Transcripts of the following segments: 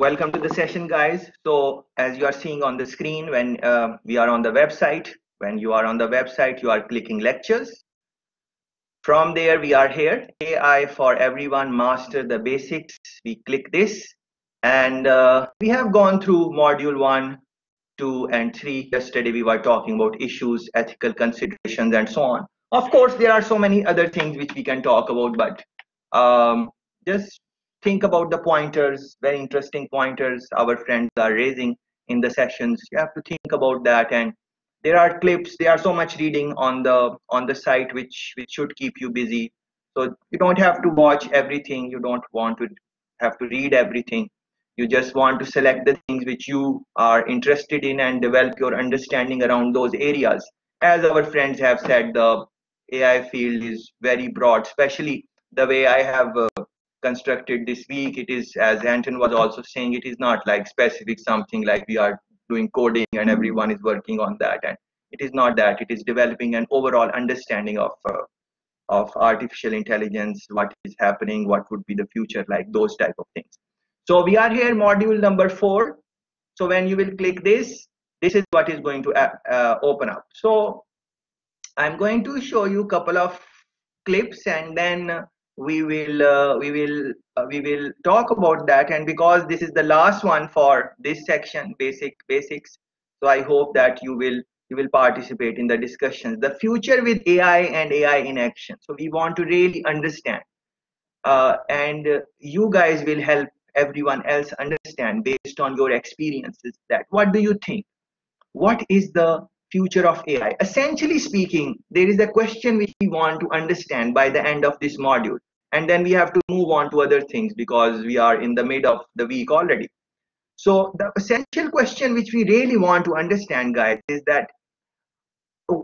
welcome to the session, guys. So as you are seeing on the screen, when uh, we are on the website, when you are on the website, you are clicking lectures. From there, we are here, AI for everyone, master the basics. We click this and uh, we have gone through module one, two, and three. Yesterday, we were talking about issues, ethical considerations, and so on. Of course, there are so many other things which we can talk about, but um, just think about the pointers, very interesting pointers our friends are raising in the sessions. You have to think about that. And there are clips, there are so much reading on the on the site which which should keep you busy. So you don't have to watch everything. You don't want to have to read everything. You just want to select the things which you are interested in and develop your understanding around those areas. As our friends have said, the AI field is very broad, especially the way I have uh, constructed this week. It is as anton was also saying it is not like specific something like we are doing coding and everyone is working on that. And it is not that. It is developing an overall understanding of uh, of artificial intelligence what is happening what would be the future like those type of things. So we are here module number four. So when you will click this this is what is going to uh, uh, open up. So i'm going to show you a couple of clips and then we will uh, we will uh, we will talk about that. And because this is the last one for this section basic basics so i hope that you will you will participate in the discussions. The future with ai and ai in action. So we want to really understand. Uh, and you guys will help everyone else understand based on your experiences that what do you think? What is the future of ai essentially speaking there is a question which we want to understand by the end of this module and then we have to move on to other things because we are in the mid of the week already. So the essential question which we really want to understand guys is that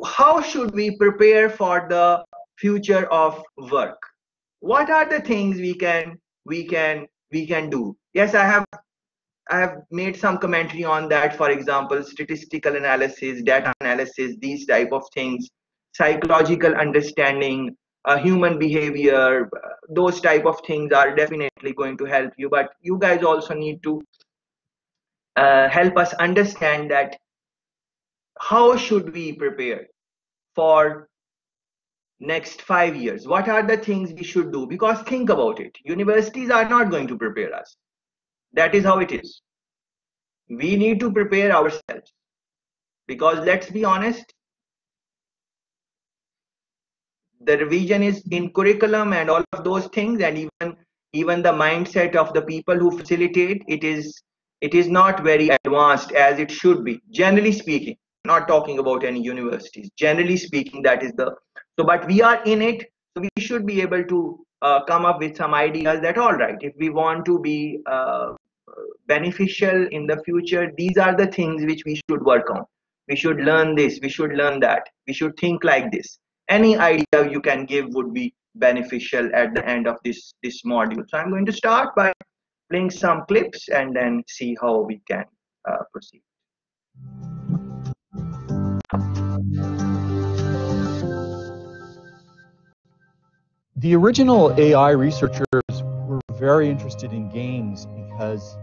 how should we prepare for the future of work? What are the things we can we can we can do? Yes i have i have made some commentary on that. For example statistical analysis data analysis these type of things psychological understanding uh, human behavior those type of things are definitely going to help you. But you guys also need to uh, help us understand that how should we prepare for next five years? What are the things we should do? Because think about it. Universities are not going to prepare us. That is how it is. We need to prepare ourselves. Because let's be honest the revision is in curriculum and all of those things and even even the mindset of the people who facilitate it is it is not very advanced as it should be generally speaking. Not talking about any universities. Generally speaking that is the so but we are in it so we should be able to uh, come up with some ideas that all right if we want to be uh, beneficial in the future these are the things which we should work on. We should learn this we should learn that we should think like this any idea you can give would be beneficial at the end of this this module. So i'm going to start by playing some clips and then see how we can uh, proceed. The original ai researchers were very interested in games because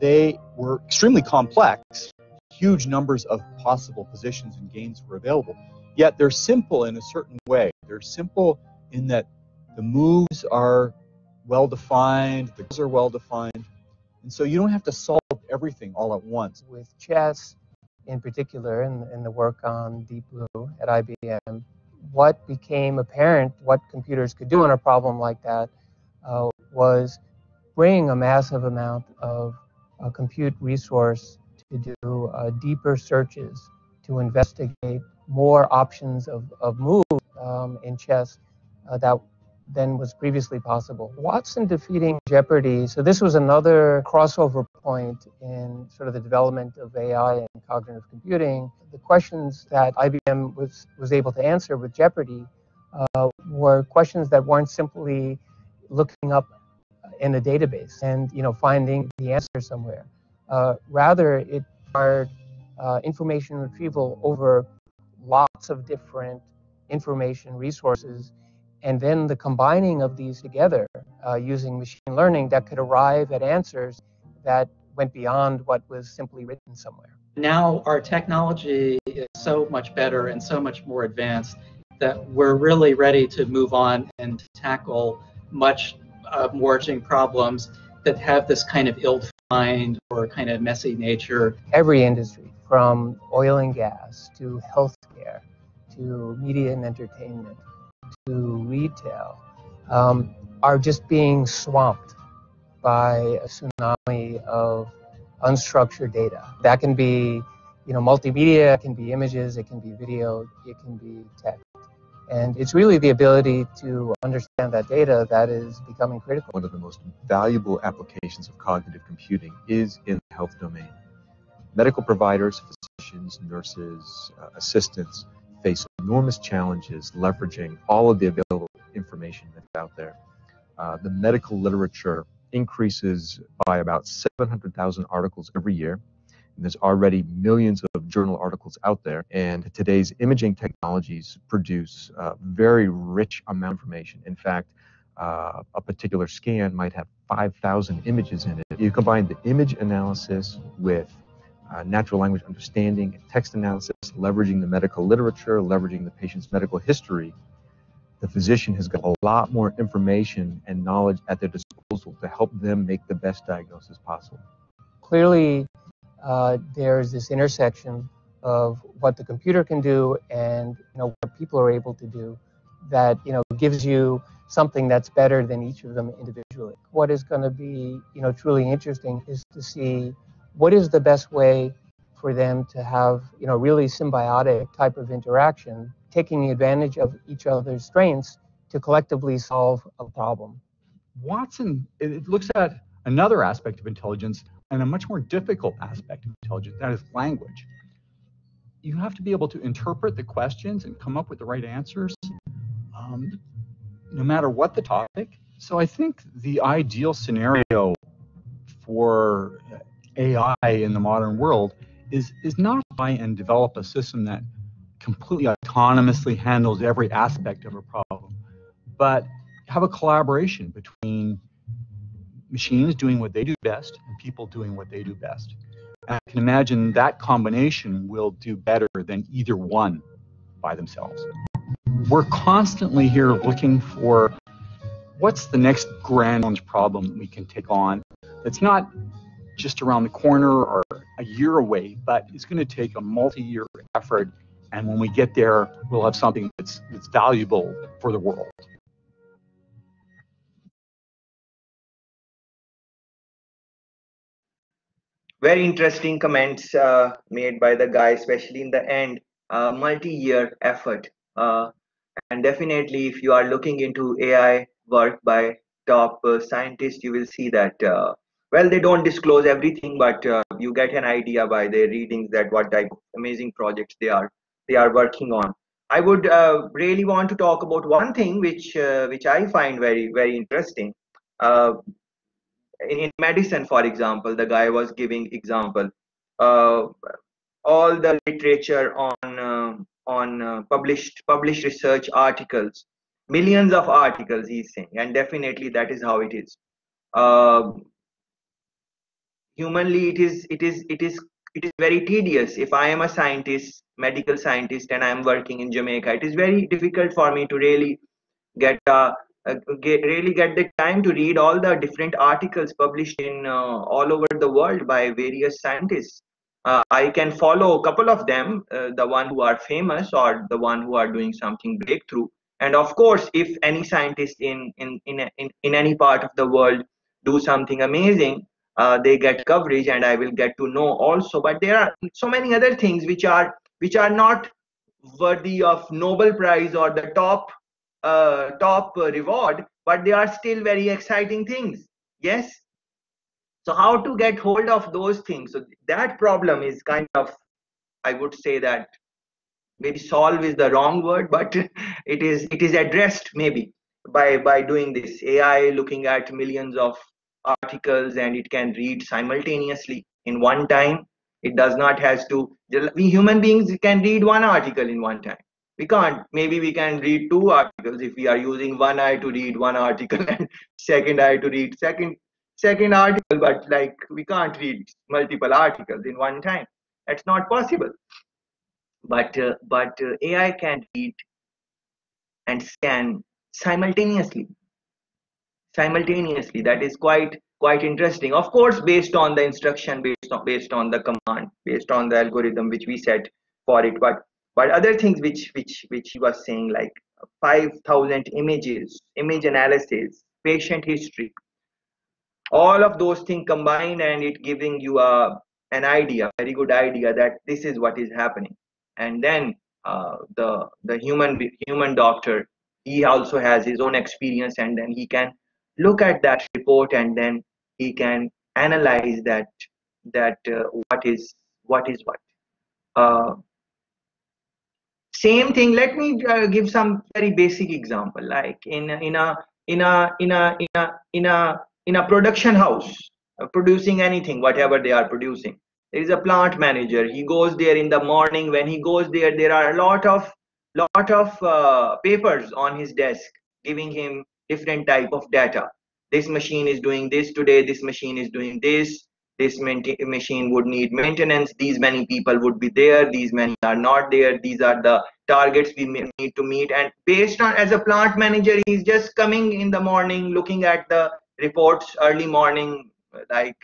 they were extremely complex. Huge numbers of possible positions and games were available Yet they're simple in a certain way. They're simple in that the moves are well defined, the goals are well defined, and so you don't have to solve everything all at once. With chess, in particular, in, in the work on Deep Blue at IBM, what became apparent, what computers could do on a problem like that, uh, was bring a massive amount of uh, compute resource to do uh, deeper searches, to investigate more options of, of move um, in chess uh, that than was previously possible. Watson defeating Jeopardy, so this was another crossover point in sort of the development of AI and cognitive computing. The questions that IBM was, was able to answer with Jeopardy uh, were questions that weren't simply looking up in a database and you know finding the answer somewhere. Uh, rather, it required uh, information retrieval over lots of different information resources, and then the combining of these together uh, using machine learning that could arrive at answers that went beyond what was simply written somewhere. Now our technology is so much better and so much more advanced that we're really ready to move on and tackle much uh, more challenging problems that have this kind of ill-defined or kind of messy nature. Every industry, from oil and gas to healthcare to media and entertainment to retail, um, are just being swamped by a tsunami of unstructured data. That can be, you know, multimedia, it can be images, it can be video, it can be text. And it's really the ability to understand that data that is becoming critical. One of the most valuable applications of cognitive computing is in the health domain. Medical providers, physicians, nurses, uh, assistants face enormous challenges leveraging all of the available information that's out there. Uh, the medical literature increases by about 700,000 articles every year. And there's already millions of journal articles out there. And today's imaging technologies produce a very rich amount of information. In fact, uh, a particular scan might have 5,000 images in it. You combine the image analysis with uh, natural language understanding and text analysis, leveraging the medical literature, leveraging the patient's medical history, the physician has got a lot more information and knowledge at their disposal to help them make the best diagnosis possible. Clearly, uh, there's this intersection of what the computer can do and you know what people are able to do that you know gives you something that's better than each of them individually. What is going to be you know truly interesting is to see what is the best way for them to have you know really symbiotic type of interaction taking advantage of each other's strengths to collectively solve a problem. Watson it looks at another aspect of intelligence and a much more difficult aspect of intelligence, that is language. You have to be able to interpret the questions and come up with the right answers, um, no matter what the topic. So I think the ideal scenario for AI in the modern world is, is not try and develop a system that completely autonomously handles every aspect of a problem, but have a collaboration between machines doing what they do best and people doing what they do best. And I can imagine that combination will do better than either one by themselves. We're constantly here looking for what's the next grand problem that we can take on that's not just around the corner or a year away, but it's going to take a multi-year effort. And when we get there, we'll have something that's, that's valuable for the world. Very interesting comments uh, made by the guy, especially in the end. Uh, multi-year effort, uh, and definitely, if you are looking into AI work by top uh, scientists, you will see that uh, well they don't disclose everything but uh, you get an idea by their readings that what type of amazing projects they are they are working on i would really want to talk about one thing which which i find very very interesting in, in, medicine for example the guy was giving example uh, all the literature on uh, on published published research articles millions of articles he's saying and definitely that is how it is. Humanly it is it is it is it is very tedious. If i am a scientist medical scientist and i am working in jamaica it is very difficult for me to really get uh, uh, get really get the time to read all the different articles published in uh, all over the world by various scientists. Uh, i can follow a couple of them uh, the one who are famous or the one who are doing something breakthrough. And of course if any scientist in in in, in, in any part of the world do something amazing uh, they get coverage and i will get to know also. But there are so many other things which are which are not worthy of nobel prize or the top uh, top reward but they are still very exciting things. Yes? So how to get hold of those things? So that problem is kind of i would say that maybe solve is the wrong word but it is it is addressed maybe by by doing this. Ai looking at millions of articles and it can read simultaneously in one time. It does not has to we human beings can read one article in one time we can't maybe we can read two articles if we are using one eye to read one article and second eye to read second second article, but like we can't read multiple articles in one time. That's not possible. But uh, but uh, AI can read and scan simultaneously. Simultaneously, that is quite quite interesting. Of course, based on the instruction, based on based on the command, based on the algorithm which we set for it. But but other things which which which he was saying like 5,000 images, image analysis, patient history, all of those things combined and it giving you a an idea very good idea that this is what is happening. And then uh, the the human human doctor he also has his own experience and then he can look at that report and then he can analyze that that uh, what is what is what. Uh, same thing. Let me uh, give some very basic example like in in a in a in a in a in a in a production house uh, producing anything whatever they are producing. There is a plant manager. He goes there in the morning. When he goes there there are a lot of lot of uh, papers on his desk giving him different type of data. This machine is doing this today. This machine is doing this this machine would need maintenance. These many people would be there. These many are not there. These are the targets we need to meet. And based on as a plant manager he's just coming in the morning looking at the reports early morning. Like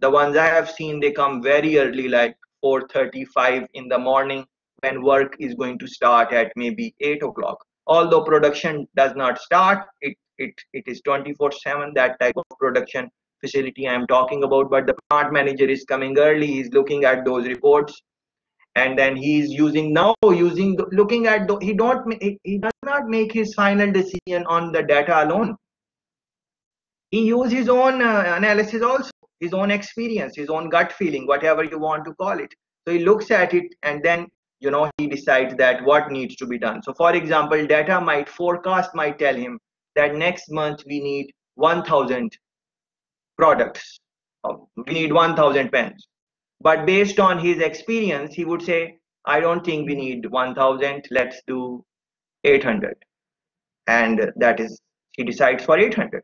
the ones i have seen they come very early like 4.35 in the morning when work is going to start at maybe 8 o'clock. Although production does not start it it, it is 24 7 that type of production facility i'm talking about but the plant manager is coming early he's looking at those reports and then he's using now using looking at the, he don't he does not make his final decision on the data alone. He use his own uh, analysis also his own experience his own gut feeling whatever you want to call it. So he looks at it and then you know he decides that what needs to be done. So for example data might forecast might tell him that next month we need 1000 products. Um, we need 1000 pens. But based on his experience he would say i don't think we need 1000 let's do 800 and that is he decides for 800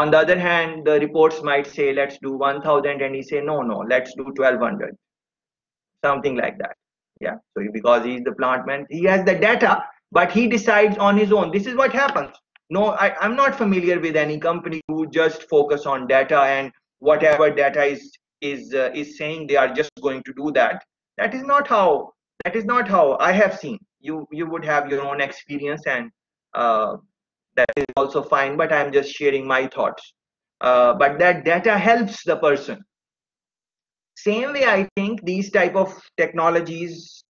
on the other hand the reports might say let's do 1000 and he say no no let's do 1200 something like that. Yeah so because he's the plant man he has the data but he decides on his own. This is what happens no I, i'm not familiar with any company who just focus on data and whatever data is is uh, is saying they are just going to do that. That is not how that is not how i have seen. You you would have your own experience and uh, that is also fine but i'm just sharing my thoughts. Uh, but that data helps the person. Same way i think these type of technologies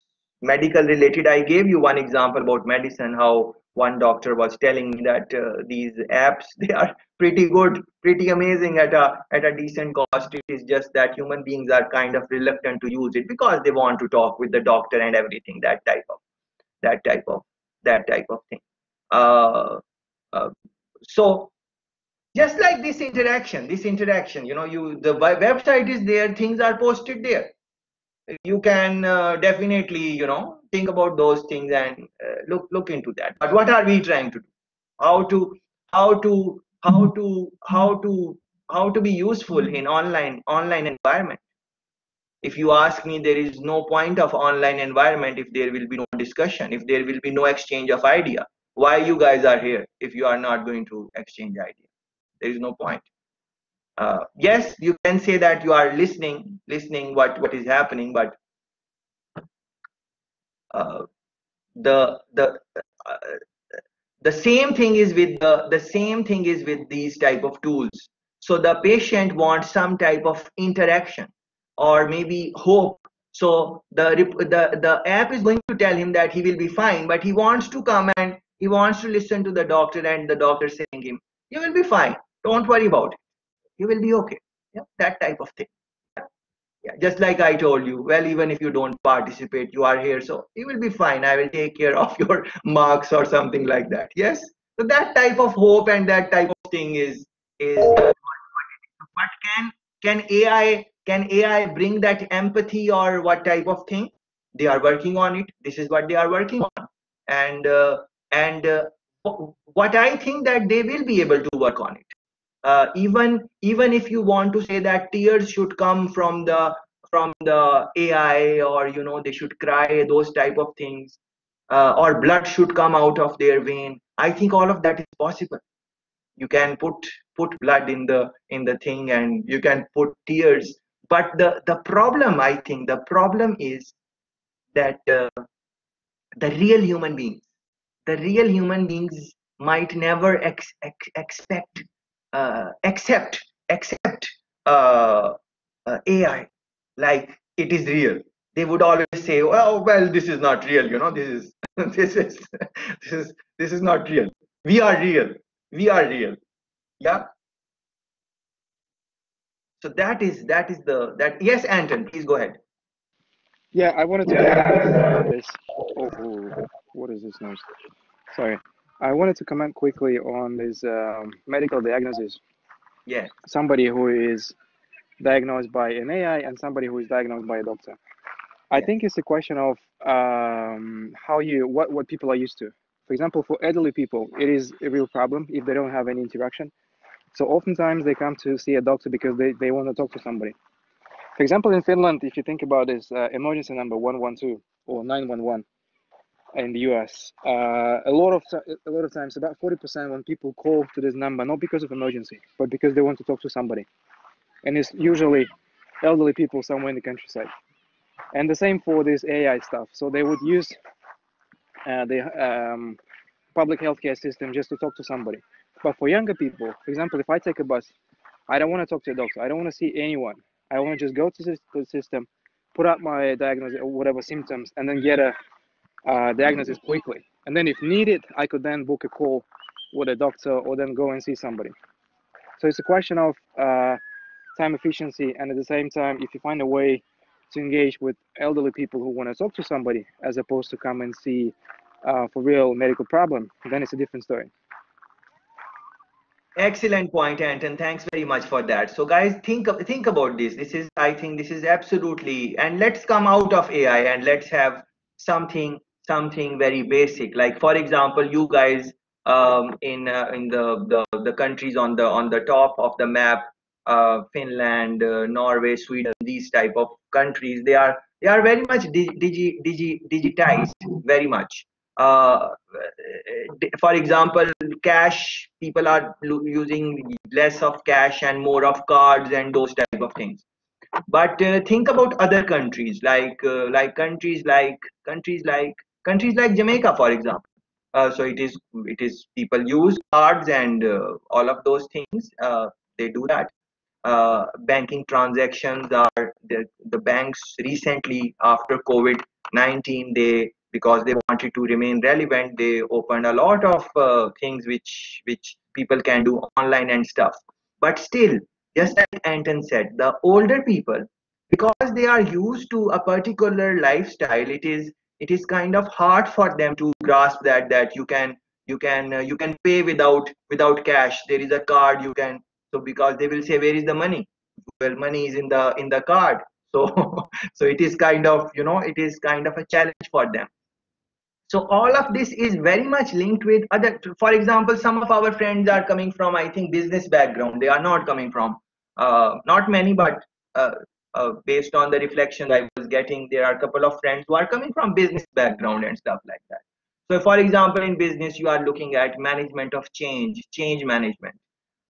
medical related i gave you one example about medicine how one doctor was telling me that uh, these apps they are pretty good pretty amazing at a at a decent cost. It is just that human beings are kind of reluctant to use it because they want to talk with the doctor and everything that type of that type of that type of thing. Uh, uh, so just like this interaction this interaction you know you the website is there things are posted there. You can uh, definitely you know think about those things and uh, look look into that. But what are we trying to do? How to how to how to how to how to be useful in online online environment? If you ask me there is no point of online environment if there will be no discussion if there will be no exchange of idea. Why you guys are here if you are not going to exchange idea? There is no point. Uh, yes you can say that you are listening listening what what is happening but uh, the the uh, the same thing is with the the same thing is with these type of tools. So the patient wants some type of interaction or maybe hope. So the the the app is going to tell him that he will be fine but he wants to come and he wants to listen to the doctor and the doctor saying him you will be fine. Don't worry about it. You will be okay. Yeah that type of thing yeah. just like i told you well even if you don't participate you are here so you will be fine. I will take care of your marks or something like that. Yes? So that type of hope and that type of thing is is but can can ai can ai bring that empathy or what type of thing? They are working on it. This is what they are working on. And uh, and uh, what i think that they will be able to work on it uh, even even if you want to say that tears should come from the from the ai or you know they should cry those type of things uh, or blood should come out of their vein i think all of that is possible. You can put put blood in the in the thing and you can put tears but the the problem i think the problem is that uh, the real human beings the real human beings might never ex- ex- expect accept accept uh, uh, ai like it is real. They would always say well well this is not real you know this is this is this is this is not real. We are real. We are real. Yeah. So that is that is the that yes anton please go ahead. Yeah i wanted to comment this. Oh, oh, what is this noise? Sorry i wanted to comment quickly on this um, medical diagnosis. Yeah. Somebody who is diagnosed by an ai and somebody who is diagnosed by a doctor. I Yeah. think it's a question of um, how you what what people are used to. For example for elderly people it is a real problem if they don't have any interaction. So oftentimes they come to see a doctor because they, they want to talk to somebody. For example, in Finland, if you think about this uh, emergency number 112 or 911 in the US, uh, a lot of a lot of times, about 40% when people call to this number, not because of emergency, but because they want to talk to somebody, and it's usually elderly people somewhere in the countryside. And the same for this AI stuff. So they would use uh, the um, public healthcare system just to talk to somebody. But for younger people, for example, if I take a bus, I don't want to talk to a doctor. I don't want to see anyone. I want to just go to the the system, put up my diagnosis or whatever symptoms, and then get a uh, diagnosis quickly. And then, if needed, I could then book a call with a doctor or then go and see somebody. So it's a question of uh, time efficiency, and at the same time, if you find a way to engage with elderly people who want to talk to somebody, as opposed to come and see uh, for real medical problem, then it's a different story. excellent point anton thanks very much for that so guys think think about this this is i think this is absolutely and let's come out of ai and let's have something something very basic. Like for example you guys um, in uh, in the, the the countries on the on the top of the map uh, finland uh, norway sweden these type of countries they are they are very much digi, digi, digi, digitized very much. Uh, for example cash people are using less of cash and more of cards and those type of things. But uh, think about other countries like uh, like countries like countries like countries like jamaica for example. Uh, so it is it is people use cards and uh, all of those things uh, they do that. Uh, banking transactions are the, the banks recently after covid 19 they because they wanted to remain relevant they opened a lot of uh, things which which people can do online and stuff. But still just like anton said the older people because they are used to a particular lifestyle it is it is kind of hard for them to grasp that that you can you can uh, you can pay without without cash. There is a card you can so because they will say where is the money? Well money is in the in the card. So so it is kind of you know it is kind of a challenge for them. So all of this is very much linked with other for example some of our friends are coming from i think business background. They are not coming from uh, not many but uh, uh, based on the reflection i was getting there are a couple of friends who are coming from business background and stuff like that. So for example in business you are looking at management of change change management.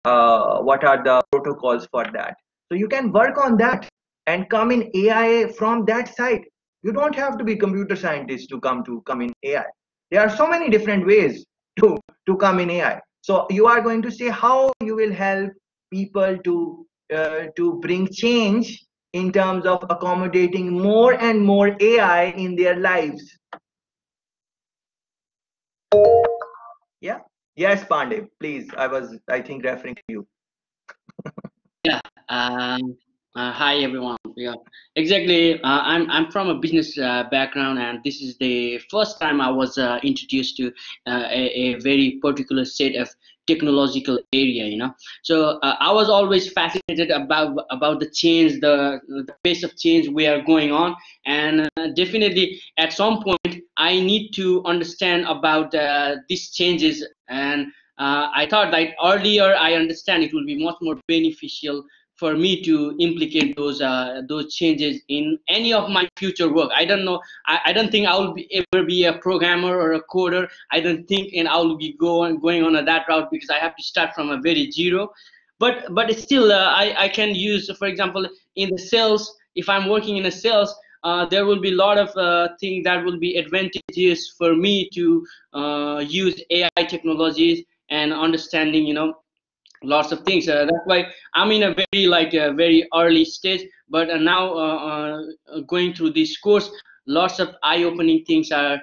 Uh, what are the protocols for that? So you can work on that and come in ai from that side. You don't have to be computer scientist to come to come in ai there are so many different ways to to come in ai so you are going to see how you will help people to uh, to bring change in terms of accommodating more and more ai in their lives yeah yes pandey please i was i think referring to you Yeah. Um, uh, hi everyone. Yeah, exactly. Uh, I'm I'm from a business uh, background, and this is the first time I was uh, introduced to uh, a, a very particular set of technological area. You know, so uh, I was always fascinated about about the change, the the pace of change we are going on, and uh, definitely at some point I need to understand about uh, these changes and uh, I thought that earlier I understand it will be much more beneficial for me to implicate those uh, those changes in any of my future work. I don't know. I, I don't think I will be, ever be a programmer or a coder. I don't think, and I will be going going on that route because I have to start from a very zero. But but still, uh, I I can use, for example, in the sales. If I'm working in a sales, uh, there will be a lot of uh, things that will be advantageous for me to uh, use AI technologies and understanding, you know, lots of things. Uh, that's why I'm in a very like a very early stage, but uh, now uh, going through this course, lots of eye-opening things are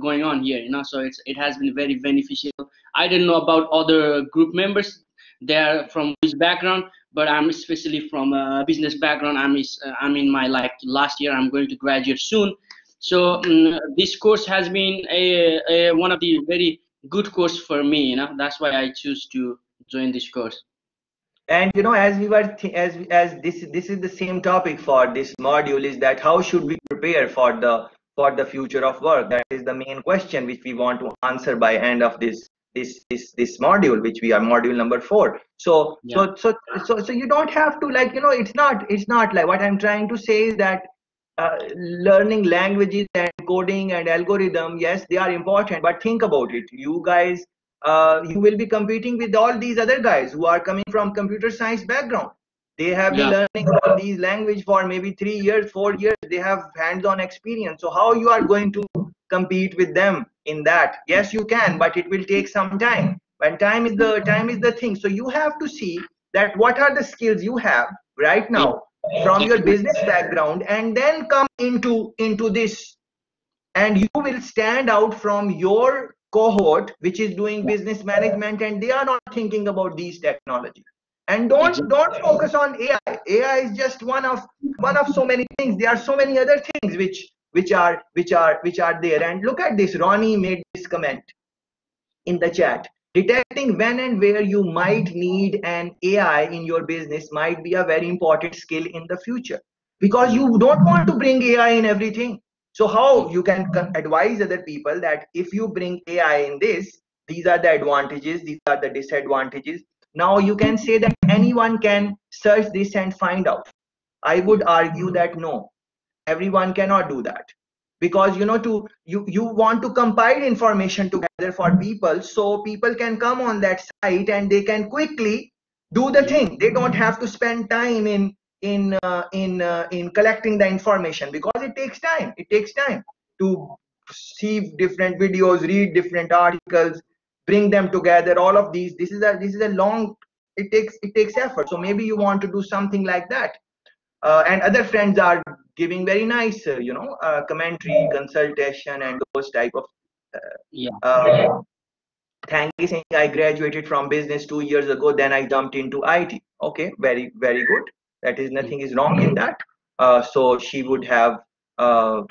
going on here. You know, so it's it has been very beneficial. I didn't know about other group members. They're from which background, but I'm especially from a business background. I'm is, I'm in my like last year. I'm going to graduate soon. So um, this course has been a, a one of the very good course for me. You know, that's why I choose to join this course. And you know as we were as as this this is the same topic for this module is that how should we prepare for the for the future of work? That is the main question which we want to answer by end of this this this this module which we are module number four. So yeah. so so so so you don't have to like you know it's not it's not like what i'm trying to say is that uh, learning languages and coding and algorithm yes they are important but think about it. You guys uh, you will be competing with all these other guys who are coming from computer science background. They have been yeah. learning these language for maybe three years four years. They have hands-on experience. So how you are going to compete with them in that? Yes you can but it will take some time. And time is the time is the thing. So you have to see that what are the skills you have right now from your business background and then come into into this. And you will stand out from your cohort which is doing business management and they are not thinking about these technologies and don't don't focus on ai ai is just one of one of so many things. There are so many other things which which are which are which are there. And look at this. Ronnie made this comment in the chat. Detecting when and where you might need an ai in your business might be a very important skill in the future. Because you don't want to bring ai in everything so how hmm. you can advise other people that if you bring AI in this, these are the advantages, these are the disadvantages. Now you can say that anyone can search this and find out. I would argue that no, everyone cannot do that. Because you know to you you want to compile information together for people so people can come on that site and they can quickly do the hmm. thing. They don't have to spend time in in uh, in uh, in collecting the information because it takes time it takes time to see different videos read different articles bring them together all of these. This is a this is a long it takes it takes effort. So maybe you want to do something like that. Uh, and other friends are giving very nice uh, you know uh, commentary consultation and those type of uh, yeah. uh, thank you saying i graduated from business two years ago then i jumped into it okay very very good that is nothing is wrong in that. Uh, so she would have uh,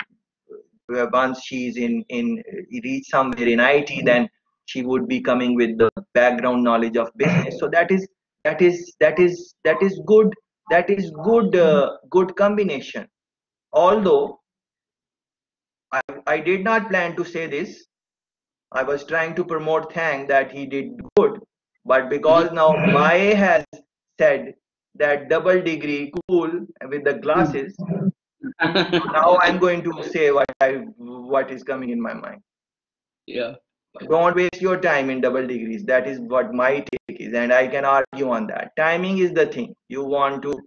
once she's in in reach somewhere in IT then she would be coming with the background knowledge of business. So that is that is that is that is good that is good uh, good combination. Although I, I did not plan to say this. I was trying to promote Thang that he did good. But because now Maya has said that double degree cool with the glasses. Now i'm going to say what i what is coming in my mind. Yeah. Don't waste your time in double degrees. That is what my take is and i can argue on that. Timing is the thing. You want to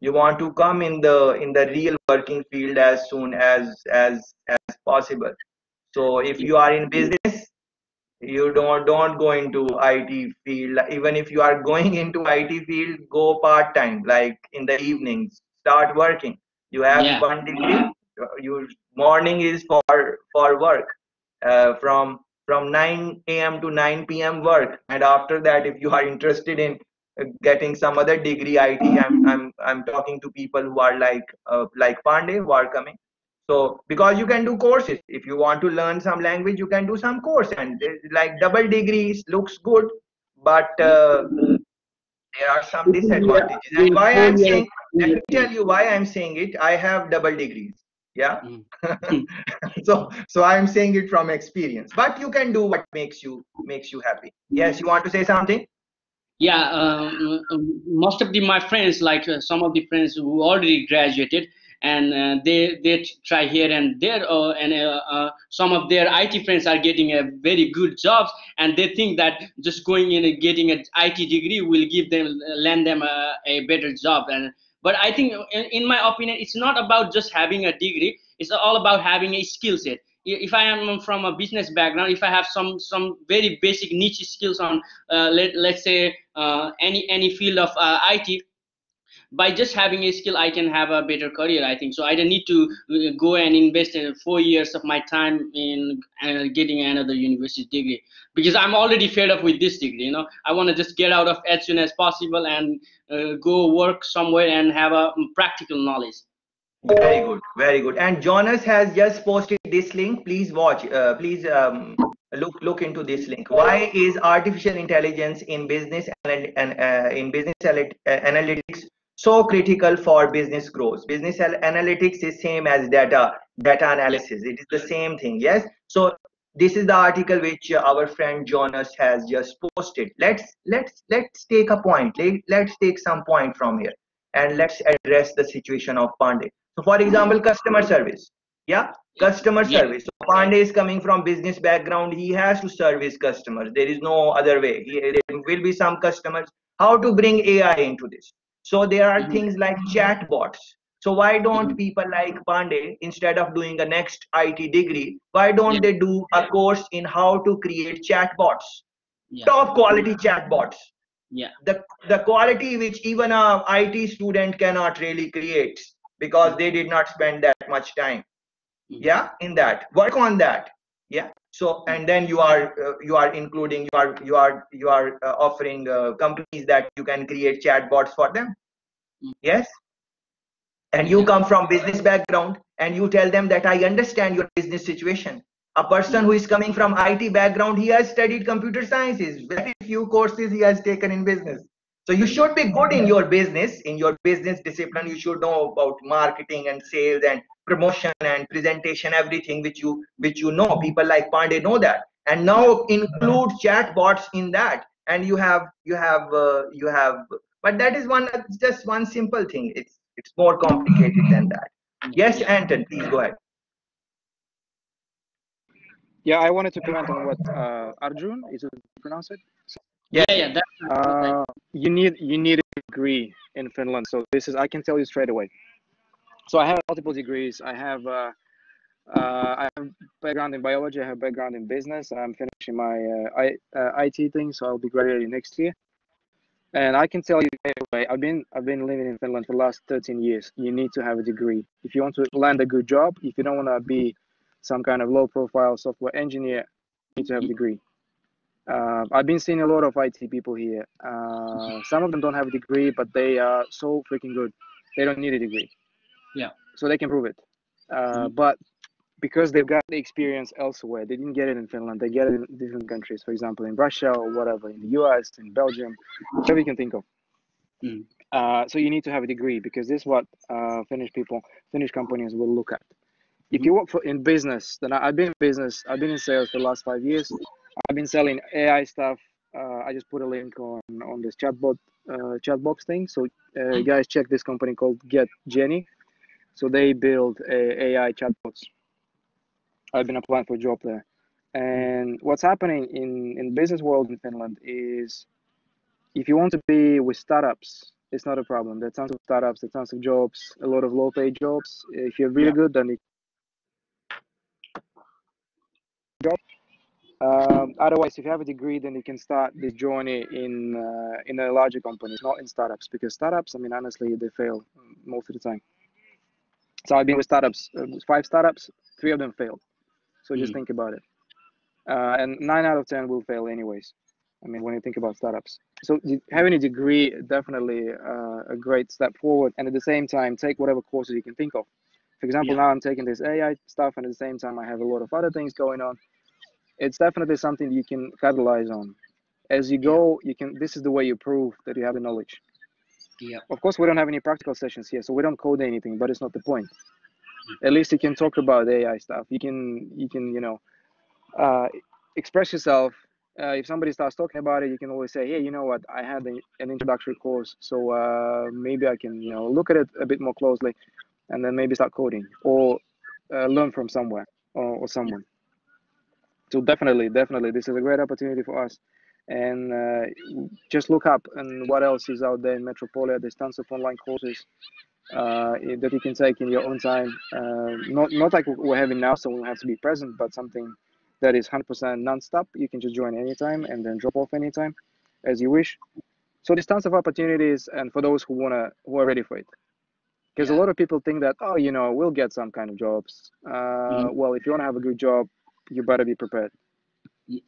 you want to come in the in the real working field as soon as as as possible. So if you are in business you don't don't go into IT field. Even if you are going into IT field, go part time, like in the evenings. Start working. You have yeah. one degree. Your morning is for for work. Uh, from from 9 a.m. to 9 p.m. work, and after that, if you are interested in uh, getting some other degree IT, I'm I'm I'm talking to people who are like uh, like Pandey who are coming so because you can do courses. If you want to learn some language you can do some course. And like double degrees looks good but uh, there are some disadvantages. And why i'm saying let me tell you why i'm saying it. I have double degrees. Yeah? Mm. so so i'm saying it from experience. But you can do what makes you makes you happy. Yes you want to say something? Yeah, um, um, most of the my friends, like uh, some of the friends who already graduated, and uh, they they try here and there, uh, and uh, uh, some of their IT friends are getting a very good jobs, and they think that just going in and getting an IT degree will give them land them a, a better job. And but I think, in, in my opinion, it's not about just having a degree. It's all about having a skill set if I am from a business background, if I have some some very basic niche skills on uh, let let's say uh, any any field of uh, IT, by just having a skill, I can have a better career. I think so. I don't need to uh, go and invest in four years of my time in uh, getting another university degree because I'm already fed up with this degree. You know, I want to just get out of as soon as possible and uh, go work somewhere and have a um, practical knowledge. very good very good and jonas has just posted this link please watch uh, please um, look look into this link why is artificial intelligence in business and, and uh, in business uh, analytics so critical for business growth. Business analytics is same as data data analysis. It is the same thing yes? So this is the article which uh, our friend jonas has just posted. Let's let's let's take a point. Let, let's take some point from here and let's address the situation of pandey. So for example customer service. Yeah? Customer Yeah. service. So pandey is coming from business background. He has to service customers. There is no other way. He, there will be some customers. How to bring ai into this so there are Mhm. things like chatbots so why don't Mhm. people like pandey instead of doing a next it degree why don't Yeah. they do a course in how to create chatbots Yeah. top quality chatbots Yeah. the the quality which even a IT student cannot really create because they did not spend that much time Mhm. yeah in that work on that yeah so and then you are uh, you are including you are you are you are uh, offering uh, companies that you can create chatbots for them. Mm. yes. And you come from business background and you tell them that i understand your business situation. A person who is coming from it background he has studied computer sciences. Very few courses he has taken in business. So you should be good in your business in your business discipline. You should know about marketing and sales and promotion and presentation everything which you which you know people like pandey know that and now include chatbots in that and you have you have uh, you have but that is one it's just one simple thing it's it's more complicated than that yes anton please go ahead Yeah, I wanted to comment on what uh, Arjun is it pronounce it? Yeah, yes yeah, that's right. Uh, you need you need a degree in Finland. So this is I can tell you straight away. So I have multiple degrees. I have uh, uh, I have background in biology. I have background in business, and I'm finishing my uh, I, uh, IT thing. So I'll be graduating next year. And I can tell you away. I've been I've been living in Finland for the last 13 years. You need to have a degree if you want to land a good job. If you don't want to be some kind of low profile software engineer, you need to have a degree. Uh, I've been seeing a lot of IT people here. Uh, some of them don't have a degree, but they are so freaking good. They don't need a degree. Yeah. So they can prove it. Uh, Mhm. But because they've got the experience elsewhere, they didn't get it in Finland. They get it in different countries. For example, in Russia or whatever, in the US, in Belgium, whatever you can think of. Mhm. Uh, so you need to have a degree because this is what uh, Finnish people, Finnish companies will look at. If you work for in business, then I- I've been in business. I've been in sales for the last five years. I've been selling AI stuff. Uh, I just put a link on on this chatbot uh, chatbox thing. So uh, guys, check this company called Get Jenny. So they build a AI chatbots. I've been applying for a job there. And what's happening in in business world in Finland is, if you want to be with startups, it's not a problem. There are tons of startups, there are tons of jobs, a lot of low paid jobs. If you're really good, then it job. Um, otherwise, if you have a degree, then you can start this journey in uh, in a larger companies, not in startups, because startups, I mean, honestly, they fail most of the time. So I've been with startups, uh, five startups, three of them failed. So just Mm. think about it. Uh, and nine out of ten will fail anyways. I mean, when you think about startups. So having a degree definitely uh, a great step forward, and at the same time, take whatever courses you can think of. For example, Yeah. now I'm taking this AI stuff, and at the same time, I have a lot of other things going on. It's definitely something you can capitalize on. As you go, you can. This is the way you prove that you have the knowledge. Yeah. Of course, we don't have any practical sessions here, so we don't code anything, but it's not the point. at least you can talk about AI stuff. You can you can you know uh, express yourself. Uh, if somebody starts talking about it, you can always say, "Hey, you know what? I had an introductory course, so uh, maybe I can you know look at it a bit more closely, and then maybe start coding or uh, learn from somewhere or, or someone." So definitely, definitely, this is a great opportunity for us and uh, just look up and what else is out there in Metropolia. There's tons of online courses uh, that you can take in your own time. Uh, not not like we're having now, so we have to be present, but something that is 100% non-stop. You can just join anytime and then drop off anytime as you wish. So there's tons of opportunities, and for those who wanna who are ready for it. Because yeah. a lot of people think that, oh, you know, we'll get some kind of jobs. Uh, mm-hmm. Well, if you want to have a good job, you better be prepared.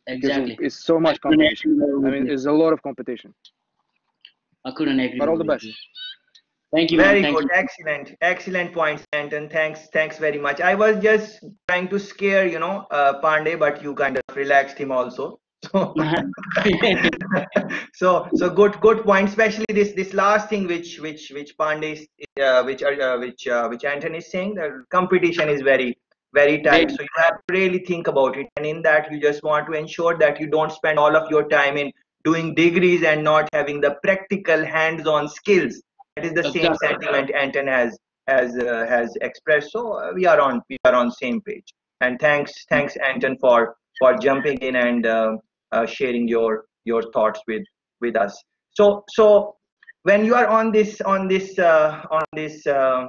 Exactly. It's so much competition. I mean, there's a lot of competition. I couldn't agree. But all the best. You. Thank you. Very Thank good. You. Excellent. Excellent points, Anton. Thanks. Thanks very much. I was just trying to scare, you know, uh, Pandey, but you kind of relaxed him also. So, so, so good, good point. Especially this, this last thing, which, which, which Pandey, uh, which, uh, which, uh, which Anton is saying, the competition is very, very tight. So you have to really think about it. And in that, you just want to ensure that you don't spend all of your time in doing degrees and not having the practical hands-on skills. That is the exactly. same sentiment Anton has has uh, has expressed. So uh, we are on we are on same page. And thanks thanks Anton for for jumping in and uh, uh sharing your your thoughts with with us. So so when you are on this on this uh, on this uh,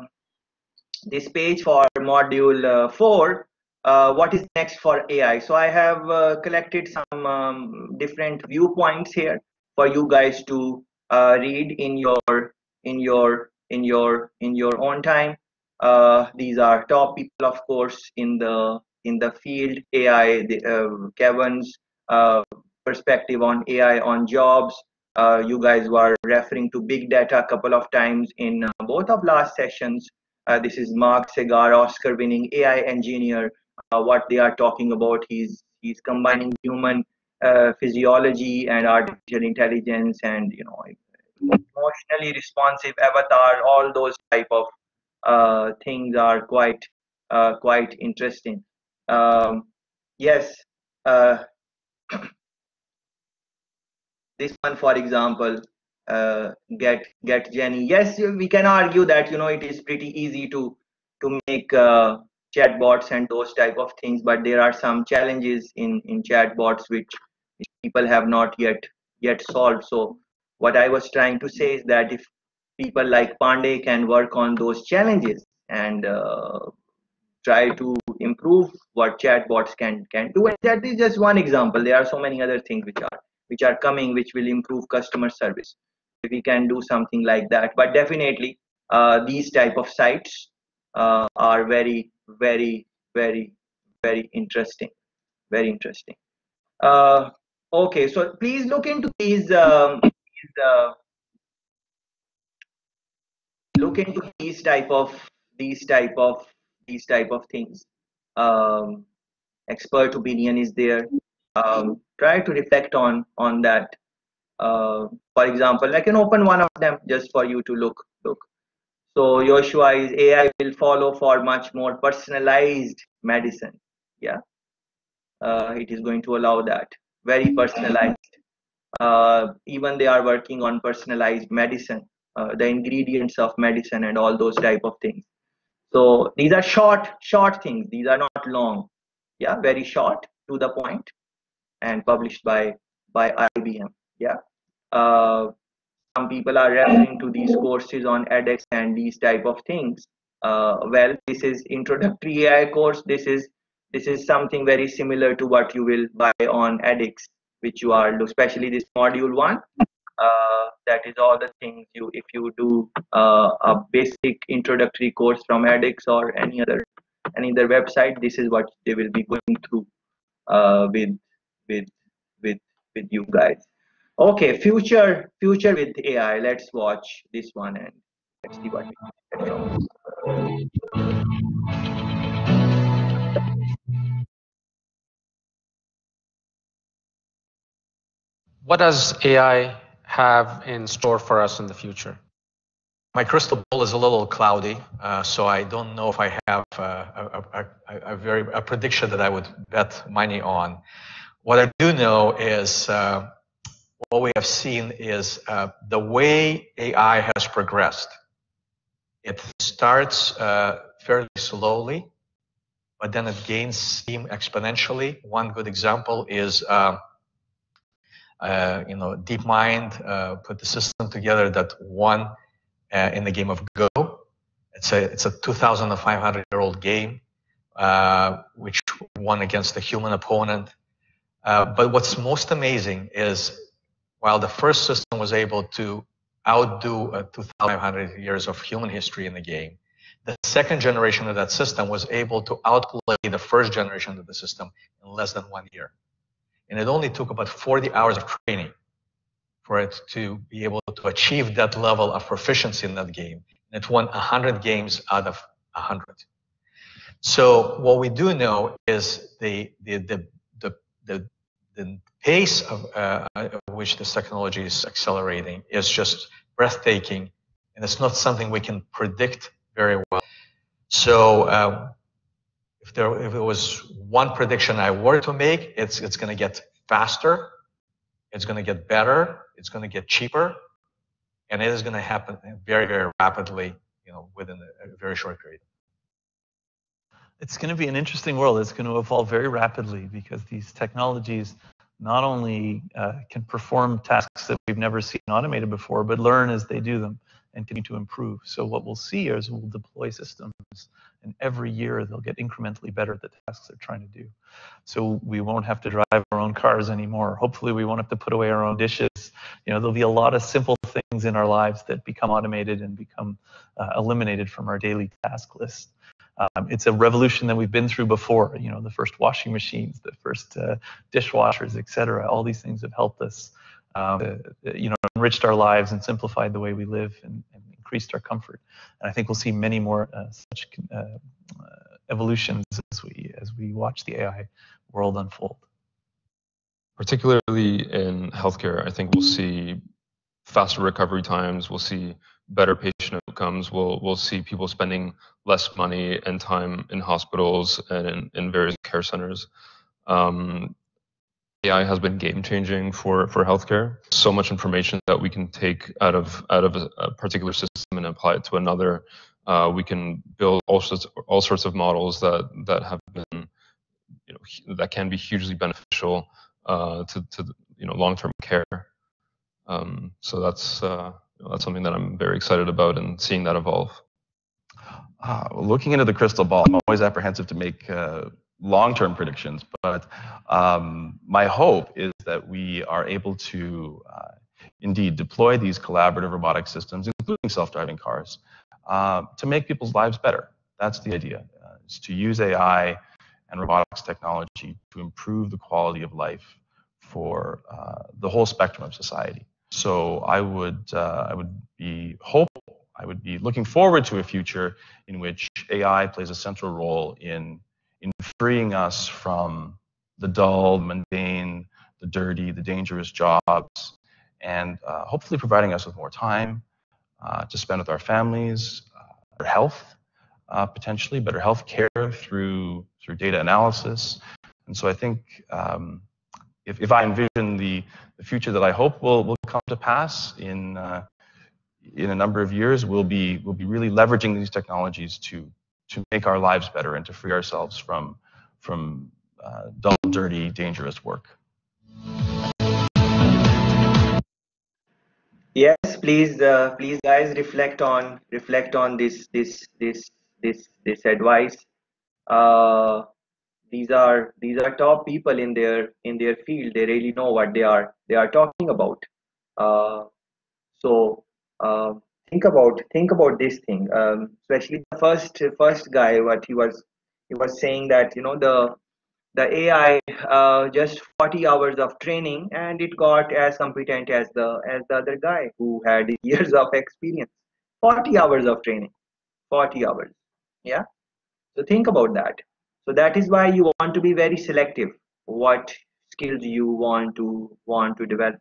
this page for module uh, 4 uh, what is next for ai so i have uh, collected some um, different viewpoints here for you guys to uh, read in your in your in your in your own time. Uh, these are top people of course in the in the field ai the, uh, kevin's perspective on ai on jobs. You guys were referring to big data a couple of times in both of last sessions this is Mark Sagar, Oscar-winning AI engineer. Uh, what they are talking about, he's he's combining human uh, physiology and artificial intelligence, and you know, emotionally responsive avatar. All those type of uh, things are quite uh, quite interesting. Um, yes. Uh, this one, for example, uh, get get Jenny. Yes, we can argue that you know it is pretty easy to to make uh, chatbots and those type of things, but there are some challenges in in chatbots which, people have not yet yet solved. So what I was trying to say is that if people like Pandey can work on those challenges and uh, try to improve what chatbots can can do, and that is just one example. There are so many other things which are which are coming which will improve customer service we can do something like that. But definitely uh, these type of sites uh, are very very very very interesting. Very interesting. Uh, okay so please look into these, um, these uh, look into these type of these type of these type of things. Um, expert opinion is there. Um, try to reflect on on that uh, for example i can open one of them just for you to look look so Yoshua is AI will follow for much more personalized medicine. Yeah, uh, it is going to allow that very personalized. Uh, even they are working on personalized medicine, uh, the ingredients of medicine and all those type of things. So these are short, short things. These are not long. Yeah, very short to the point, and published by by IBM. Yeah uh, some people are referring to these courses on edX and these type of things. Uh, well, this is introductory AI course. This is this is something very similar to what you will buy on edX, which you are especially this module one. Uh, that is all the things you if you do uh, a basic introductory course from edX or any other any other website. This is what they will be going through uh, with with with with you guys okay future future with ai let's watch this one and let's see what we get from what does ai have in store for us in the future? My crystal ball is a little cloudy, uh, so I don't know if I have uh, a, a, a, a, very a prediction that I would bet money on. What I do know is uh, what we have seen is uh, the way AI has progressed. It starts uh, fairly slowly, but then it gains steam exponentially. One good example is uh, you know DeepMind put the system together that won uh, in the game of Go. It's a it's a 2,500 year old game, uh, which won against a human opponent. Uh, but what's most amazing is while the first system was able to outdo uh, 2,500 years of human history in the game, the second generation of that system was able to outplay the first generation of the system in less than one year. And it only took about 40 hours of training for it to be able to achieve that level of proficiency in that game. And it won 100 games out of 100. So what we do know is the the the, the, the pace of uh, which this technology is accelerating is just breathtaking, and it's not something we can predict very well. So uh, if there if it was one prediction I were to make, it's it's going to get faster, it's going to get better, it's going to get cheaper, and it is going to happen very, very rapidly, you know, within a, very short period. It's going to be an interesting world. It's going to evolve very rapidly because these technologies not only uh, can perform tasks that we've never seen automated before, but learn as they do them and continue to improve. So what we'll see is we'll deploy systems and every year they'll get incrementally better at the tasks they're trying to do. So we won't have to drive our own cars anymore. Hopefully we won't have to put away our own dishes. You know, there'll be a lot of simple things in our lives that become automated and become uh, eliminated from our daily task list. Um, it's a revolution that we've been through before. You know, the first washing machines, the first uh, dishwashers, et cetera. All these things have helped us, um, uh, you know, enriched our lives and simplified the way we live and, and increased our comfort. And I think we'll see many more uh, such uh, uh, evolutions as we as we watch the AI world unfold. Particularly in healthcare, I think we'll see faster recovery times. We'll see better patient outcomes. We'll we'll see people spending less money and time in hospitals and in, in various care centers. Um, AI has been game changing for for healthcare. So much information that we can take out of out of a, a particular system and apply it to another. Uh, we can build all sorts all sorts of models that that have been you know that can be hugely beneficial uh, to to you know long term care. Um, so that's uh, that's something that I'm very excited about and seeing that evolve. Uh, looking into the crystal ball, I'm always apprehensive to make uh, long-term predictions, but um, my hope is that we are able to uh, indeed deploy these collaborative robotic systems, including self-driving cars, uh, to make people's lives better. That's the idea, uh, is to use AI and robotics technology to improve the quality of life for uh, the whole spectrum of society. So I would, uh, I would be hopeful, I would be looking forward to a future in which AI plays a central role in in freeing us from the dull, mundane, the dirty, the dangerous jobs, and uh, hopefully providing us with more time uh, to spend with our families, uh, better health, uh, potentially better health care through through data analysis. And so I think um, if, if I envision the, the future that I hope will, will come to pass in uh, in a number of years, we'll be we'll be really leveraging these technologies to to make our lives better and to free ourselves from from uh, dull, dirty, dangerous work. Yes, please, uh, please, guys, reflect on reflect on this this this this this advice. Uh, these are these are top people in their in their field. They really know what they are they are talking about. Uh, so uh, think about think about this thing. Um, especially the first first guy what he was he was saying that you know the the ai uh, just 40 hours of training and it got as competent as the as the other guy who had years of experience. 40 hours of training. 40 hours. Yeah? So think about that. So that is why you want to be very selective what skills you want to want to develop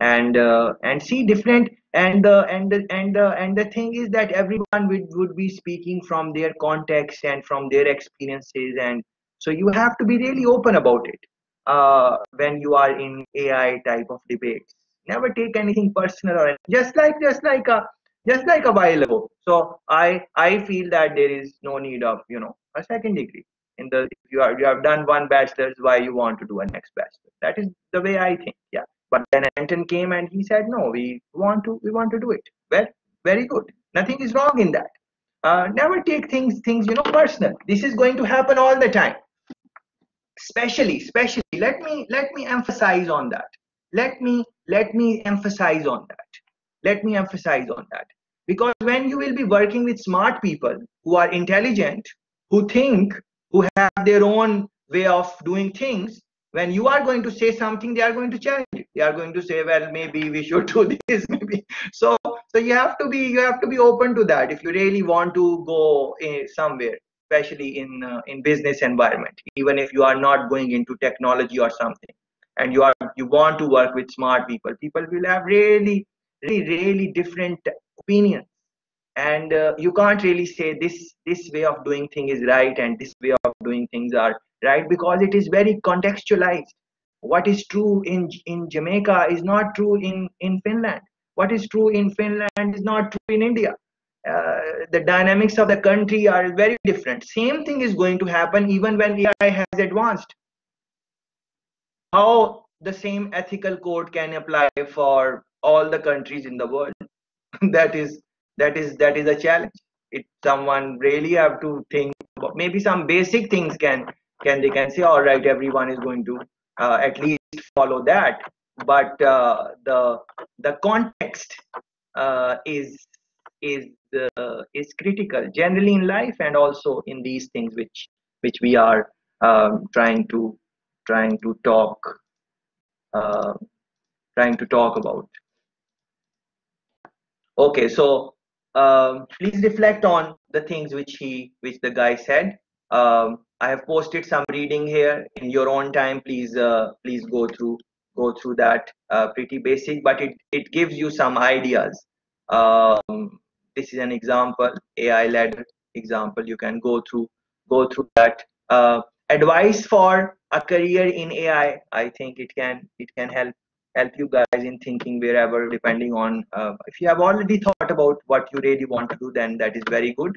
and uh, and see different and the and the and the and the thing is that everyone would, would be speaking from their context and from their experiences. And so you have to be really open about it uh, when you are in ai type of debates. Never take anything personal or just like just like a just like a while ago. So i i feel that there is no need of you know a second degree in the you are you have done one bachelor's why you want to do a next bachelor? That is the way i think yeah but then Anton came and he said, no, we want to, we want to do it. Well, very good. Nothing is wrong in that. Uh, never take things, things, you know, personal. This is going to happen all the time. Especially, especially, let me, let me emphasize on that. Let me, let me emphasize on that. Let me emphasize on that. Because when you will be working with smart people who are intelligent, who think, who have their own way of doing things, when you are going to say something they are going to challenge it they are going to say well maybe we should do this maybe. So so you have to be you have to be open to that if you really want to go in somewhere especially in uh, in business environment even if you are not going into technology or something. And you are you want to work with smart people. People will have really really really different opinions. And uh, you can't really say this this way of doing thing is right and this way of doing things are right? Because it is very contextualized. What is true in in jamaica is not true in in finland. What is true in finland is not true in india. Uh, the dynamics of the country are very different. Same thing is going to happen even when ai has advanced. How the same ethical code can apply for all the countries in the world. That is that is that is a challenge. It someone really have to think about maybe some basic things can can they can say all right everyone is going to uh, at least follow that. But uh, the the context uh, is is uh, is critical generally in life and also in these things which which we are um, trying to trying to talk uh, trying to talk about. Okay so um, please reflect on the things which he which the guy said um, I have posted some reading here in your own time. Please, uh, please go through go through that. Uh, pretty basic, but it it gives you some ideas. Um, this is an example, AI-led example. You can go through go through that. Uh, advice for a career in AI. I think it can it can help help you guys in thinking wherever depending on uh, if you have already thought about what you really want to do then that is very good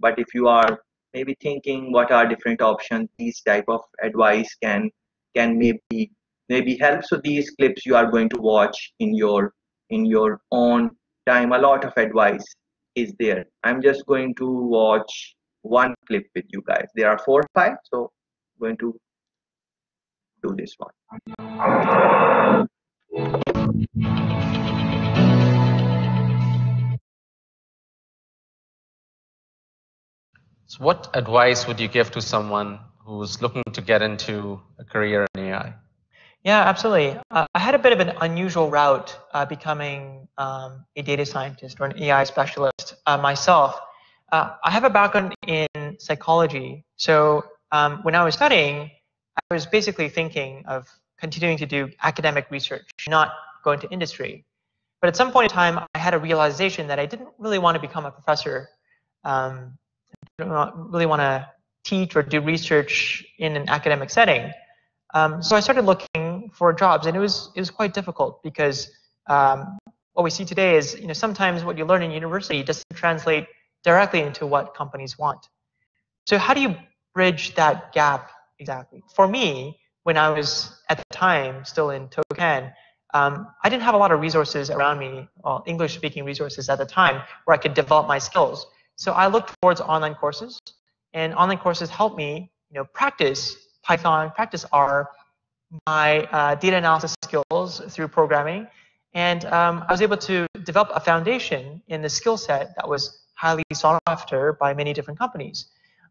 but if you are maybe thinking what are different options these type of advice can can maybe maybe help. So these clips you are going to watch in your in your own time a lot of advice is there. I'm just going to watch one clip with you guys. There are four or five so I'm going to do this one So what advice would you give to someone who's looking to get into a career in AI? Yeah, absolutely. Uh, I had a bit of an unusual route uh, becoming um, a data scientist or an AI specialist uh, myself. Uh, I have a background in psychology. So um, when I was studying, I was basically thinking of continuing to do academic research, not go into industry. But at some point in time, I had a realization that I didn't really want to become a professor um, really want to teach or do research in an academic setting. Um, so I started looking for jobs, and it was it was quite difficult because um, what we see today is you know sometimes what you learn in university doesn't translate directly into what companies want. So how do you bridge that gap exactly? For me, when I was at the time still in Tokyo, um, I didn't have a lot of resources around me, well, English-speaking resources at the time, where I could develop my skills. So I looked towards online courses, and online courses helped me, you know, practice Python, practice R, my uh, data analysis skills through programming, and um, I was able to develop a foundation in the skill set that was highly sought after by many different companies.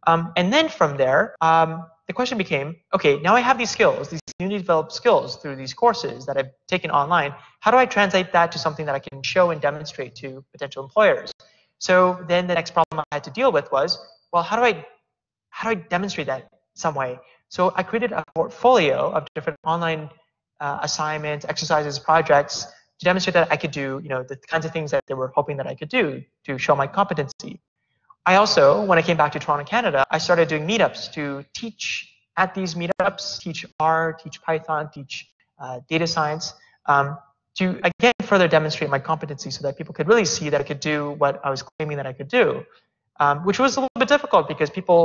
Um, and then from there, um, the question became, okay, now I have these skills, these newly developed skills through these courses that I've taken online. How do I translate that to something that I can show and demonstrate to potential employers? So then the next problem I had to deal with was, well, how do I, how do I demonstrate that some way? So I created a portfolio of different online uh, assignments, exercises, projects to demonstrate that I could do, you know, the kinds of things that they were hoping that I could do to show my competency. I also, when I came back to Toronto, Canada, I started doing meetups to teach at these meetups, teach R, teach Python, teach uh, data science, um, to again further demonstrate my competency so that people could really see that I could do what I was claiming that I could do, um, which was a little bit difficult because people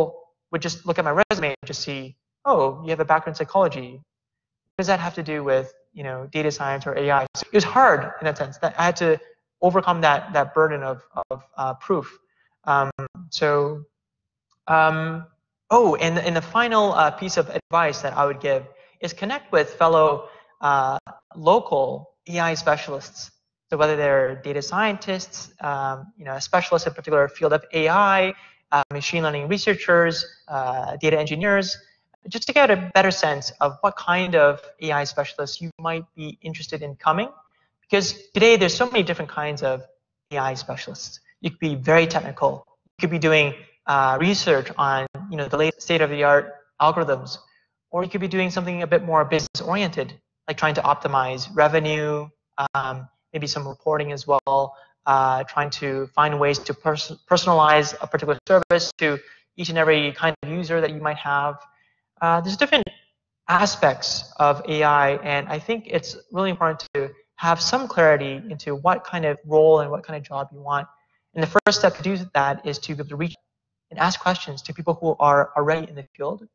would just look at my resume and just see, oh, you have a background in psychology. What does that have to do with you know data science or AI? So it was hard in that sense that I had to overcome that that burden of of uh, proof. Um, so, um, oh, and and the final uh, piece of advice that I would give is connect with fellow uh, local AI specialists. So whether they're data scientists, um, you know, a specialist in a particular field of AI, uh, machine learning researchers, uh, data engineers, just to get a better sense of what kind of AI specialists you might be interested in coming. Because today there's so many different kinds of AI specialists. You could be very technical. You could be doing uh, research on you know the latest state-of-the-art algorithms, or you could be doing something a bit more business-oriented, like trying to optimize revenue, um, maybe some reporting as well, uh, trying to find ways to pers personalize a particular service to each and every kind of user that you might have. Uh, there's different aspects of AI, and I think it's really important to have some clarity into what kind of role and what kind of job you want. And the first step to do that is to be able to reach and ask questions to people who are already in the field.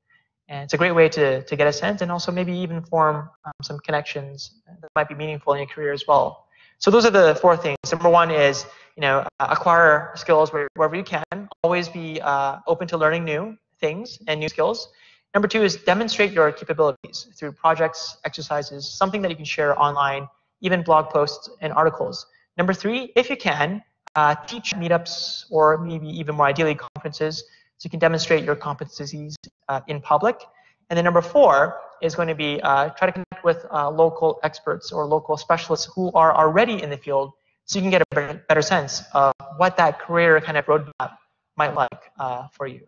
And it's a great way to, to get a sense and also maybe even form um, some connections that might be meaningful in your career as well. So those are the four things. Number one is, you know, acquire skills wherever you can. Always be uh, open to learning new things and new skills. Number two is demonstrate your capabilities through projects, exercises, something that you can share online, even blog posts and articles. Number three, if you can, uh, teach meetups or maybe even more ideally conferences so you can demonstrate your competencies uh, in public. And then number four is going to be uh, try to connect with uh, local experts or local specialists who are already in the field so you can get a better sense of what that career kind of roadmap might like uh, for you.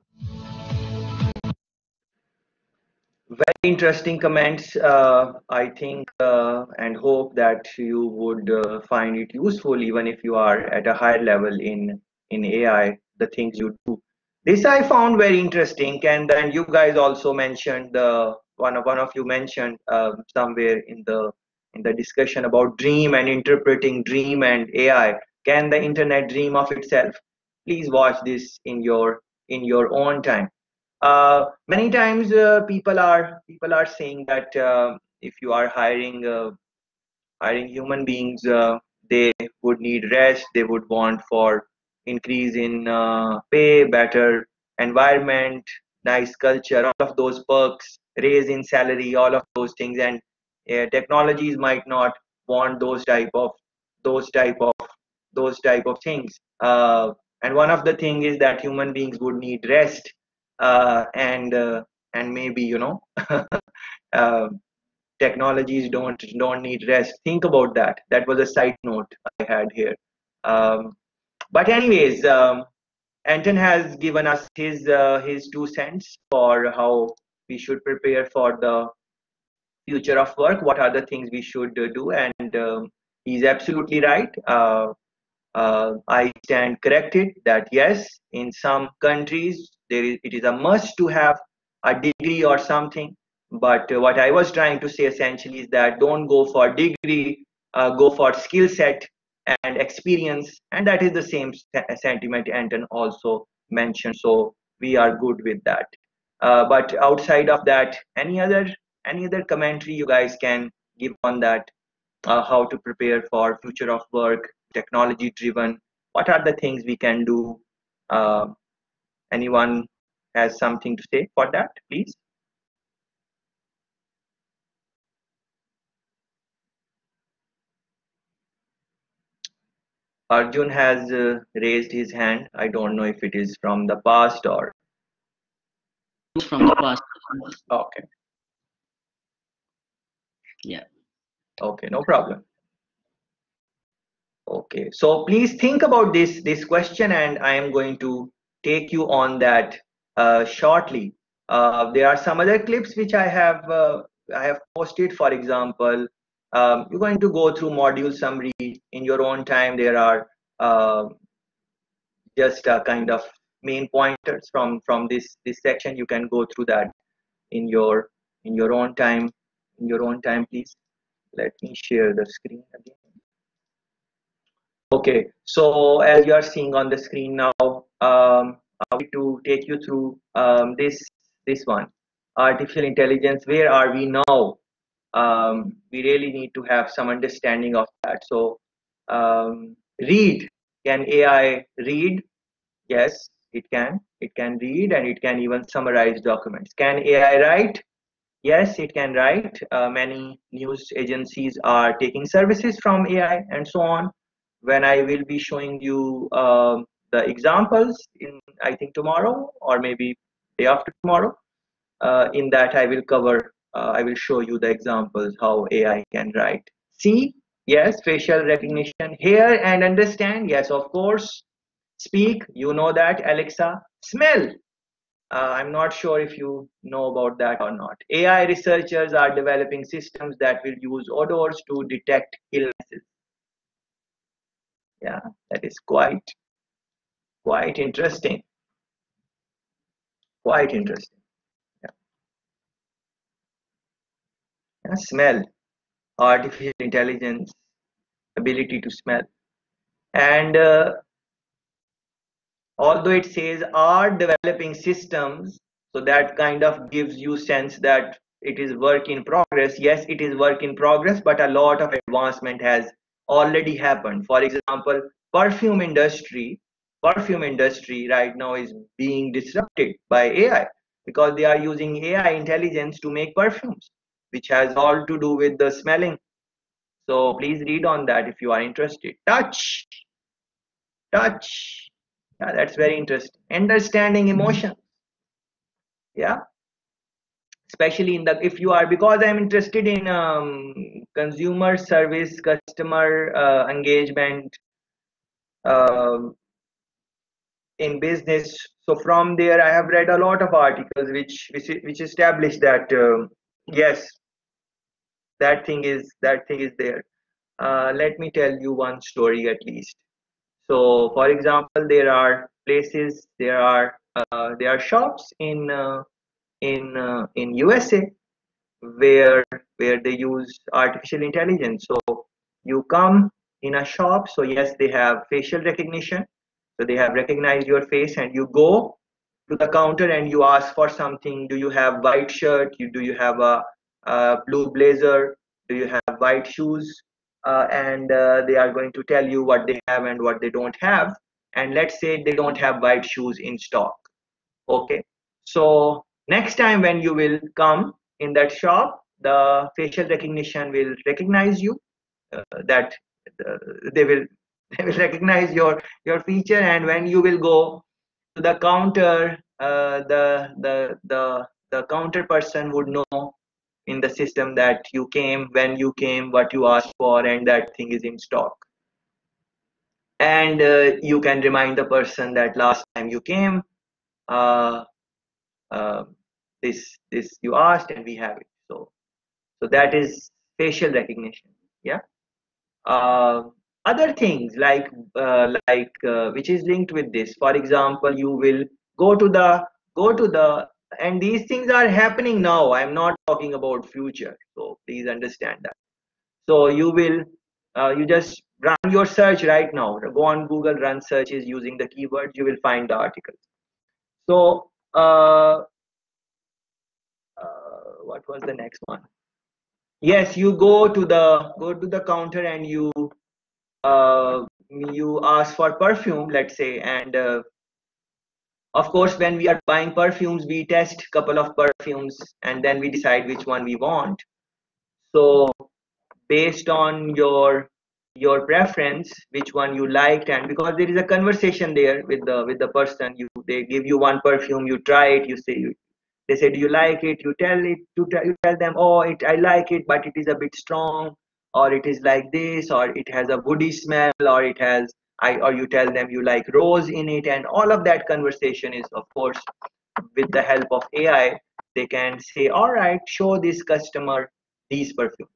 Very interesting comments. Uh, I think uh, and hope that you would find it useful even if you are at a higher level in in AI, the things you do. This I found very interesting, and then you guys also mentioned the one of one of you mentioned um, somewhere in the in the discussion about dream and interpreting dream and AI. Can the internet dream of itself? Please watch this in your in your own time. Uh, many times uh, people are people are saying that uh, if you are hiring uh, hiring human beings, uh, they would need rest. They would want for increase in uh, pay, better environment, nice culture, all of those perks, raise in salary, all of those things, and uh, technologies might not want those type of those type of those type of things. Uh, and one of the thing is that human beings would need rest, uh, and uh, and maybe you know. Uh, technologies don't don't need rest think about that that was a side note i had here um, but anyways um, anton has given us his uh, his two cents for how we should prepare for the future of work what are the things we should uh, do and um, he's absolutely right. Uh, uh i stand corrected that yes in some countries there is it is a must to have a degree or something. But what i was trying to say essentially is that don't go for degree uh, go for skill set and experience and that is the same sentiment anton also mentioned so we are good with that. Uh, but outside of that any other any other commentary you guys can give on that? Uh, how to prepare for future of work technology driven what are the things we can do? Uh, anyone has something to say for that please Arjun has uh, raised his hand. I don't know if it is from the past or from the past. Okay. Yeah. Okay, no problem. Okay, so please think about this this question, and I am going to take you on that uh, shortly. Uh, there are some other clips which I have uh, I have posted. For example, Um, you're going to go through module summary in your own time. There are uh, just a kind of main pointers from from this this section. You can go through that in your in your own time. In your own time, please. Let me share the screen again. Okay, so as you are seeing on the screen now, um, I want to take you through um, this this one, artificial intelligence. Where are we now? Um, we really need to have some understanding of that. So, um, read. Can AI read? Yes, it can. It can read and it can even summarize documents. Can AI write? Yes, it can write. Uh, many news agencies are taking services from AI and so on when I will be showing you uh, the examples in I think tomorrow or maybe day after tomorrow. Uh, in that I will cover, uh, I will show you the examples how AI can write. See, yes, facial recognition. Hear and understand, yes, of course. Speak, you know that, Alexa. Smell, uh, I'm not sure if you know about that or not. AI researchers are developing systems that will use odors to detect illnesses yeah that is quite quite interesting quite interesting yeah, yeah smell. Artificial intelligence ability to smell. And uh, although it says are developing systems so that kind of gives you sense that it is work in progress. Yes it is work in progress but a lot of advancement has already happened. For example perfume industry perfume industry right now is being disrupted by ai because they are using ai intelligence to make perfumes which has all to do with the smelling. So please read on that if you are interested. Touch. Touch. Yeah that's very interesting. Understanding emotion. Yeah. Especially in the if you are because i'm interested in um, consumer service customer uh, engagement um, in business. So from there i have read a lot of articles which which, which establish that uh, yes that thing is that thing is there uh, let me tell you one story at least so for example there are places there are uh, there are shops in uh, in uh, in USA where where they use artificial intelligence. So you come in a shop. So yes, they have facial recognition. So they have recognized your face, and you go to the counter and you ask for something. Do you have white shirt? You do you have a, a blue blazer? Do you have white shoes? Uh, and uh, they are going to tell you what they have and what they don't have. And let's say they don't have white shoes in stock. Okay. So next time when you will come in that shop the facial recognition will recognize you uh, that uh, they will they will recognize your your feature and when you will go to the counter uh, the the the the counter person would know in the system that you came when you came what you asked for and that thing is in stock. And uh, you can remind the person that last time you came uh, uh, this this you asked and we have it. So so that is facial recognition yeah? Uh, other things like uh, like uh, which is linked with this. For example you will go to the go to the and these things are happening now. I'm not talking about future. So please understand that. So you will uh, you just run your search right now. Go on google run searches using the keywords. You will find the articles so uh, uh, what was the next one? Yes you go to the go to the counter and you uh, you ask for perfume let's say and uh, of course when we are buying perfumes we test couple of perfumes and then we decide which one we want. So based on your your preference which one you liked and because there is a conversation there with the with the person you they give you one perfume you try it you say they say do you like it? You tell it to you tell them oh it i like it but it is a bit strong or it is like this or it has a woody smell or it has i or you tell them you like rose in it and all of that conversation is of course with the help of ai they can say all right show this customer these perfumes.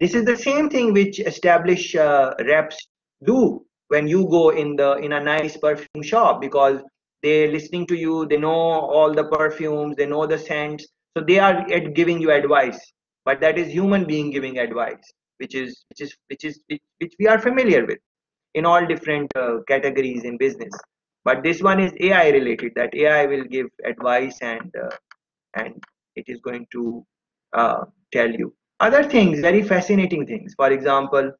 This is the same thing which established uh, reps do when you go in the in a nice perfume shop because they're listening to you they know all the perfumes they know the scents so they are giving you advice. But that is human being giving advice which is which is which is which we are familiar with in all different uh, categories in business. But this one is ai related that ai will give advice and uh, and it is going to uh, tell you. Other things very fascinating things. For example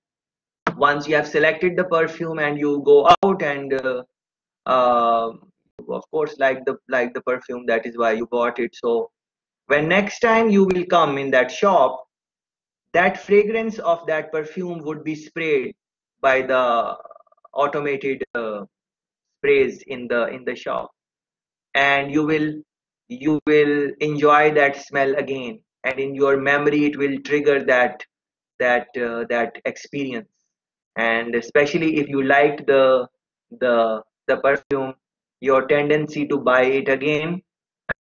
once you have selected the perfume and you go out and uh, uh, of course like the like the perfume that is why you bought it. So when next time you will come in that shop that fragrance of that perfume would be sprayed by the automated uh, sprays in the in the shop. And you will you will enjoy that smell again. And in your memory it will trigger that that uh, that experience. And especially if you liked the the the perfume your tendency to buy it again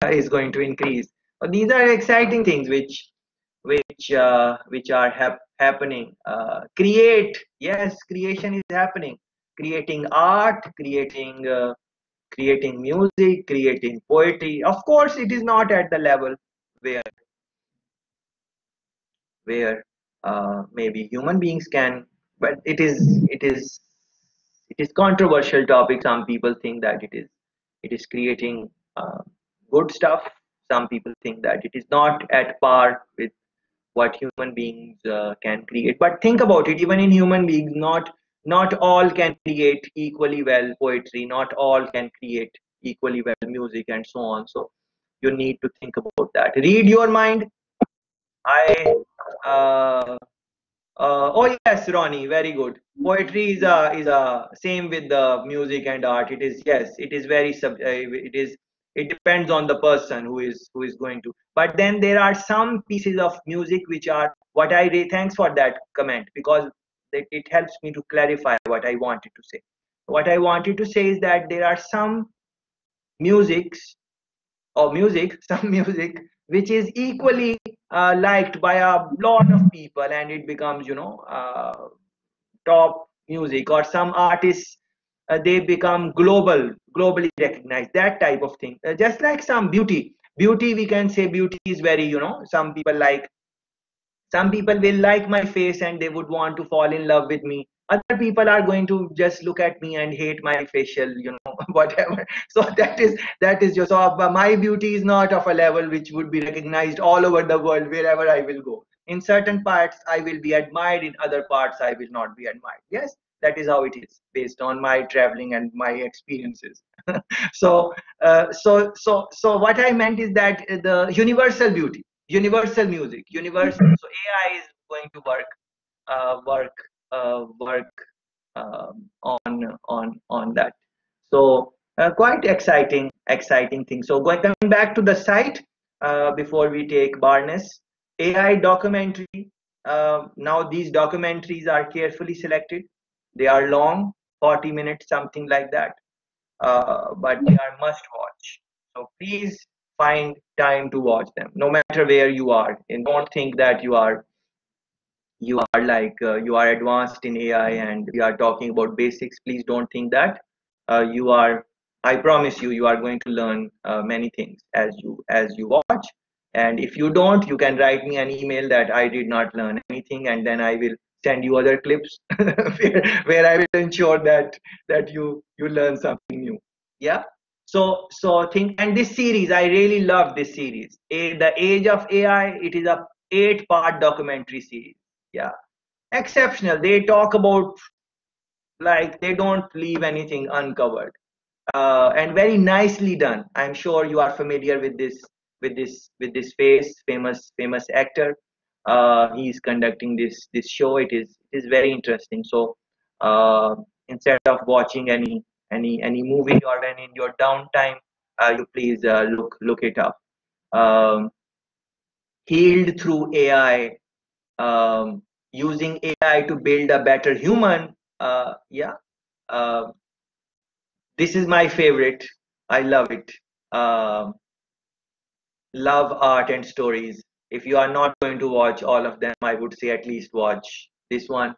is going to increase. These are exciting things which which uh, which are hap happening. Uh, create. Yes creation is happening. Creating art creating uh, creating music creating poetry. Of course it is not at the level where where uh, maybe human beings can but it is it is it is controversial topic. Some people think that it is it is creating uh, good stuff. Some people think that it is not at par with what human beings uh, can create. But think about it even in human beings not not all can create equally well poetry not all can create equally well music and so on. So you need to think about that. Read your mind. I uh, uh, oh yes ronnie very good. Poetry is a is a same with the music and art. It is yes it is very sub uh, it is it depends on the person who is who is going to. But then there are some pieces of music which are what i re- thanks for that comment because it, it helps me to clarify what i wanted to say. What i wanted to say is that there are some musics or music some music which is equally uh, liked by a lot of people and it becomes you know uh, top music or some artists they become global globally recognized that type of thing. Uh, just like some beauty. Beauty we can say beauty is very you know some people like some people will like my face and they would want to fall in love with me. Other people are going to just look at me and hate my facial you know whatever. So that is that is just so uh, my beauty is not of a level which would be recognized all over the world wherever i will go. In certain parts i will be admired. In other parts i will not be admired. Yes that is how it is based on my traveling and my experiences. So uh, so so so what i meant is that the universal beauty universal music universal so ai is going to work uh, work uh, work um, on on on that. So uh, quite exciting exciting thing. So going coming back to the site uh, before we take barnes ai documentary uh, now these documentaries are carefully selected they are long 40 minutes something like that uh, but they are must watch. So please find time to watch them no matter where you are. And don't think that you are you are like uh, you are advanced in ai and we are talking about basics. Please don't think that uh, you are i promise you you are going to learn uh, many things as you as you watch. And if you don't you can write me an email that i did not learn anything and then i will send you other clips where, I will ensure that that you you learn something new. Yeah. So so think and this series I really love this series. A, the Age of AI. It is a eight part documentary series. Yeah. Exceptional. They talk about like they don't leave anything uncovered. Uh, and very nicely done. I'm sure you are familiar with this with this with this face famous famous actor uh, he's conducting this this show. It is it is very interesting. So uh, instead of watching any any any movie or when in your downtime uh, you please uh, look look it up. Um, healed through ai um, using ai to build a better human uh, yeah uh, this is my favorite. I love it. Um, love art and stories if you are not going to watch all of them i would say at least watch this one.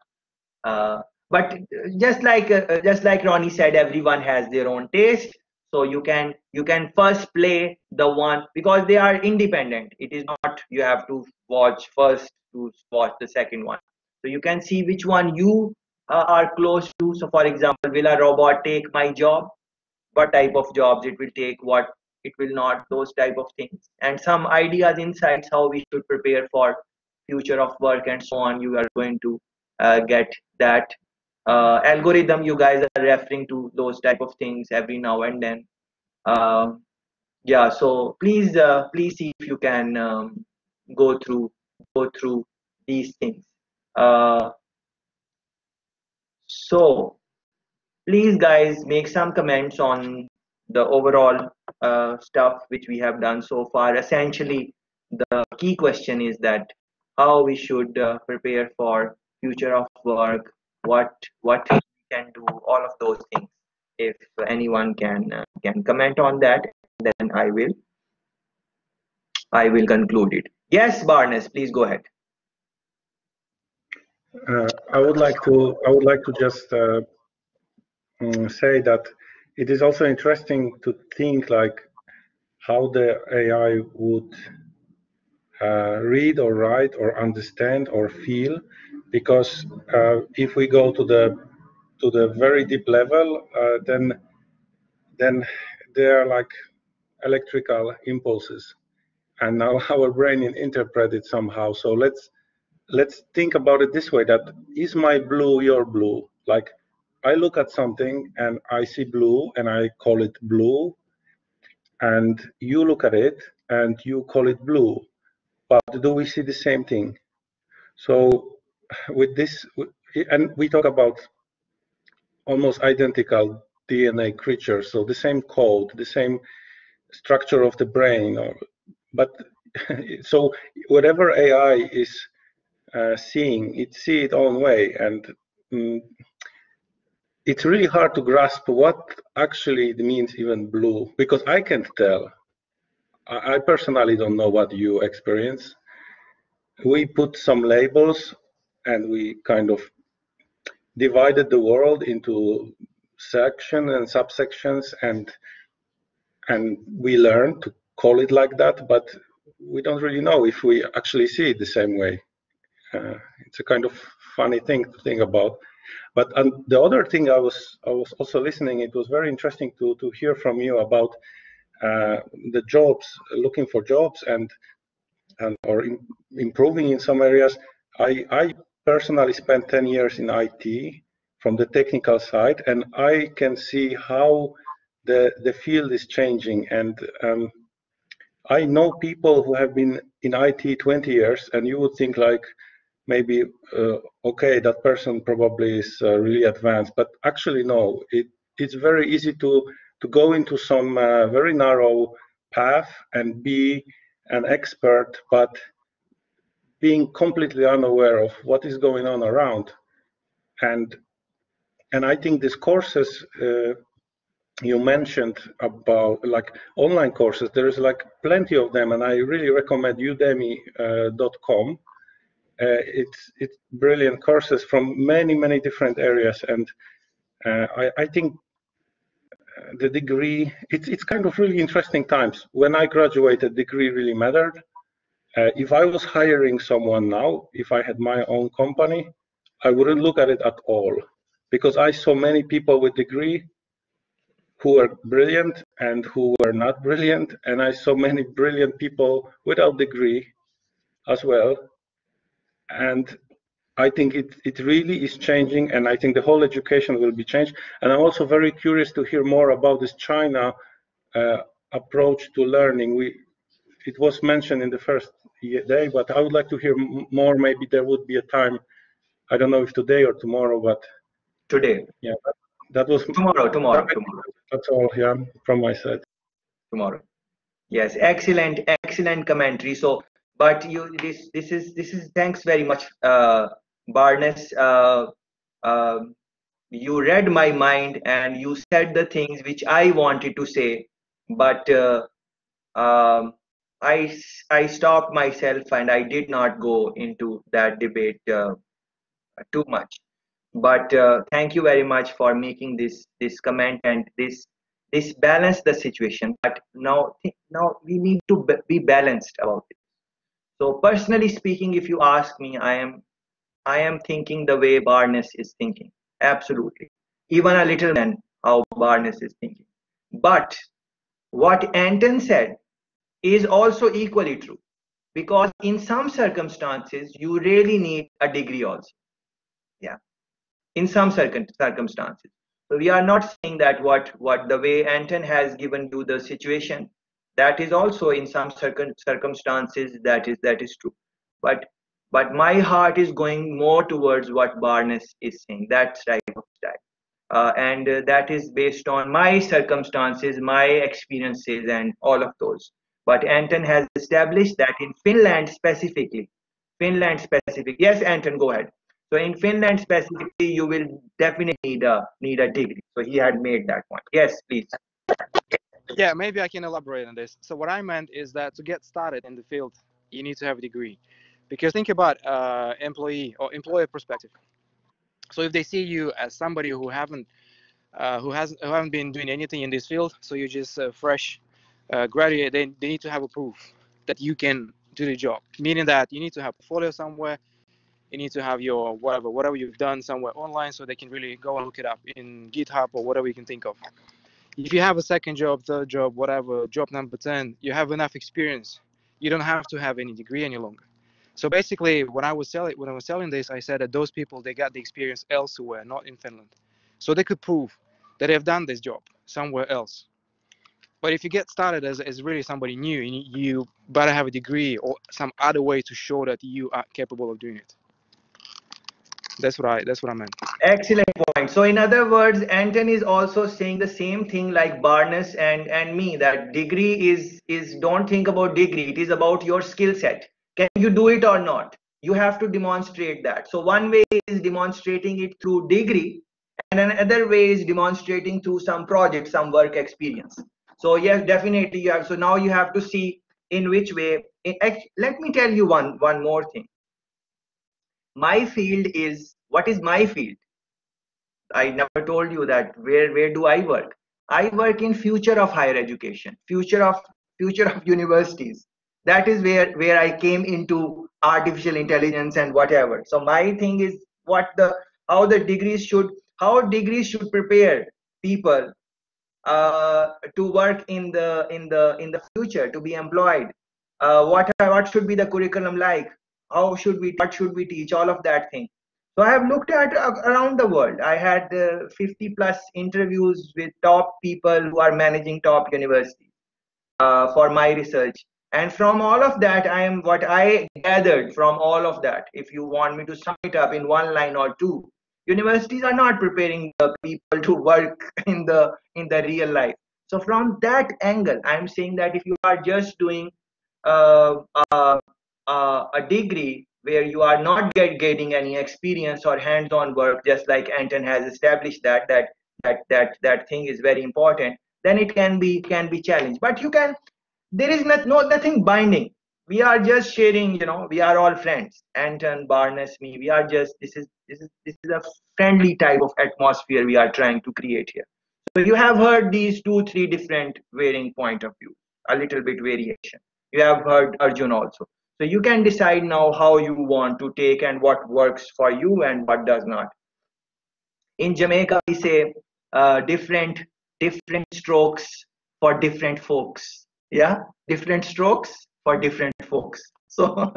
Uh, but just like uh, just like ronnie said everyone has their own taste. So you can you can first play the one because they are independent. It is not you have to watch first to watch the second one. So you can see which one you uh, are close to. So for example will a robot take my job? What type of jobs it will take? What it will not those type of things. And some ideas insights how we should prepare for future of work and so on you are going to uh, get that uh, algorithm you guys are referring to those type of things every now and then. Um, yeah so please uh, please see if you can um, go through go through these things. Uh, so please guys make some comments on the overall uh, stuff which we have done so far. Essentially the key question is that how we should uh, prepare for future of work what what we can do all of those things. If anyone can uh, can comment on that then i will i will conclude it. Yes barnes please go ahead. Uh, i would like to i would like to just uh, um, say that it is also interesting to think like how the ai would uh, read or write or understand or feel because uh, if we go to the to the very deep level uh, then then they are like electrical impulses and now our brain interpret it somehow. So let's let's think about it this way that is my blue your blue? Like i look at something and i see blue and i call it blue and you look at it and you call it blue. But do we see the same thing? So with this and we talk about almost identical dna creatures so the same code the same structure of the brain or but so whatever ai is uh, seeing it see it own way and mm, it's really hard to grasp what actually it means even blue because i can't tell. I personally don't know what you experience. We put some labels and we kind of divided the world into section and subsections and and we learn to call it like that but we don't really know if we actually see it the same way. Uh, it's a kind of funny thing to think about but um, the other thing i was i was also listening it was very interesting to to hear from you about uh, the jobs, looking for jobs and and or in, improving in some areas. I, I personally spent 10 years in IT from the technical side, and I can see how the the field is changing. And um, I know people who have been in IT 20 years, and you would think like maybe uh, okay, that person probably is uh, really advanced, but actually no. It it's very easy to to go into some uh, very narrow path and be an expert, but being completely unaware of what is going on around. And and I think these courses uh, you mentioned about like online courses, there is like plenty of them, and I really recommend Udemy.com. Uh, uh, it's it's brilliant courses from many many different areas, and uh, I, I think the degree, it's, it's kind of really interesting times. When I graduated, degree really mattered. Uh, if I was hiring someone now, if I had my own company, I wouldn't look at it at all because I saw many people with degree who were brilliant and who were not brilliant, and I saw many brilliant people without degree as well. And I think it, it really is changing, and I think the whole education will be changed. And I'm also very curious to hear more about this China uh, approach to learning. We, it was mentioned in the first day, but I would like to hear more. Maybe there would be a time, I don't know if today or tomorrow, but today. Yeah, that, that was tomorrow. Tomorrow. tomorrow. That's all. Yeah, from my side. Tomorrow. Yes, excellent, excellent commentary. So, but you, this, this is, this is. Thanks very much. Uh, Barnes, uh, uh, you read my mind and you said the things which I wanted to say, but uh, um, I, I stopped myself and I did not go into that debate uh, too much. But uh, thank you very much for making this this comment and this this balance the situation. But now now we need to be balanced about it. So personally speaking, if you ask me, I am I am thinking the way Barnes is thinking. Absolutely. Even a little man, how Barnes is thinking. But what Anton said is also equally true because in some circumstances you really need a degree also yeah in some circumstances so we are not saying that what what the way anton has given you the situation that is also in some circumstances that is that is true but but my heart is going more towards what barnes is saying that type of style uh, and uh, that is based on my circumstances my experiences and all of those but Anton has established that in Finland specifically, Finland specific. Yes, Anton, go ahead. So in Finland specifically, you will definitely need a need a degree. So he had made that point. Yes, please. Yeah, maybe I can elaborate on this. So what I meant is that to get started in the field, you need to have a degree, because think about uh, employee or employer perspective. So if they see you as somebody who haven't uh, who hasn't who haven't been doing anything in this field, so you're just uh, fresh uh, graduate, they, they need to have a proof that you can do the job, meaning that you need to have a portfolio somewhere, you need to have your whatever, whatever you've done somewhere online so they can really go and look it up in GitHub or whatever you can think of. If you have a second job, third job, whatever, job number 10, you have enough experience. You don't have to have any degree any longer. So basically, when I was selling when I was selling this, I said that those people they got the experience elsewhere, not in Finland, so they could prove that they've done this job somewhere else. But if you get started as, as really somebody new, you, you better have a degree or some other way to show that you are capable of doing it. That's what I that's what I meant. Excellent point. So in other words, Anton is also saying the same thing like Barnes and and me that degree is is don't think about degree. It is about your skill set. Can you do it or not? You have to demonstrate that. So one way is demonstrating it through degree, and another way is demonstrating through some project, some work experience so yes definitely you have so now you have to see in which way eh, let me tell you one one more thing my field is what is my field? I never told you that where where do i work? I work in future of higher education future of future of universities. That is where where i came into artificial intelligence and whatever. So my thing is what the how the degrees should how degrees should prepare people uh, to work in the in the in the future to be employed. Uh, what what should be the curriculum like how should we what should we teach? All of that thing. So i have looked at uh, around the world. I had uh, 50 plus interviews with top people who are managing top universities uh, for my research. And from all of that i am what i gathered from all of that if you want me to sum it up in one line or two universities are not preparing the people to work in the in the real life. So from that angle i'm saying that if you are just doing uh, uh, a degree where you are not get, getting any experience or hands-on work just like anton has established that that that that that thing is very important then it can be can be challenged. But you can there is not no nothing binding. We are just sharing you know we are all friends. Anton barnes me we are just this is this is this is a friendly type of atmosphere we are trying to create here. So you have heard these two three different varying point of view a little bit variation. You have heard arjun also so you can decide now how you want to take and what works for you and what does not. In jamaica we say uh, different different strokes for different folks. Yeah? Different strokes for different folks. So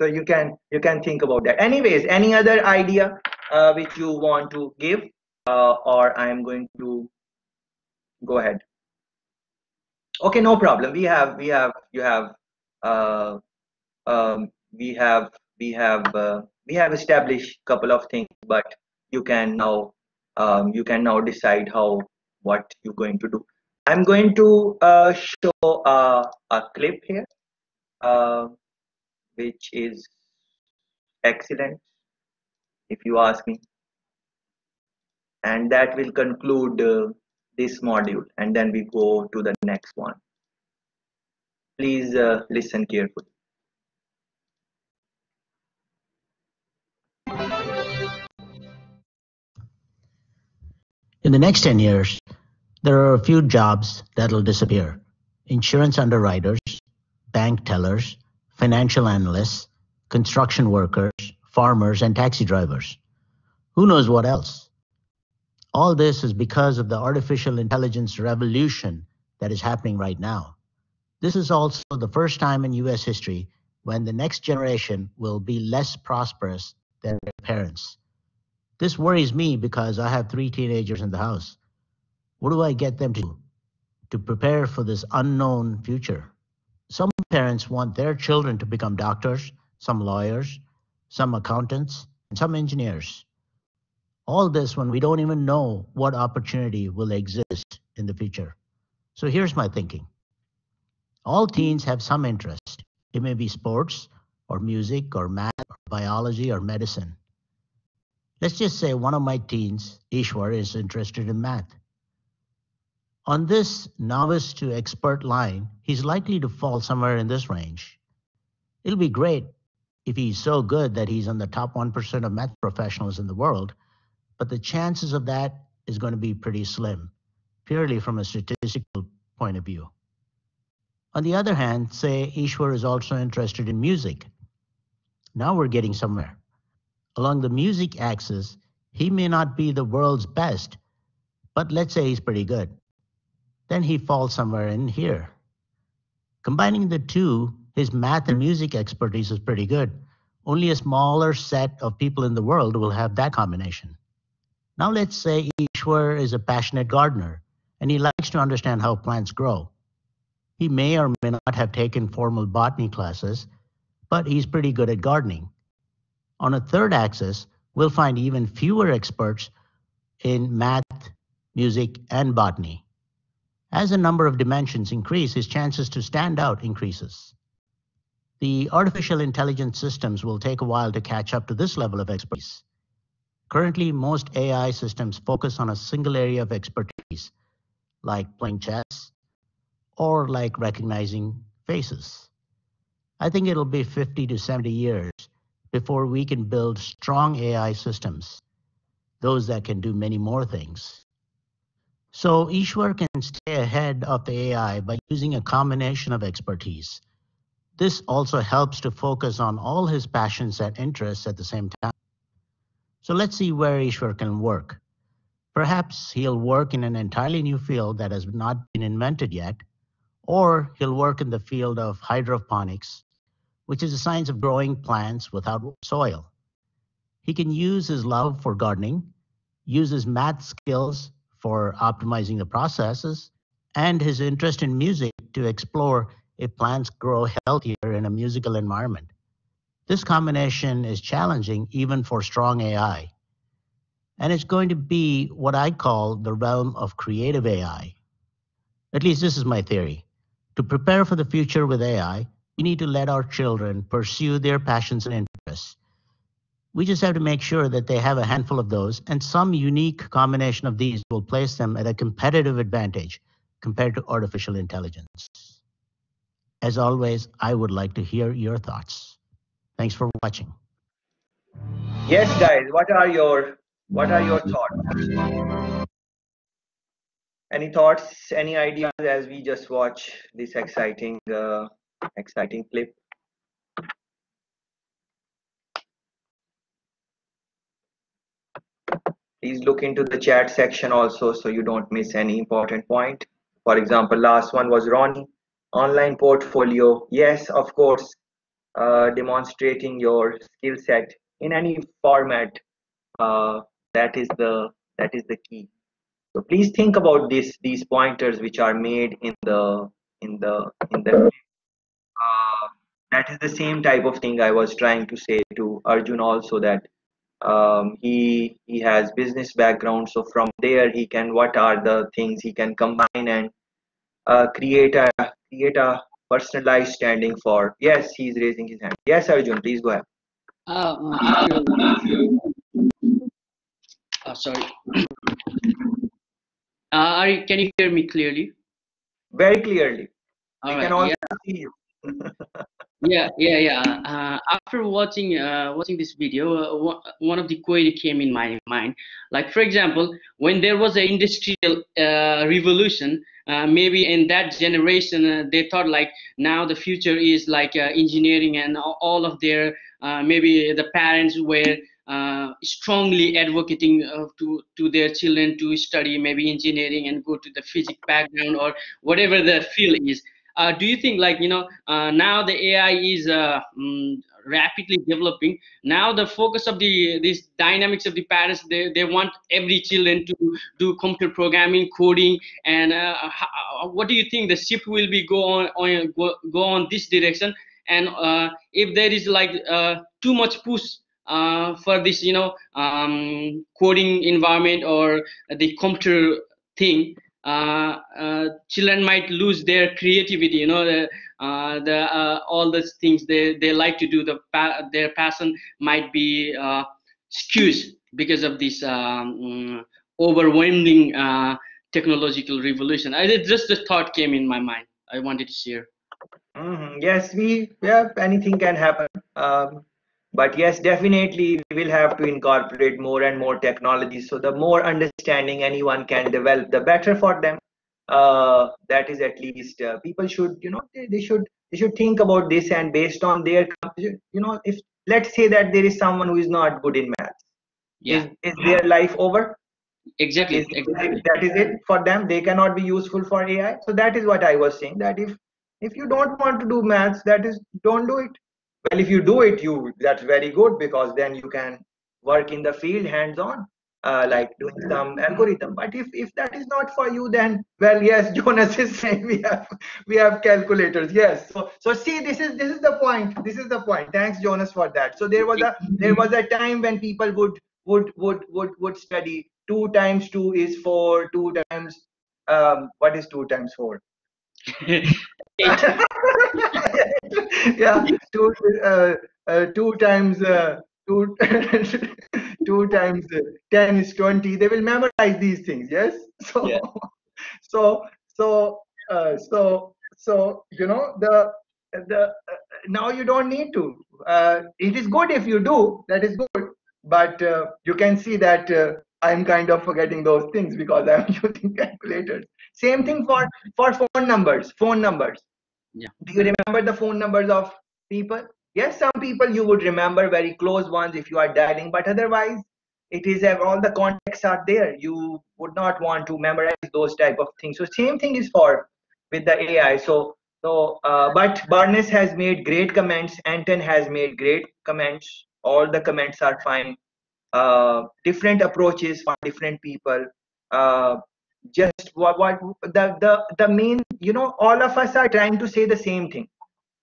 so you can you can think about that. Anyways any other idea uh, which you want to give uh, or i am going to go ahead? Okay no problem. We have we have you have uh, um, we have we have uh, we have established couple of things but you can now um, you can now decide how what you're going to do. I'm going to uh, show uh, a clip here uh, which is excellent if you ask me. And that will conclude uh, this module and then we go to the next one. Please uh, listen carefully. In the next 10 years, there are a few jobs that'll disappear. Insurance underwriters, bank tellers, financial analysts, construction workers, farmers, and taxi drivers. Who knows what else? All this is because of the artificial intelligence revolution that is happening right now. This is also the first time in US history when the next generation will be less prosperous than their parents. This worries me because I have three teenagers in the house. What do I get them to do to prepare for this unknown future? Some parents want their children to become doctors, some lawyers, some accountants, and some engineers. All this when we don't even know what opportunity will exist in the future. So here's my thinking. All teens have some interest. It may be sports or music or math or biology or medicine. Let's just say one of my teens, Ishwar, is interested in math. On this novice to expert line, he's likely to fall somewhere in this range. It'll be great if he's so good that he's on the top 1% of math professionals in the world, but the chances of that is going to be pretty slim, purely from a statistical point of view. On the other hand, say Ishwar is also interested in music. Now we're getting somewhere. Along the music axis, he may not be the world's best, but let's say he's pretty good. Then he falls somewhere in here. Combining the two, his math and music expertise is pretty good. Only a smaller set of people in the world will have that combination. Now let's say Ishwar is a passionate gardener and he likes to understand how plants grow. He may or may not have taken formal botany classes, but he's pretty good at gardening. On a third axis, we'll find even fewer experts in math, music, and botany. As the number of dimensions increase, his chances to stand out increases. The artificial intelligence systems will take a while to catch up to this level of expertise. Currently, most AI systems focus on a single area of expertise, like playing chess or like recognizing faces. I think it'll be 50 to 70 years before we can build strong AI systems, those that can do many more things. So Ishwar can stay ahead of the AI by using a combination of expertise. This also helps to focus on all his passions and interests at the same time. So let's see where Ishwar can work. Perhaps he'll work in an entirely new field that has not been invented yet, or he'll work in the field of hydroponics, which is the science of growing plants without soil. He can use his love for gardening, use his math skills for optimizing the processes, and his interest in music to explore if plants grow healthier in a musical environment. This combination is challenging even for strong AI. And it's going to be what I call the realm of creative AI. At least this is my theory. To prepare for the future with AI, we need to let our children pursue their passions and interests. We just have to make sure that they have a handful of those, and some unique combination of these will place them at a competitive advantage compared to artificial intelligence. As always, I would like to hear your thoughts. Thanks for watching. Yes, guys, what are your what are your thoughts? Any thoughts, any ideas as we just watch this exciting uh, exciting clip? Please look into the chat section also so you don't miss any important point. For example, last one was Ronnie, online portfolio. Yes, of course, uh, demonstrating your skill set in any format. Uh, that is the that is the key. So please think about this these pointers which are made in the in the in the that is the same type of thing I was trying to say to Arjun also that um, he he has business background so from there he can what are the things he can combine and uh, create a create a personalized standing for yes he's raising his hand. Yes Arjun please go ahead. Uh, oh, sorry. Uh, are, can you hear me clearly? Very clearly. All right, can also yeah. see you. yeah yeah yeah. Uh, after watching uh, watching this video uh, one- of the query came in my mind. Like for example when there was an industrial uh, revolution uh, maybe in that generation uh, they thought like now the future is like engineering and all of their maybe the parents were strongly advocating to to their children to study maybe engineering and go to the physics background or whatever the field is uh, do you think like you know uh, now the ai is uh, mm, rapidly developing now the focus of the this dynamics of the parents they, they want every children to do computer programming coding and uh, how, what do you think the shift will be go on, on go, go on this direction? And uh, if there is like uh, too much push uh, for this you know um, coding environment or the computer thing uh, uh, children might lose their creativity you know the, uh, the uh, all those things they, they like to do the their passion might be uh, skewed because of this um, mm, overwhelming uh, technological revolution I, it just the thought came in my mind i wanted to share Mhm. Yes, we yeah, anything can happen. Um, but yes, definitely we will have to incorporate more and more technology. So the more understanding anyone can develop, the better for them. Uh, that is at least uh, people should you know they, they should they should think about this and based on their you know if let's say that there is someone who is not good in maths, yeah is is their life over? exactly is, exactly that is it for them they cannot be useful for ai so that is what i was saying that if if you don't want to do maths that is don't do it well if you do it you that's very good because then you can work in the field hands on uh, like doing some algorithm. But if if that is not for you then well yes jonas is saying we have we have calculators. Yes. So so see this is this is the point. This is the point. Thanks jonas for that. So there was a there was a time when people would would would would would study 2 times 2 is 4 2 times um what is 2 times 4 yeah two uh, uh, two times uh, two two times uh, 10 is 20 they will memorize these things yes? So so so uh, so so you know the the uh, now you don't need to. Uh, it is good if you do that is good. But uh, you can see that uh, i'm kind of forgetting those things because i'm using calculators same thing for for phone numbers phone numbers. Yeah. Do you remember the phone numbers of people? Yes some people you would remember very close ones if you are dialing but otherwise it is all the contacts are there. You would not want to memorize those type of things. So same thing is for with the ai so so uh, but barnes has made great comments anton has made great comments. All the comments are fine. Uh, different approaches for different people. Uh, just what, what the the the main you know all of us are trying to say the same thing.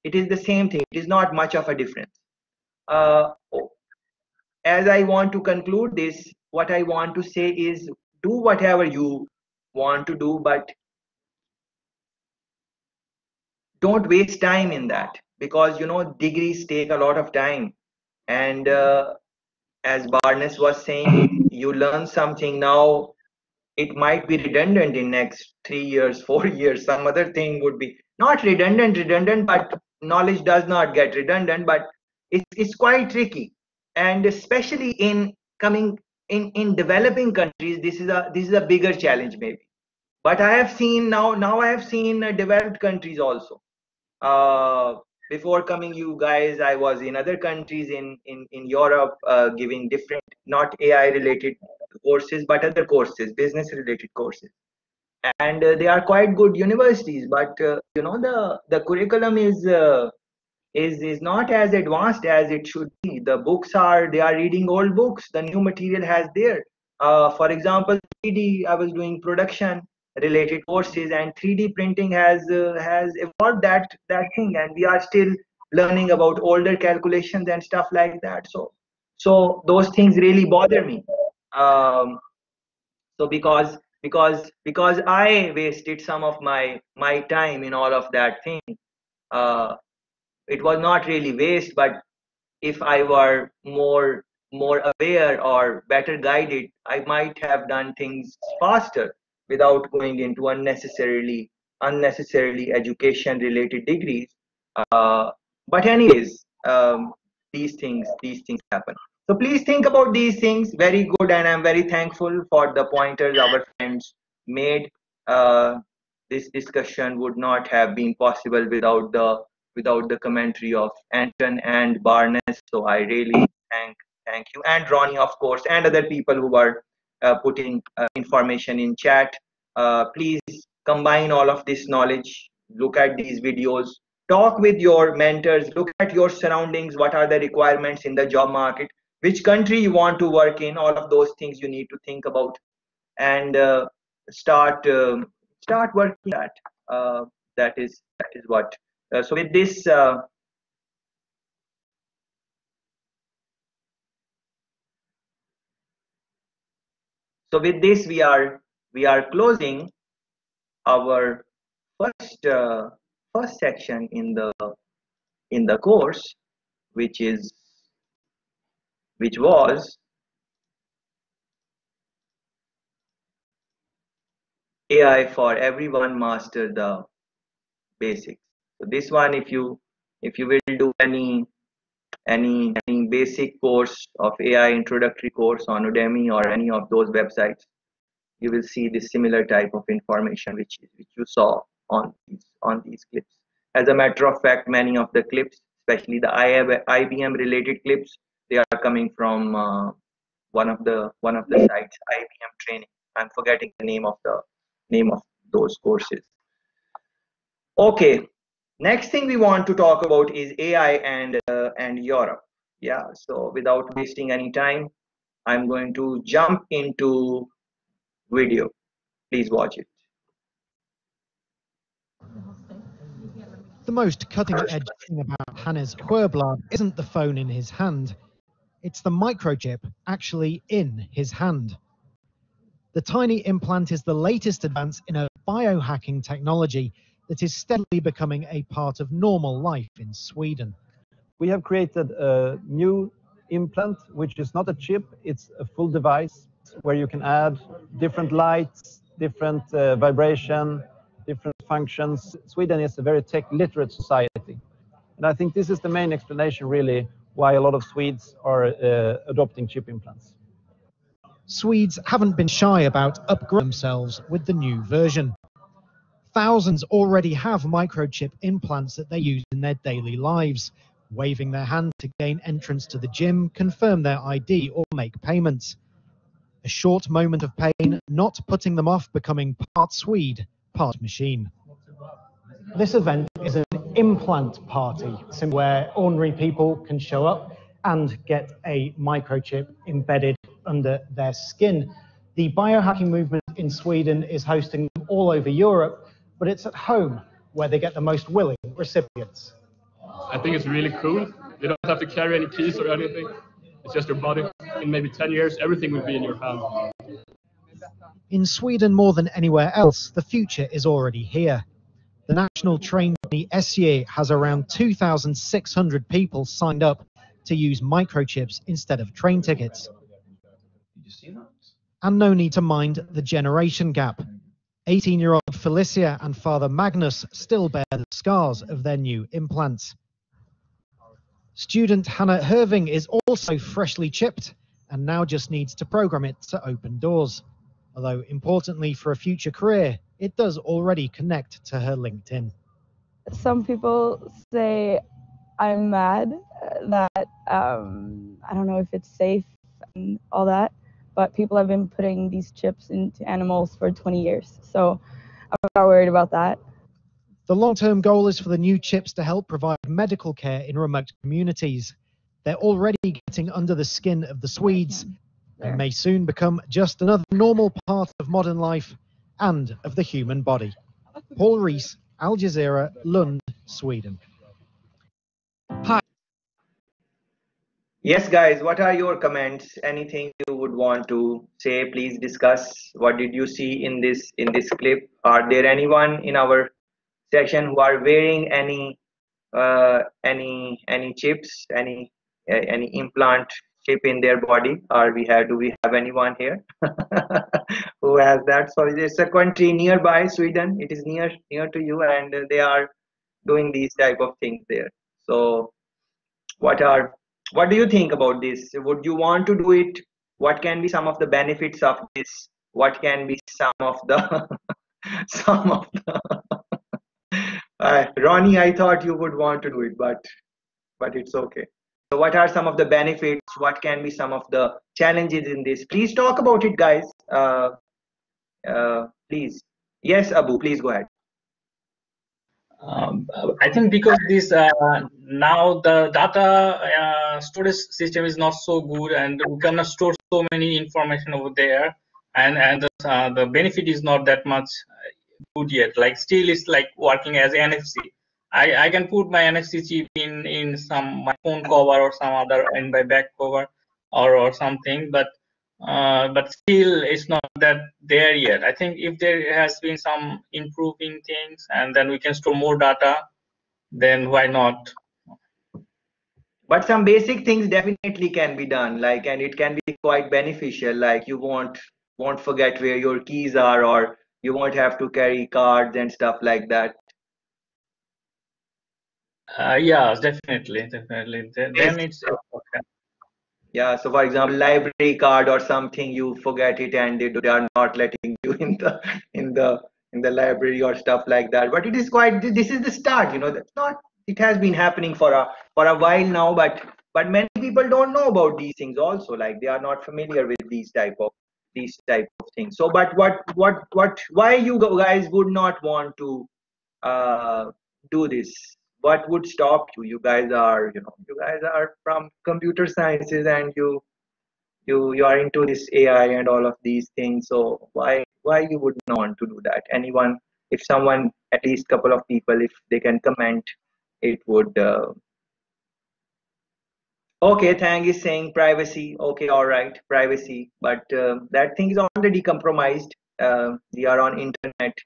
It is the same thing. It is not much of a difference. Uh, as i want to conclude this what i want to say is do whatever you want to do but don't waste time in that because you know degrees take a lot of time. And uh, as barnes was saying you learn something now it might be redundant in next three years four years some other thing would be not redundant redundant but knowledge does not get redundant but it's, it's quite tricky. And especially in coming in in developing countries this is a this is a bigger challenge maybe. But i have seen now now i have seen uh, developed countries also. Uh, before coming you guys i was in other countries in in in europe uh, giving different not ai related courses but other courses business related courses. And uh, they are quite good universities but uh, you know the the curriculum is uh, is is not as advanced as it should be. The books are they are reading old books. The new material has there. Uh, for example 3d i was doing production related courses and 3d printing has uh, has evolved that that thing and we are still learning about older calculations and stuff like that. So so those things really bother me um, so because because because i wasted some of my my time in all of that thing uh, it was not really waste but if i were more more aware or better guided i might have done things faster without going into unnecessarily unnecessarily education related degrees. Uh, but anyways um, these things these things happen so please think about these things very good and i'm very thankful for the pointers our friends made uh, this discussion would not have been possible without the without the commentary of Anton and Barnes. So I really thank thank you and Ronnie, of course, and other people who are uh, putting uh, information in chat. Uh, please combine all of this knowledge. Look at these videos. Talk with your mentors. Look at your surroundings. What are the requirements in the job market? Which country you want to work in? All of those things you need to think about, and uh, start um, start working at. Uh, that is that is what uh, so with this, uh, so with this we are we are closing our first uh, first section in the in the course, which is which was AI for everyone master the basics. So this one if you if you will do any any any basic course of ai introductory course on udemy or any of those websites you will see this similar type of information which which you saw on these on these clips. As a matter of fact many of the clips especially the ibm related clips coming from uh, one of the one of the sites ibm training i'm forgetting the name of the name of those courses okay Next thing we want to talk about is AI and uh, and Europe. Yeah, so without wasting any time, I'm going to jump into video. Please watch it. The most cutting edge thing about Hannes Sjöblad isn't the phone in his hand, it's the microchip actually in his hand. The tiny implant is the latest advance in a biohacking technology that is steadily becoming a part of normal life in Sweden. We have created a new implant, which is not a chip, it's a full device where you can add different lights, different uh, vibration, different functions. Sweden is a very tech literate society. And I think this is the main explanation, really, why a lot of Swedes are uh, adopting chip implants. Swedes haven't been shy about upgrading themselves with the new version thousands already have microchip implants that they use in their daily lives, waving their hand to gain entrance to the gym, confirm their ID, or make payments. A short moment of pain, not putting them off becoming part Swede, part machine. This event is an implant party, where ordinary people can show up and get a microchip embedded under their skin. The biohacking movement in Sweden is hosting them all over Europe, but it's at home where they get the most willing recipients. I think it's really cool. You don't have to carry any keys or anything. It's just your body. In maybe 10 years, everything will be in your hand. In Sweden, more than anywhere else, the future is already here. The national train company SJ has around 2,600 people signed up to use microchips instead of train tickets. And no need to mind the generation gap. 18 year old Felicia and father Magnus still bear the scars of their new implants. Student Hannah Herving is also freshly chipped and now just needs to program it to open doors. Although, importantly for a future career, it does already connect to her LinkedIn. Some people say I'm mad that um, I don't know if it's safe and all that but people have been putting these chips into animals for 20 years. So I'm not worried about that. The long term goal is for the new chips to help provide medical care in remote communities. They're already getting under the skin of the Swedes and may soon become just another normal part of modern life and of the human body. Paul Rhys, Al Jazeera, Lund, Sweden. Hi. Yes, guys, what are your comments? Anything you would want to say? Please discuss. What did you see in this in this clip? Are there anyone in our session who are wearing any uh, any any chips, any uh, any implant chip in their body? Are we have do we have anyone here who has that. So it's a country nearby, Sweden. It is near near to you, and they are doing these type of things there. So, what are what do you think about this? Would you want to do it? What can be some of the benefits of this? What can be some of the some of the uh, Ronnie? I thought you would want to do it, but but it's okay. So what are some of the benefits? What can be some of the challenges in this? Please talk about it, guys. Uh, uh, please. Yes, Abu, please go ahead. Um, I think because this uh, now the data uh, storage system is not so good and we cannot store so many information over there and and the, uh, the benefit is not that much good yet like still it's like working as NFC I, I can put my NFC chip in in some my phone cover or some other in my back cover or or something but uh, but still it's not that there yet. I think if there has been some improving things and then we can store more data, then why not? But some basic things definitely can be done, like and it can be quite beneficial. Like you won't won't forget where your keys are, or you won't have to carry cards and stuff like that. Uh, yeah, definitely, definitely. Then, it's yeah so for example library card or something you forget it and they, they are not letting you in the in the in the library or stuff like that. But it is quite this is the start you know that's not it has been happening for a for a while now but but many people don't know about these things also like they are not familiar with these type of these type of things. So but what what what why you guys would not want to uh do this what would stop you? You guys are you know you guys are from computer sciences and you you you are into this ai and all of these things. So why why you would not want to do that? Anyone if someone at least couple of people if they can comment it would uh, okay thank is saying privacy. Okay all right privacy. But uh, that thing is already compromised. Uh, we are on internet.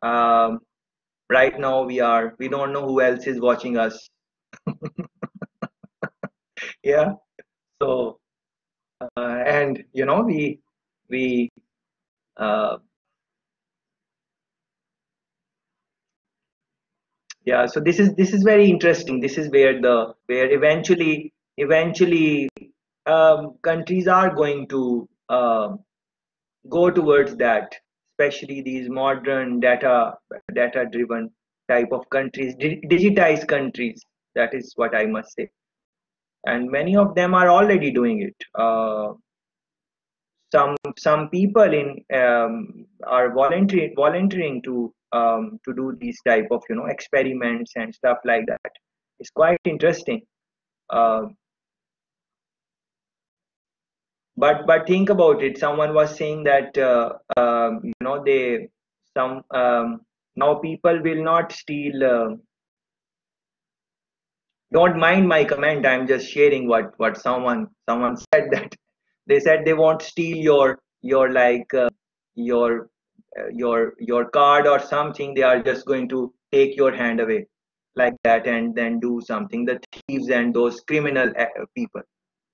Um, right now we are we don't know who else is watching us. Yeah so uh, and you know we we uh, yeah so this is this is very interesting. This is where the where eventually eventually um, countries are going to uh, go towards that especially these modern data data driven type of countries digitized countries that is what i must say. And many of them are already doing it. Uh, some some people in um, are volunteering volunteering to um, to do these type of you know experiments and stuff like that. It's quite interesting. Uh, but but think about it. Someone was saying that uh, um, you know they some um, now people will not steal uh, don't mind my comment. I'm just sharing what what someone someone said that they said they won't steal your your like uh, your uh, your your card or something. They are just going to take your hand away like that and then do something. The thieves and those criminal uh, people.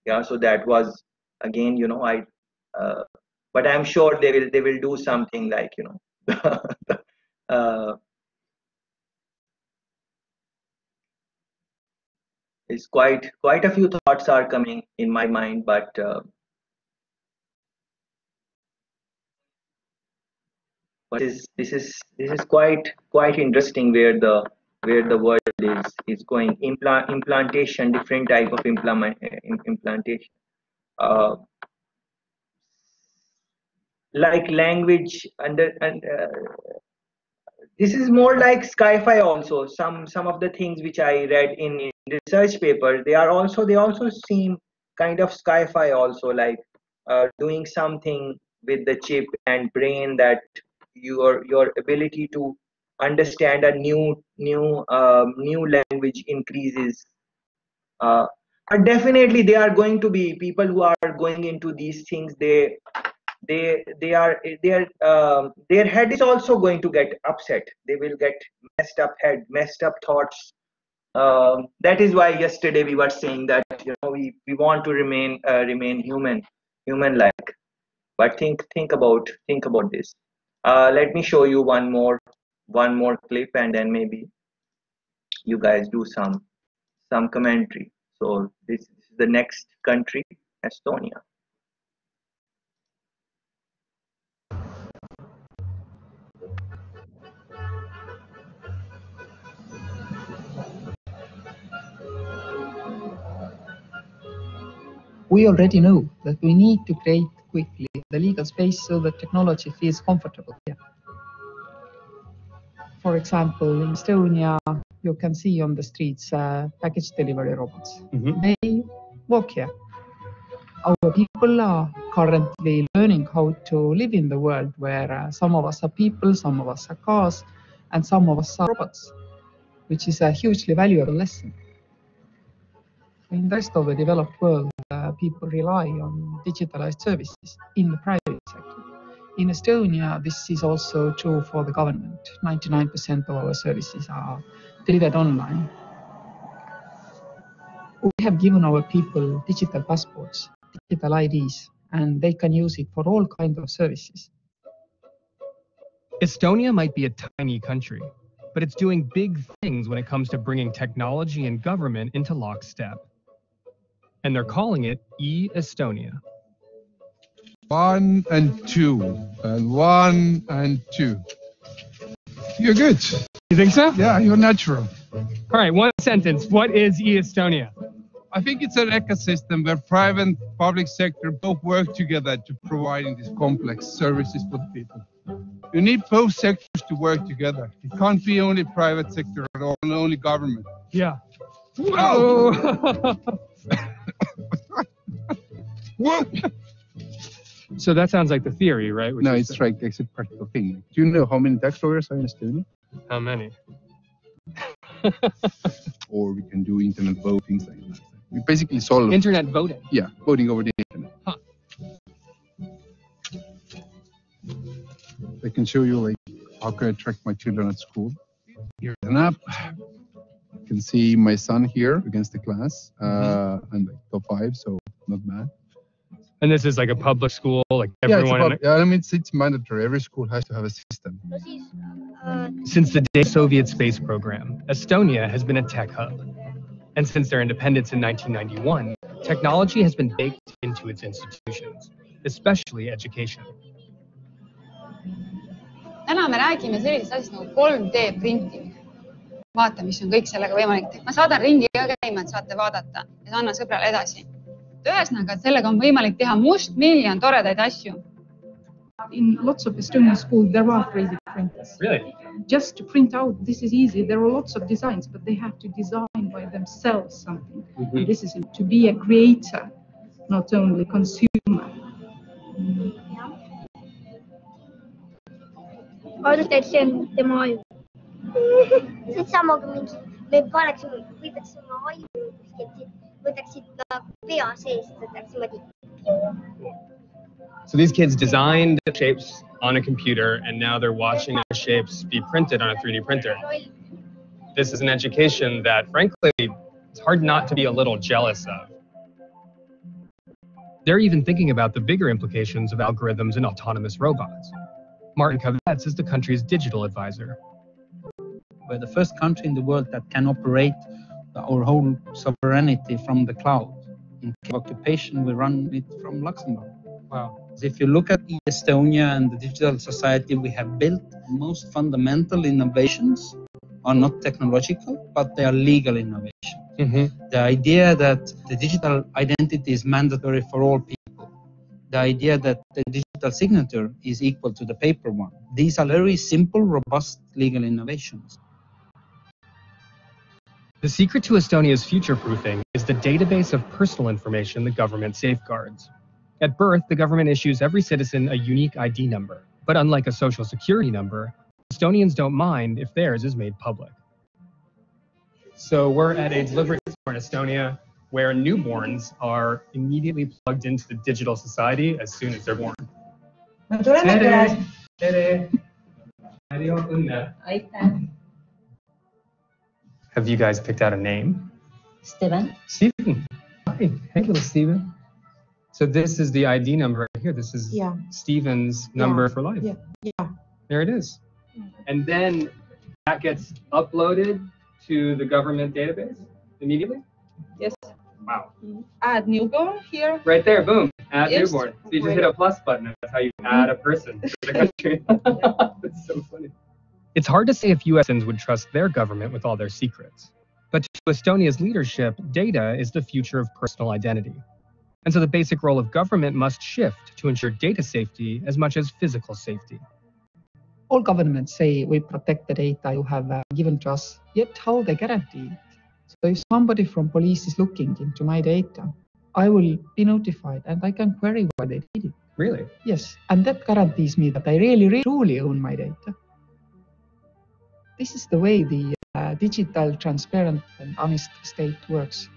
Yeah so that was again you know i uh, but i'm sure they will they will do something like you know uh, it's quite quite a few thoughts are coming in my mind but uh, but is this is this is quite quite interesting where the where the world is is going. Implant implantation different type of implement implantation uh, like language under and uh, this is more like sci-fi also. Some some of the things which i read in, in research paper they are also they also seem kind of sci-fi also like uh, doing something with the chip and brain that your your ability to understand a new new um, new language increases uh, but definitely they are going to be people who are going into these things. They they they are their um, their head is also going to get upset. They will get messed up head messed up thoughts. Um, that is why yesterday we were saying that you know we, we want to remain uh, remain human human like but think think about think about this. Uh, let me show you one more one more clip and then maybe you guys do some some commentary so this is the next country estonia we already know that we need to create quickly the legal space so that technology feels comfortable here. For example, in Estonia, you can see on the streets uh, package delivery robots. They work here. Our people are currently learning how to live in the world where uh, some of us are people, some of us are cars, and some of us are robots, which is a hugely valuable lesson. In the rest of the developed world, uh, people rely on digitalized services in the private sector. In Estonia, this is also true for the government. 99% of our services are delivered online. We have given our people digital passports, digital IDs, and they can use it for all kinds of services. Estonia might be a tiny country, but it's doing big things when it comes to bringing technology and government into lockstep. And they're calling it e-Estonia. One and two, and one and two. You're good. You think so? Yeah, you're natural. All right, one sentence. What is e-Estonia? I think it's an ecosystem where private and public sector both work together to providing these complex services for the people. You need both sectors to work together. It can't be only private sector or only government. Yeah. Whoa! Whoa! So that sounds like the theory, right? Which no, it's like it's a practical thing. Do you know how many tax lawyers are in Estonia? How many? Or we can do internet voting, things like that. We basically solve Internet voting. Yeah, voting over the internet. Huh. I can show you like how can I track my children at school. Here's an app. You can see my son here against the class, uh, and like top five, so not bad. And this is like a public school, like Yeah, it's everyone. about, yeah, I mean it's, it's mandatory. Every school has to have a system. Since the day Soviet space program, Estonia has been a tech hub. And since their independence in 1991, technology has been baked into its institutions, especially education. täna me räägime sellisest asjast nagu 3D printimine. vaata, mis on kõik sellega võimalik teha. ma saadan ringi ka käima, et saate vaadata ja annan sõbrale edasi. Et ühesõnaga, et sellega on võimalik teha mustmiljon toredaid asju. In lots of Estonian schools, there are 3D printers. Really? Just to print out, this is easy. There are lots of designs, but they have to design by themselves something. Mhm. And this is to be a creator, not only consumer. arvad, et see on tema aju? see on sama kui mingi, me paneksime, võtaksime aju kuskilt, võtaksid ta So these kids designed shapes on a computer, and now they're watching their shapes be printed on a 3D printer. This is an education that, frankly, it's hard not to be a little jealous of. They're even thinking about the bigger implications of algorithms and autonomous robots. Marten Kaevats is the country's digital advisor. We're the first country in the world that can operate our whole sovereignty from the cloud. In occupation, we run it from Luxembourg. Wow. If you look at Estonia and the digital society we have built, most fundamental innovations are not technological, but they are legal innovations. Mm-hmm. The idea that the digital identity is mandatory for all people, the idea that the digital signature is equal to the paper one. These are very simple, robust legal innovations. The secret to Estonia's future proofing is the database of personal information the government safeguards. At birth, the government issues every citizen a unique ID number. But unlike a social security number, Estonians don't mind if theirs is made public. So we're at a delivery store in Estonia where newborns are immediately plugged into the digital society as soon as they're born. Tere! Tere! Õnne! aitäh. Have you guys picked out a name? Steven, Steven. Hi. Hey, little Steven. So this is the ID number right here. This is Yeah. Stephen's number Yeah. for life. Yeah. Yeah. There it is. Mm-hmm. And then that gets uploaded to the government database immediately? Yes. Wow. Mm-hmm. Add newborn here. Right there, boom, add Yes. newborn. So you just hit a plus button, and that's how you add a person to the country. that's so funny. It's hard to say if US citizens would trust their government with all their secrets. But to Estonia's leadership, data is the future of personal identity. And so the basic role of government must shift to ensure data safety as much as physical safety. All governments say we protect the data you have uh, given to us, yet how they guarantee it? So if somebody from police is looking into my data, I will be notified and I can query why they did it. Really? Yes, and that guarantees me that I really, really truly own my data. This is the way the uh, digital, transparent, and honest state works.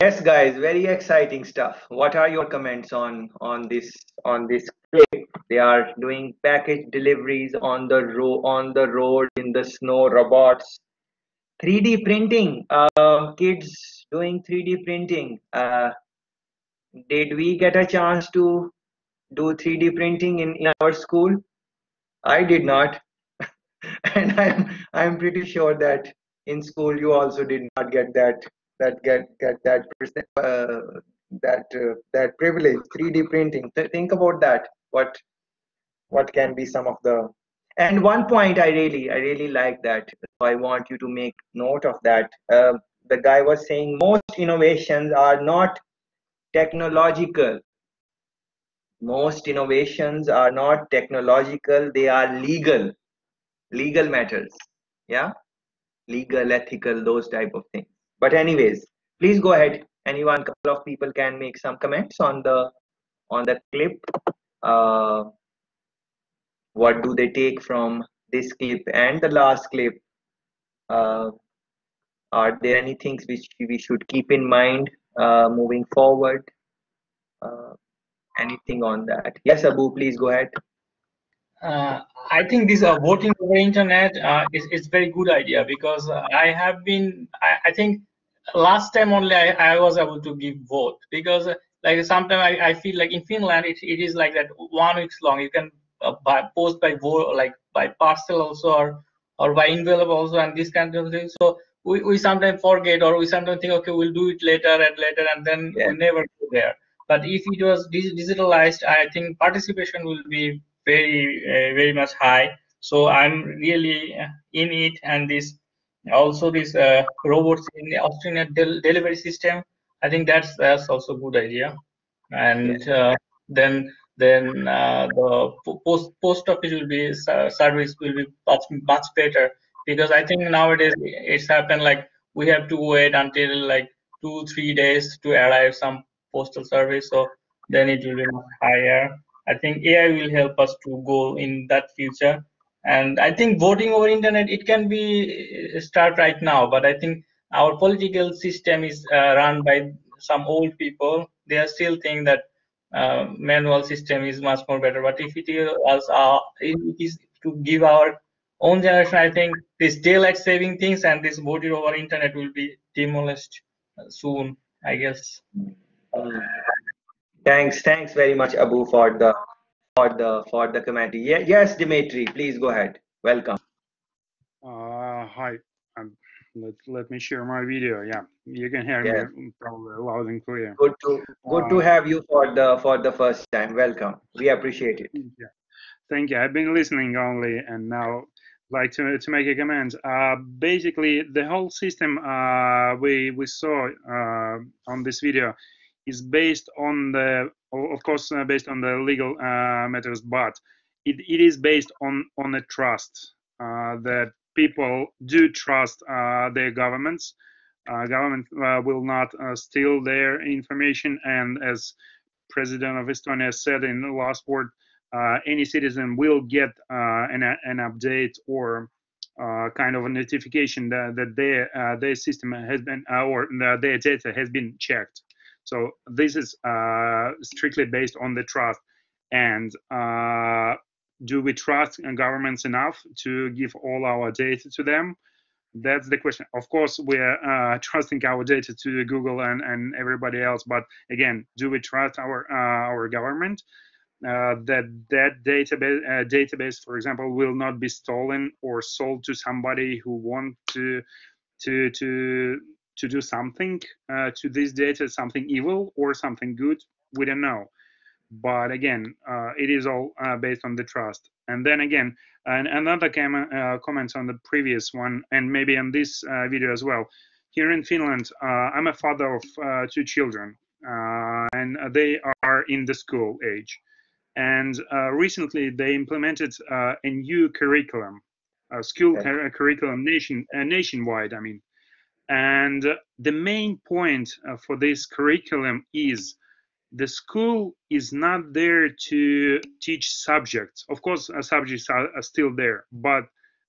Yes, guys, very exciting stuff. What are your comments on on this on this clip? They are doing package deliveries on the road on the road in the snow. Robots, 3D printing. Uh, kids doing 3D printing. Uh, did we get a chance to do 3D printing in, in our school? I did not, and I'm I'm pretty sure that in school you also did not get that that get get that uh, that uh, that privilege 3d printing. Th- think about that. What what can be some of the and one point i really i really like that. So i want you to make note of that. Uh, the guy was saying most innovations are not technological. Most innovations are not technological they are legal legal matters yeah? Legal ethical those type of things. But anyways please go ahead. Anyone couple of people can make some comments on the on the clip. Uh, what do they take from this clip and the last clip? Uh, are there any things which we should keep in mind uh, moving forward. Uh, anything on that? Yes abu please go ahead. Uh, I think this uh, voting over internet uh, is is very good idea because I have been I, I think last time only I, I was able to give vote because uh, like sometimes I, I feel like in Finland it, it is like that one weeks long. You can by post by vote like by parcel also or or by envelope also and this kind of thing. So we, we sometimes forget or we sometimes think okay we'll do it later and later and then Yeah. we never go there. But if it was digitalized I think participation will be very uh, very much high. So i'm really uh, in it and this also this uh, robots in the austrian del- delivery system i think that's that's also a good idea. And uh, then then uh, the post post office will be uh, service will be much, much better because i think nowadays it's happened like we have to wait until like two three days to arrive some postal service so then it will be much higher I think AI will help us to go in that future. And I think voting over internet, it can be uh, start right now, but I think our political system is uh, run by some old people. They are still think that uh, manual system is much more better. But if it is, uh, if it is to give our own generation, I think this daylight saving things and this voting over internet will be demolished uh, soon, I guess. thanks thanks very much abu for the for the for the commentary yeah, yes dimitri please go ahead welcome Uh, hi. Um, let, let me share my video. Yeah, you can hear Yeah. me probably loud and clear. good to good to Uh, have you for the for the first time welcome we appreciate it Yeah. Thank you. I've been listening only and now like to, to make a comment. Uh, basically, the whole system uh, we, we saw uh, on this video is based on the, of course, uh, based on the legal uh, matters, but it, it is based on, on a trust uh, that people do trust their governments. Government will not steal their information, and as President of Estonia said in the last word, any citizen will get uh, an, an update or uh, kind of a notification that, that their uh, their system has been uh, or their data has been checked. So this is uh, strictly based on the trust, and uh, do we trust governments enough to give all our data to them? That's the question. Of course, we're uh, trusting our data to Google and, and everybody else, but again, do we trust our uh, our government? Uh, that that database uh, database, for example, will not be stolen or sold to somebody who want to to to to do something uh, to this data, something evil or something good. We don't know but again, uh, it is all uh, based on the trust. And then again, and another com uh, comments on the previous one, and maybe on this video as well. Here in Finland, I'm a father of two children, and they are in the school age. And recently, they implemented a new curriculum, a school okay. curriculum nation nationwide. I mean, and the main point for this curriculum is the school is not there to teach subjects. Of course, uh, subjects are, are, still there, but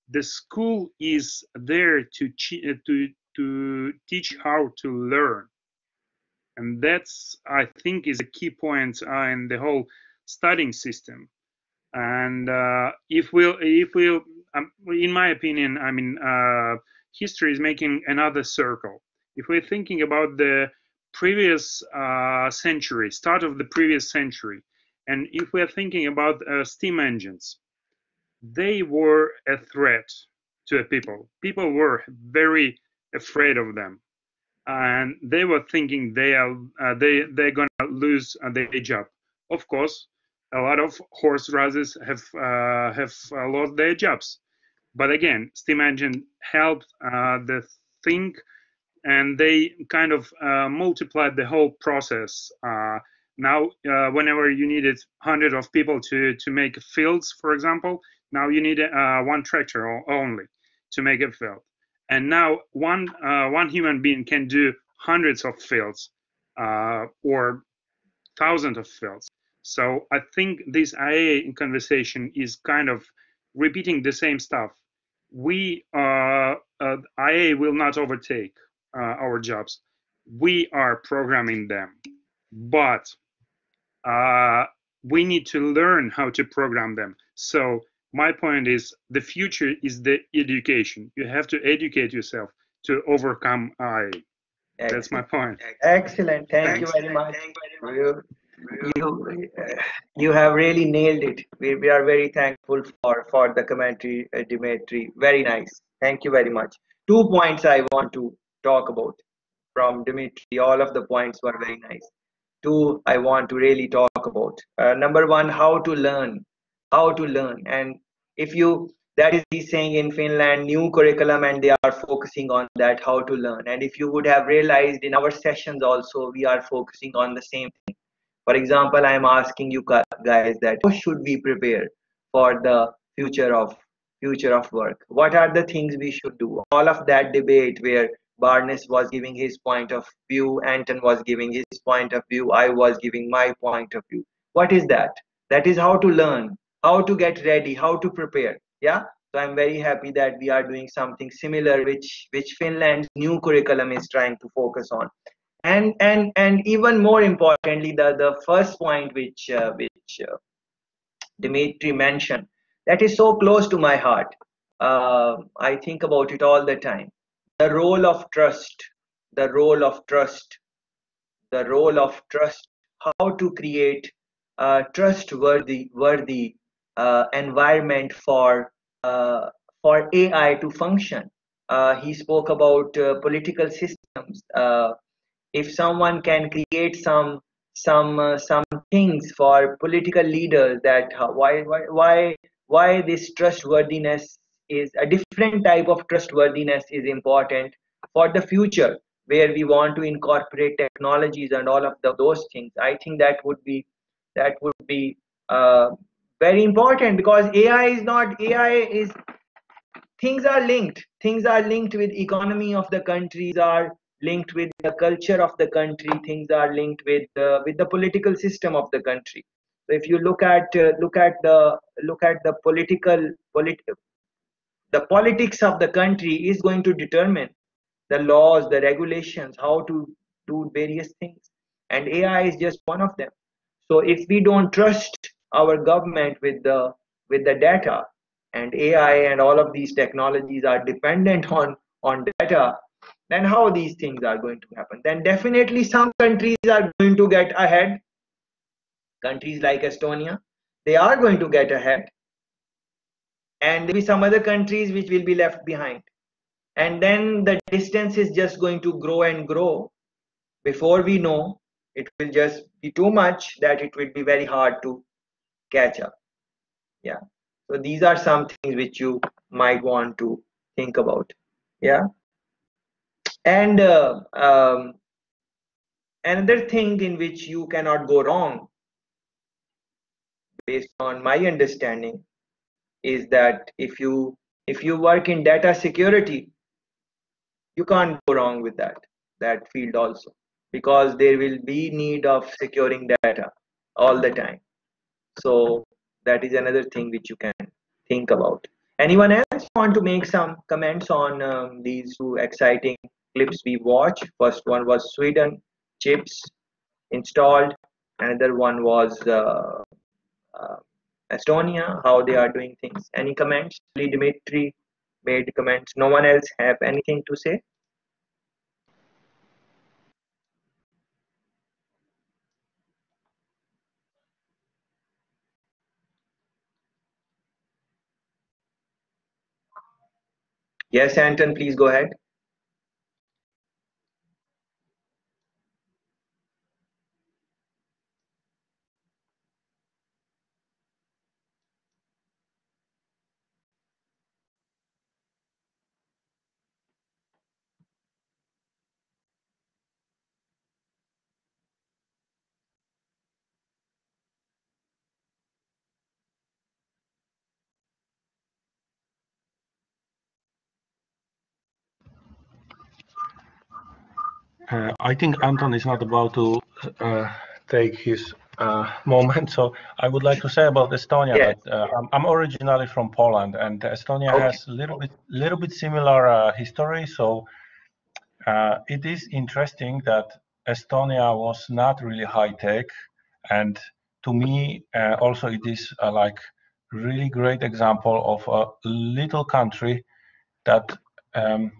the school is there to uh, to to teach how to learn, and that's I think is a key point uh, in the whole studying system. And uh, if we'll if we'll, um, in my opinion, I mean, uh, history is making another circle. If we're thinking about the previous uh, century, start of the previous century. And if we're thinking about uh, steam engines, they were a threat to the people. People were very afraid of them, and they were thinking they are uh, they they're gonna lose uh, their job. Of course, a lot of horse races have uh, have uh, lost their jobs, but again, steam engine helped the thing and they kind of uh, multiplied the whole process. Uh, now, uh, whenever you needed hundreds of people to to make fields, for example, now you need uh, one tractor only to make a field, and now one uh, one human being can do hundreds of fields uh, or thousands of fields. So I think this IA conversation is kind of repeating the same stuff. We IA will not overtake uh, our jobs. We are programming them, but uh, we need to learn how to program them. So my point is the future is the education. You have to educate yourself to overcome I. That's my point. Excellent. Thank you very much. You, you, have really nailed it. We, we are very thankful for, for the commentary, uh, Dimitri. Very nice. Thank you very much. Two points I want to talk about from Dimitri. All of the points were very nice. Two, I want to really talk about. Uh, number one, how to learn. How to learn. And if you, that is he's saying in Finland, new curriculum, and they are focusing on that, how to learn. And if you would have realized in our sessions also, we are focusing on the same thing. For example, I am asking you guys that how should we prepare for the future of future of work? What are the things we should do? All of that debate where Barnes was giving his point of view, Anton was giving his point of view, I was giving my point of view. What is that? That is how to learn, how to get ready, how to prepare. Yeah. So I'm very happy that we are doing something similar, which which Finland's new curriculum is trying to focus on. And and and even more importantly, the the first point which uh, which uh, Dimitri mentioned, that is so close to my heart. Uh, I think about it all the time the role of trust the role of trust the role of trust how to create a trustworthy worthy uh, environment for uh, for AI to function. Uh, he spoke about political systems. Uh, if someone can create some some uh, some things for political leaders, that why why why why this trustworthiness is a different type of trustworthiness is important for the future where we want to incorporate technologies and all of the, those things. I think that would be that would be uh, very important because ai is not ai is things are linked. Things are linked with economy of the countries are linked with the culture of the country things are linked with uh, with the political system of the country. So if you look at uh, look at the look at the political polit the politics of the country is going to determine the laws the regulations how to do various things. And ai is just one of them. So if we don't trust our government with the with the data and ai and all of these technologies are dependent on on data then how these things are going to happen? Then definitely some countries are going to get ahead. Countries like estonia they are going to get ahead. And there will be some other countries which will be left behind. And then the distance is just going to grow and grow. Before we know it will just be too much that it will be very hard to catch up. Yeah. So these are some things which you might want to think about. Yeah and uh, um, another thing in which you cannot go wrong based on my understanding is that if you if you work in data security you can't go wrong with that that field also because there will be need of securing data all the time. So that is another thing which you can think about. Anyone else want to make some comments on um, these two exciting clips we watched. First one was sweden chips installed. Another one was uh, uh, estonia how they are doing things. Any comments? Dimitri made comments. No one else have anything to say? Yes, Anton, please go ahead. Uh, I think Anton is not about to uh, take his uh, moment, so I would like to say about Estonia Yes. that uh, I'm, I'm originally from Poland, and Estonia Okay. has a little bit, little bit similar uh, history. So uh, it is interesting that Estonia was not really high tech, and to me, uh, also it is uh, like really great example of a little country that um,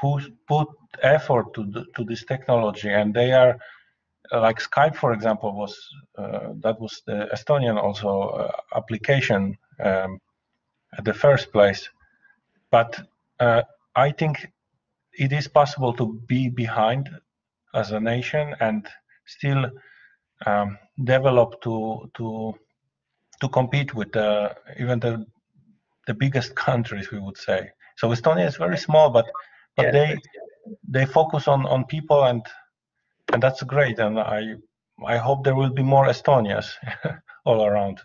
put put effort to the, to this technology, and they are uh, like Skype, for example, was uh, that was the Estonian also uh, application um, at the first place. But uh, I think it is possible to be behind as a nation and still um, develop to to to compete with even the the biggest countries, we would say. So Estonia is very small, but but Yes. they they focus on on people and and that's great. And I I hope there will be more Estonias all around.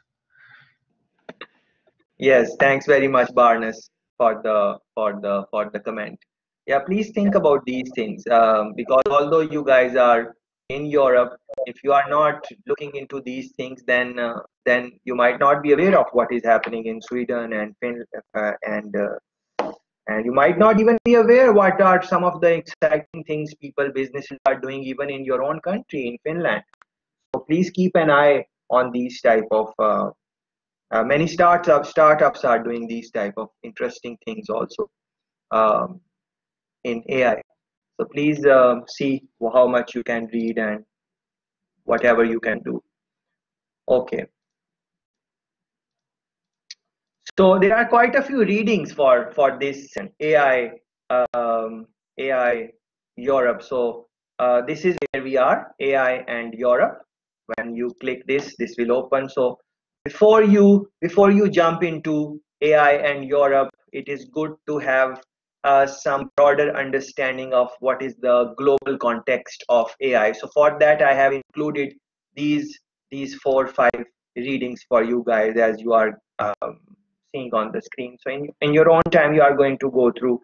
Yes, thanks very much, Barnes, for the for the for the comment. Yeah, please think about these things um, because although you guys are in Europe, if you are not looking into these things, then uh, then you might not be aware of what is happening in Sweden and Finland, uh, and uh, and you might not even be aware what are some of the exciting things people businesses are doing even in your own country in Finland. So please keep an eye on these type of uh, uh, many startups startups are doing these type of interesting things also um, in AI. So please um, see how much you can read and whatever you can do. Okay. So there are quite a few readings for for this AI um, AI Europe. So uh, this is where we are AI and Europe. When you click this, this will open. So before you before you jump into AI and Europe, it is good to have uh, some broader understanding of what is the global context of AI. So for that, I have included these these four five readings for you guys as you are um, seeing on the screen. So in in your own time, you are going to go through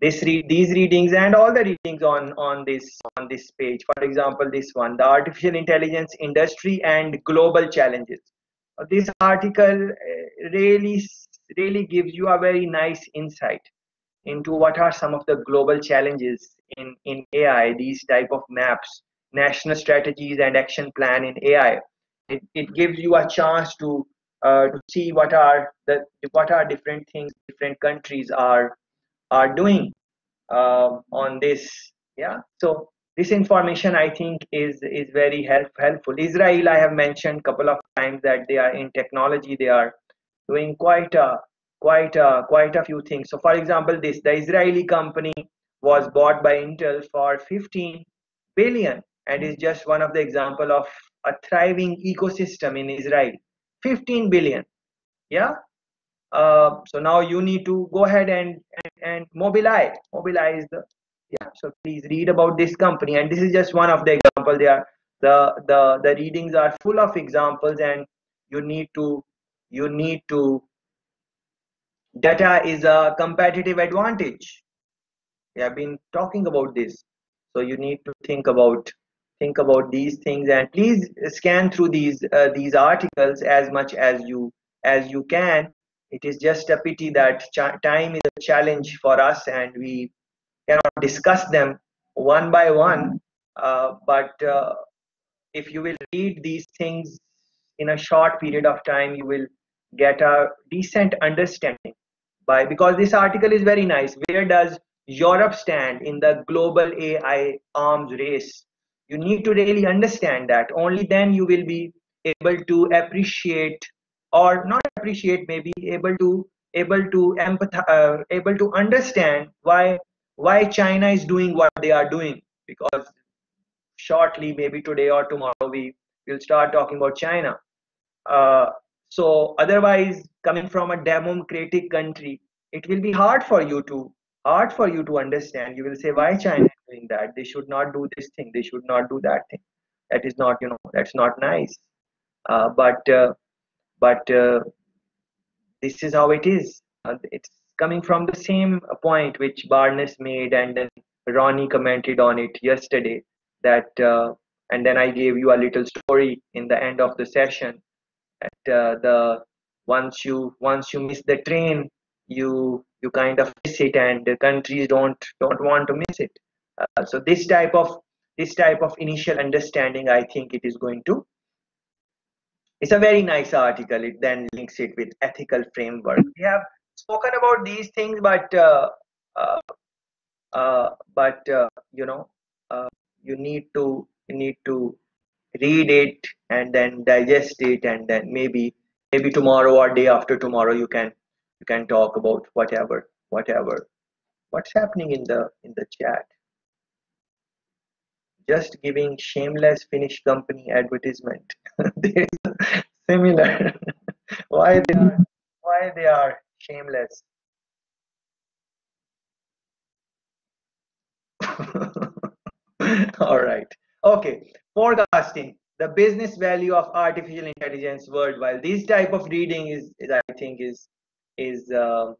this read these readings and all the readings on on this on this page. For example, this one, the artificial intelligence industry and global challenges. Uh, This article uh, really really gives you a very nice insight into what are some of the global challenges in, in AI, these type of maps, national strategies and action plan in AI. It, it gives you a chance to uh, to see what are the what are different things different countries are are doing uh, on this. Yeah. So this information i think is is very help, helpful. Israel i have mentioned couple of times that they are in technology. They are doing quite a quite a quite a few things. So for example this the israeli company was bought by intel for 15 billion and is just one of the example of a thriving ecosystem in israel 15 billion. Yeah? Uh, so now you need to go ahead and, and and Mobileye. Mobileye the yeah so please read about this company. And this is just one of the example. There the the the readings are full of examples and you need to you need to data is a competitive advantage. We have been talking about this. So you need to think about think about these things and please scan through these uh, these articles as much as you as you can. It is just a pity that time is a challenge for us and we cannot discuss them one by one. Uh, but uh, if you will read these things in a short period of time you will get a decent understanding. By because this article is very nice. Where does europe stand in the global ai arms race you need to really understand that. Only then you will be able to appreciate or not appreciate maybe able to able to empathize uh, able to understand why why china is doing what they are doing. Because shortly maybe today or tomorrow we will start talking about china. Uh, so otherwise coming from a democratic country it will be hard for you to hard for you to understand. You will say why china doing that they should not do this thing they should not do that thing. That is not you know that's not nice. Uh, but uh, but uh, this is how it is. Uh, it's coming from the same point which barnes made and then ronnie commented on it yesterday that uh, and then i gave you a little story in the end of the session that uh, the once you once you miss the train you you kind of miss it and the countries don't don't want to miss it uh, so this type of this type of initial understanding i think it is going to it's a very nice article. It then links it with ethical framework. We have spoken about these things but uh, uh, uh, but uh, you know you need to you need to read it and then digest it and then maybe maybe tomorrow or day after tomorrow you can you can talk about whatever whatever what's happening in the in the chat just giving shameless Finnish company advertisement. similar. why they are, why they are shameless? All right. Okay. Forecasting the business value of artificial intelligence worldwide. This type of reading is, is I think, is is uh,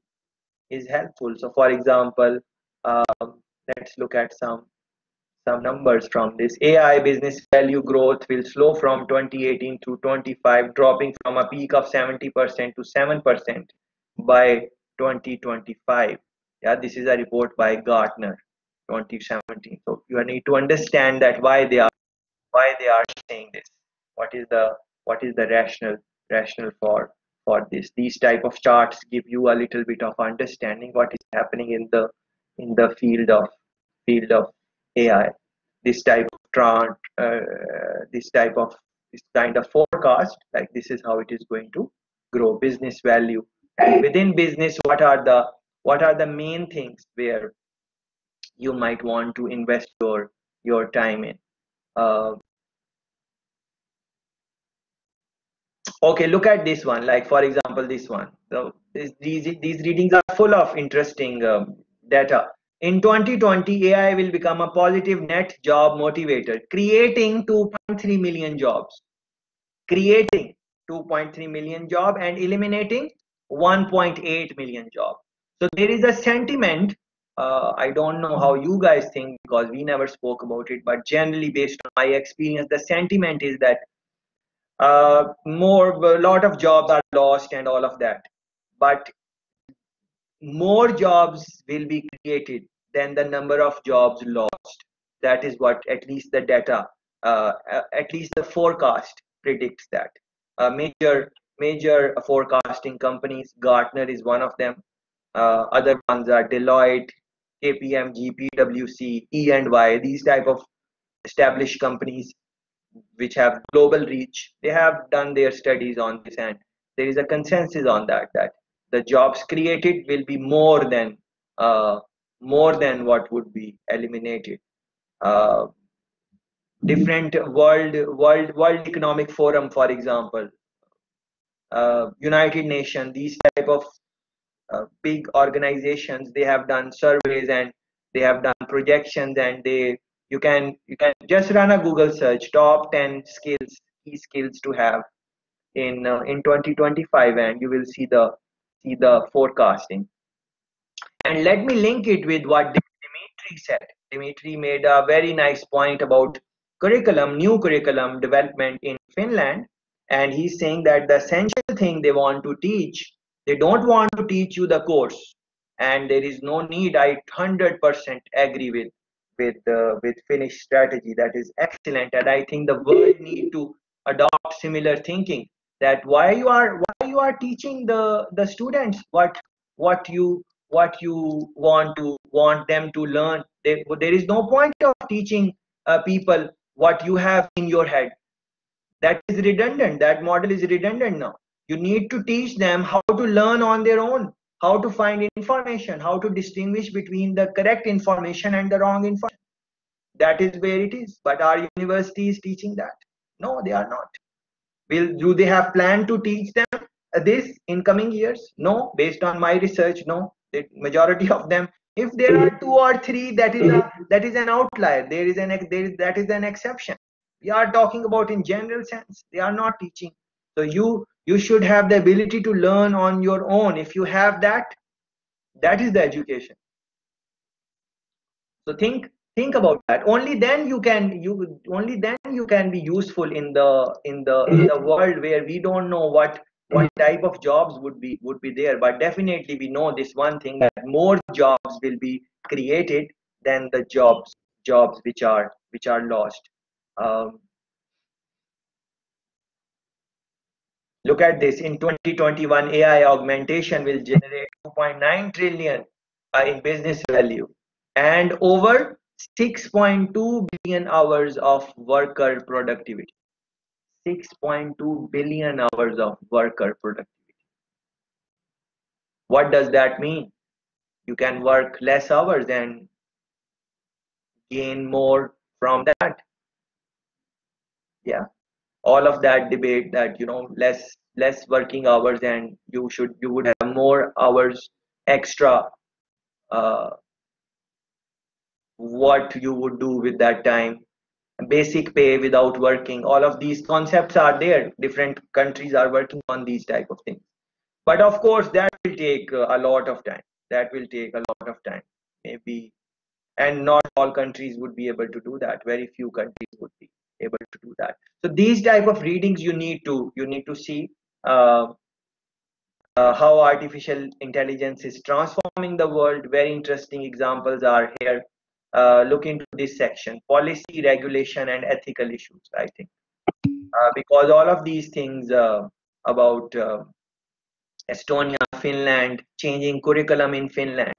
is helpful. So, for example, um, let's look at some some numbers from this. AI business value growth will slow from 2018 to 25, dropping from a peak of 70% to 7% by 2025. Yeah, this is a report by Gartner 2017. So you need to understand that why they are why they are saying this. What is the what is the rational rational for for this? These type of charts give you a little bit of understanding what is happening in the in the field of field of AI. This type of trend, uh, this type of this kind of forecast, like this is how it is going to grow business value. And within business, what are the what are the main things where you might want to invest your your time in? Uh, okay, look at this one. Like for example, this one. So these these readings are full of interesting um, data in 2020, AI will become a positive net job motivator, creating 2.3 million jobs. Creating 2.3 million jobs and eliminating 1.8 million jobs. So there is a sentiment. Uh, I don't know how you guys think because we never spoke about it, but generally, based on my experience, the sentiment is that uh, more a lot of jobs are lost and all of that. But more jobs will be created than the number of jobs lost. That is what at least the data, uh, at least the forecast predicts that. A major major forecasting companies. Gartner is one of them. Uh, other ones are Deloitte, KPMG, PwC, E&Y. These type of established companies which have global reach. They have done their studies on this, and there is a consensus on that that the jobs created will be more than uh, more than what would be eliminated. Uh, different world world world economic forum for example uh, united Nations, these type of uh, big organizations they have done surveys and they have done projections and they you can you can just run a google search top 10 skills key skills to have in uh, in 2025 and you will see the see the forecasting. And let me link it with what dimitri said. Dimitri made a very nice point about curriculum new curriculum development in finland. And he's saying that the essential thing they want to teach they don't want to teach you the course. And there is no need i 100% agree with with uh, with finnish strategy that is excellent. And i think the world need to adopt similar thinking that why you are you are teaching the the students what what you what you want to want them to learn. There, is no point of teaching uh, people what you have in your head. That is redundant. That model is redundant now. You need to teach them how to learn on their own how to find information how to distinguish between the correct information and the wrong information. That is where it is. But our universities teaching that. No they are not. Will do they have planned to teach them this in coming years? No based on my research no. The majority of them if there are two or three that is a that is an outlier. There is an there is that is an exception. We are talking about in general sense they are not teaching. So you you should have the ability to learn on your own. If you have that that is the education. So think think about that. Only then you can you only then you can be useful in the in the in the world where we don't know what what type of jobs would be would be there. But definitely we know this one thing that more jobs will be created than the jobs jobs which are which are lost. Um, look at this. In 2021 ai augmentation will generate 2.9 trillion uh, in business value and over 6.2 billion hours of worker productivity 6.2 billion hours of worker productivity. What does that mean? You can work less hours and gain more from that. Yeah. All of that debate that you know less less working hours and you should you would have more hours extra uh, what you would do with that time basic pay without working. All of these concepts are there. Different countries are working on these type of things. But of course that will take a lot of time. That will take a lot of time maybe. And not all countries would be able to do that. Very few countries would be able to do that. So these type of readings you need to you need to see uh, uh, how artificial intelligence is transforming the world. Very interesting examples are here uh, look into this section. Policy regulation and ethical issues i think. Uh, because all of these things uh, about uh, estonia finland changing curriculum in finland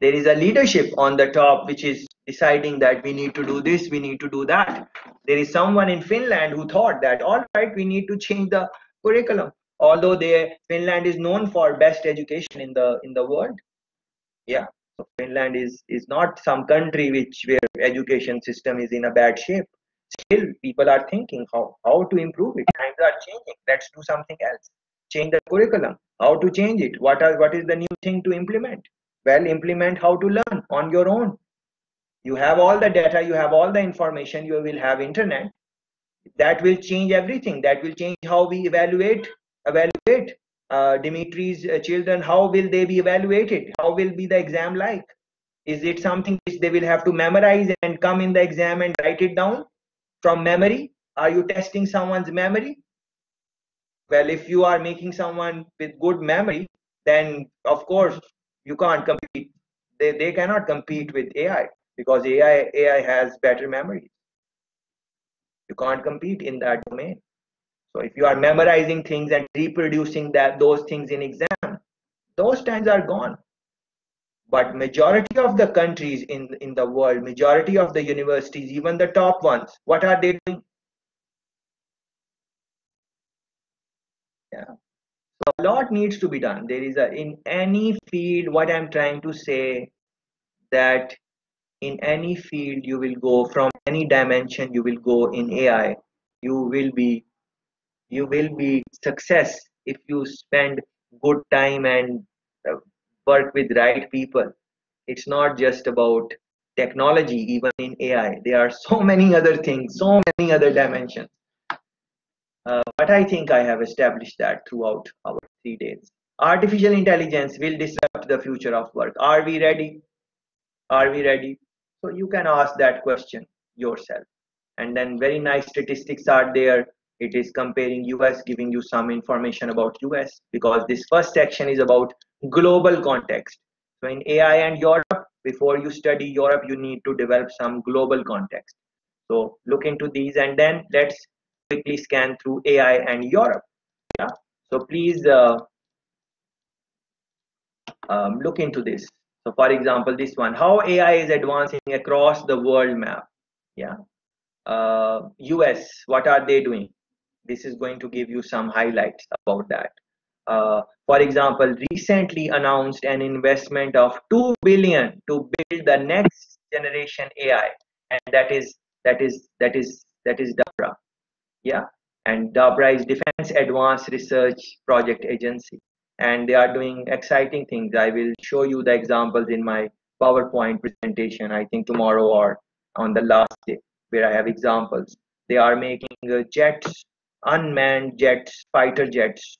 there is a leadership on the top which is deciding that we need to do this we need to do that. There is someone in finland who thought that all right we need to change the curriculum although they finland is known for best education in the in the world. Yeah so Finland is is not some country which where education system is in a bad shape. Still, people are thinking how how to improve it. Times are changing. Let's do something else. Change the curriculum. How to change it? What are what is the new thing to implement? Well, implement how to learn on your own. You have all the data. You have all the information. You will have internet. That will change everything. That will change how we evaluate evaluate uh, Dimitri's uh, children, how will they be evaluated? How will be the exam like? Is it something which they will have to memorize and come in the exam and write it down from memory? Are you testing someone's memory? Well, if you are making someone with good memory, then of course you can't compete. They, they cannot compete with AI because AI AI has better memory. You can't compete in that domain. If you are memorizing things and reproducing that those things in exam, those times are gone. But majority of the countries in in the world, majority of the universities, even the top ones, what are they doing? Yeah. So a lot needs to be done. There is a in any field. What I'm trying to say that in any field you will go from any dimension you will go in AI. You will be you will be success if you spend good time and uh, work with right people. It's not just about technology even in ai there are so many other things so many other dimensions. Uh, but i think i have established that throughout our three days. Artificial intelligence will disrupt the future of work. Are we ready? Are we ready? So you can ask that question yourself. And then very nice statistics are there it is comparing us giving you some information about us because this first section is about global context. So in ai and europe before you study europe you need to develop some global context. So look into these and then let's quickly scan through ai and europe. Yeah? So please uh, um, look into this. So for example this one. How ai is advancing across the world map. Yeah? Uh, us what are they doing this is going to give you some highlights about that. Uh, for example, recently announced an investment of 2 billion to build the next generation AI, and that is that is that is that is DARPA. Yeah, and DARPA is Defense Advanced Research Project Agency, and they are doing exciting things. I will show you the examples in my PowerPoint presentation. I think tomorrow or on the last day where I have examples. They are making uh, jets unmanned jets, fighter jets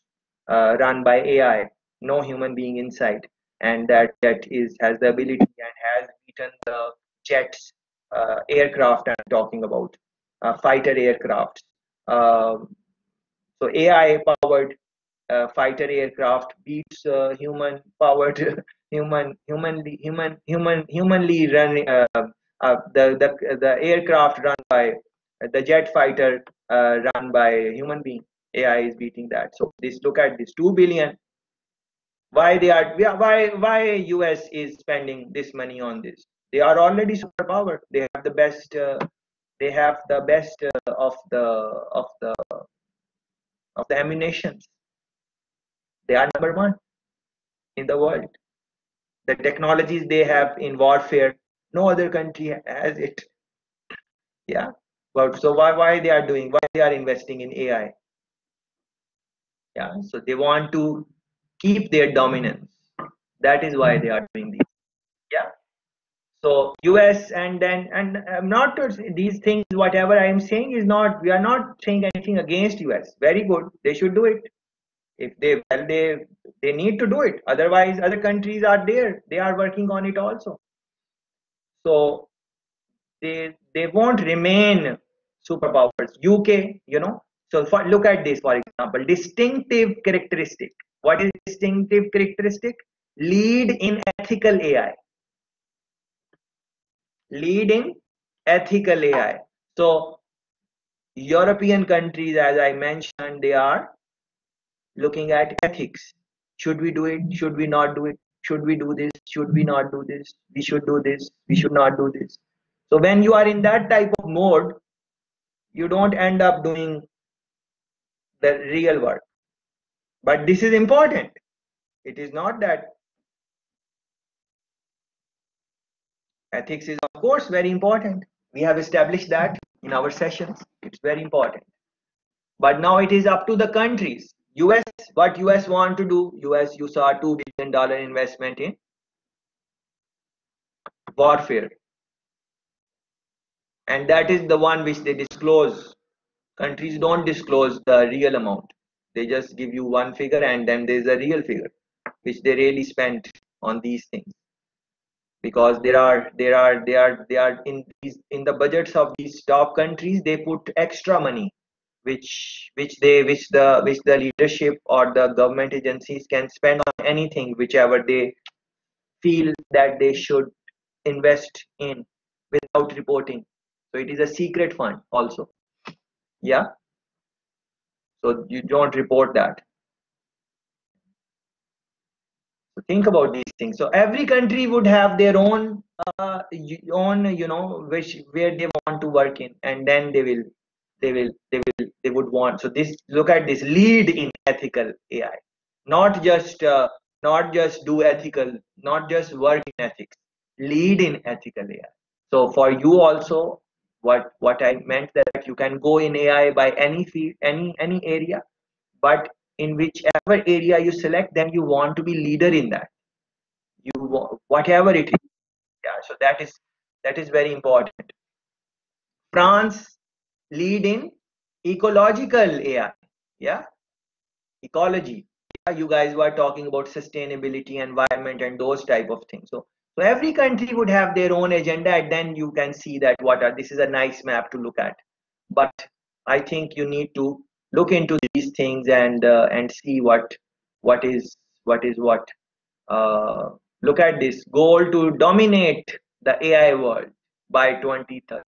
uh, run by AI, no human being inside, and that jet is has the ability and has beaten the jets, uh, aircraft I'm talking about, uh, fighter aircraft. Um, so AI powered uh, fighter aircraft beats uh, human powered human humanly human human humanly running uh, the the the aircraft run by the jet fighter uh, run by human being. Ai is beating that. So this look at this 2 billion. Why they are why why us is spending this money on this? They are already superpower. They have the best uh, they have the best uh, of the of the of the ammunitions. They are number one in the world. The technologies they have in warfare no other country has it. Yeah so why why they are doing why they are investing in ai yeah so they want to keep their dominance. That is why they are doing this. Yeah. So us and then and i'm not these things whatever i am saying is not we are not saying anything against us very good. They should do it. If they well they they need to do it. Otherwise other countries are there. They are working on it also. So they they won't remain superpowers uk you know. So for, look at this for example. Distinctive characteristic. What is distinctive characteristic? Lead in ethical ai leading ethical ai so european countries as i mentioned they are looking at ethics. Should we do it? Should we not do it? Should we do this? Should we not do this? We should do this. We should not do this. So when you are in that type of mode you don't end up doing the real work. But this is important. It is not that ethics is of course very important. We have established that in our sessions. It's very important. But now it is up to the countries. Us what us want to do. Us you saw 2 billion dollar investment in warfare and that is the one which they disclose. Countries don't disclose the real amount. They just give you one figure and then there's a real figure which they really spent on these things. Because there are there are they are they are in these in the budgets of these top countries they put extra money which which they which the which the leadership or the government agencies can spend on anything whichever they feel that they should invest in without reporting so it is a secret fund also. Yeah? So you don't report that. So think about these things. So every country would have their own uh, own you know which where they want to work in and then they will they will they will they would want. So this look at this lead in ethical ai not just uh, not just do ethical not just work in ethics. Lead in ethical ai so for you also what what i meant that you can go in ai by any field any any area but in whichever area you select then you want to be leader in that. You want whatever it is. Yeah so that is that is very important. France lead in ecological ai yeah? Ecology. Yeah, you guys were talking about sustainability environment and those type of things. So so every country would have their own agenda and then you can see that what are this is a nice map to look at. But i think you need to look into these things and uh, and see what what is what is what. Uh, look at this goal to dominate the ai world by 2030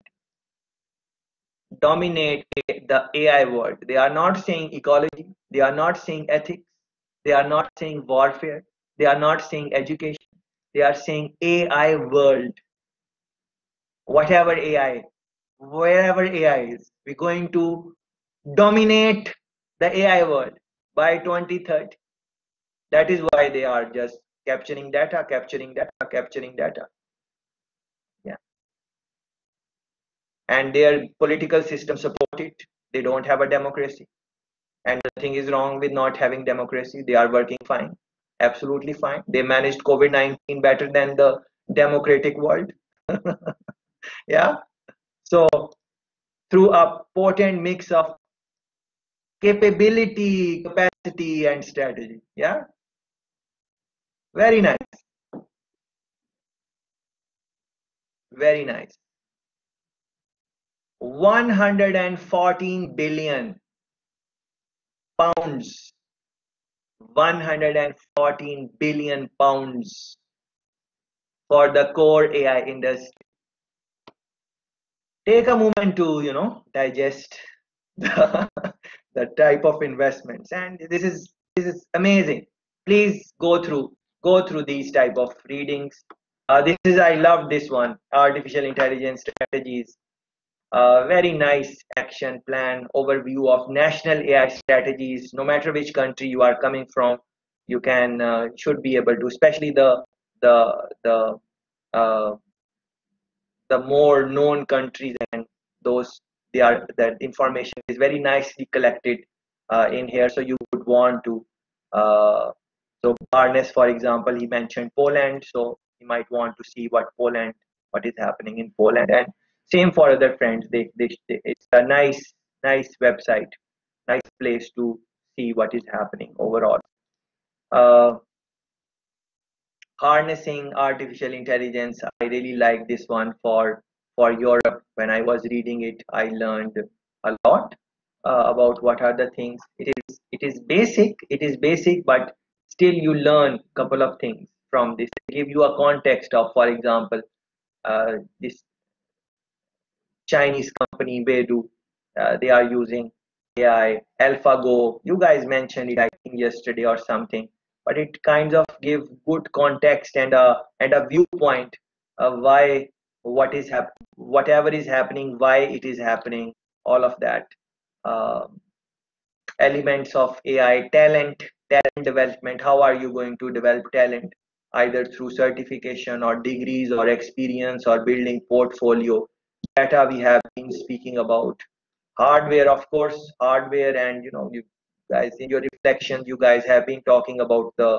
dominate the ai world. They are not saying ecology. They are not saying ethics. They are not saying warfare. They are not saying education they are saying ai world. Whatever ai wherever ai is we're going to dominate the ai world by 2030 that is why they are just capturing data capturing data capturing data. Yeah. And their political system support it. They don't have a democracy. And nothing is wrong with not having democracy. They are working fine absolutely fine they managed covid-19 better than the democratic world yeah so through a potent mix of capability capacity and strategy yeah very nice. Very nice. 114 billion pounds. 114 billion pounds for the core AI industry. Take a moment to, you know, digest the, the type of investments. And this is this is amazing. Please go through go through these type of readings. Uh, this is I love this one, artificial intelligence strategies. Uh, very nice action plan overview of national AI strategies. No matter which country you are coming from, you can uh, should be able to, especially the the the uh, the more known countries and those they are that information is very nicely collected uh, in here. So you would want to uh, so Barnes, for example, he mentioned Poland, so you might want to see what Poland, what is happening in Poland, and same for other friends. They, they, they it's a nice, nice website, nice place to see what is happening overall. Uh, harnessing artificial intelligence. I really like this one for for Europe. When I was reading it, I learned a lot uh, about what are the things. It is it is basic. It is basic, but still you learn a couple of things from this they give you a context of for example uh, this chinese company Baidu uh, they are using ai alphago. You guys mentioned it i think yesterday or something but it kind of give good context and a and a viewpoint of why what is hap- whatever is happening why it is happening all of that uh, elements of ai talent talent development. How are you going to develop talent either through certification or degrees or experience or building portfolio data we have been speaking about hardware of course hardware and you know you guys in your reflections you guys have been talking about the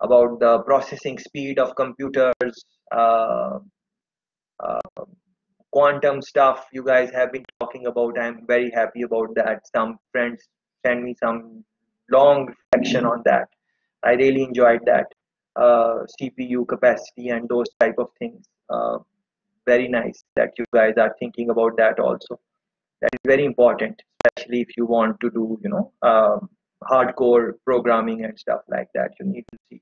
about the processing speed of computers uh, uh, quantum stuff you guys have been talking about i'm very happy about that some friends send me some long reflection on that. I really enjoyed that. Uh, CPU capacity and those type of things. Very nice that you guys are thinking about that also. That is very important, especially if you want to do, you know, um, hardcore programming and stuff like that. You need to see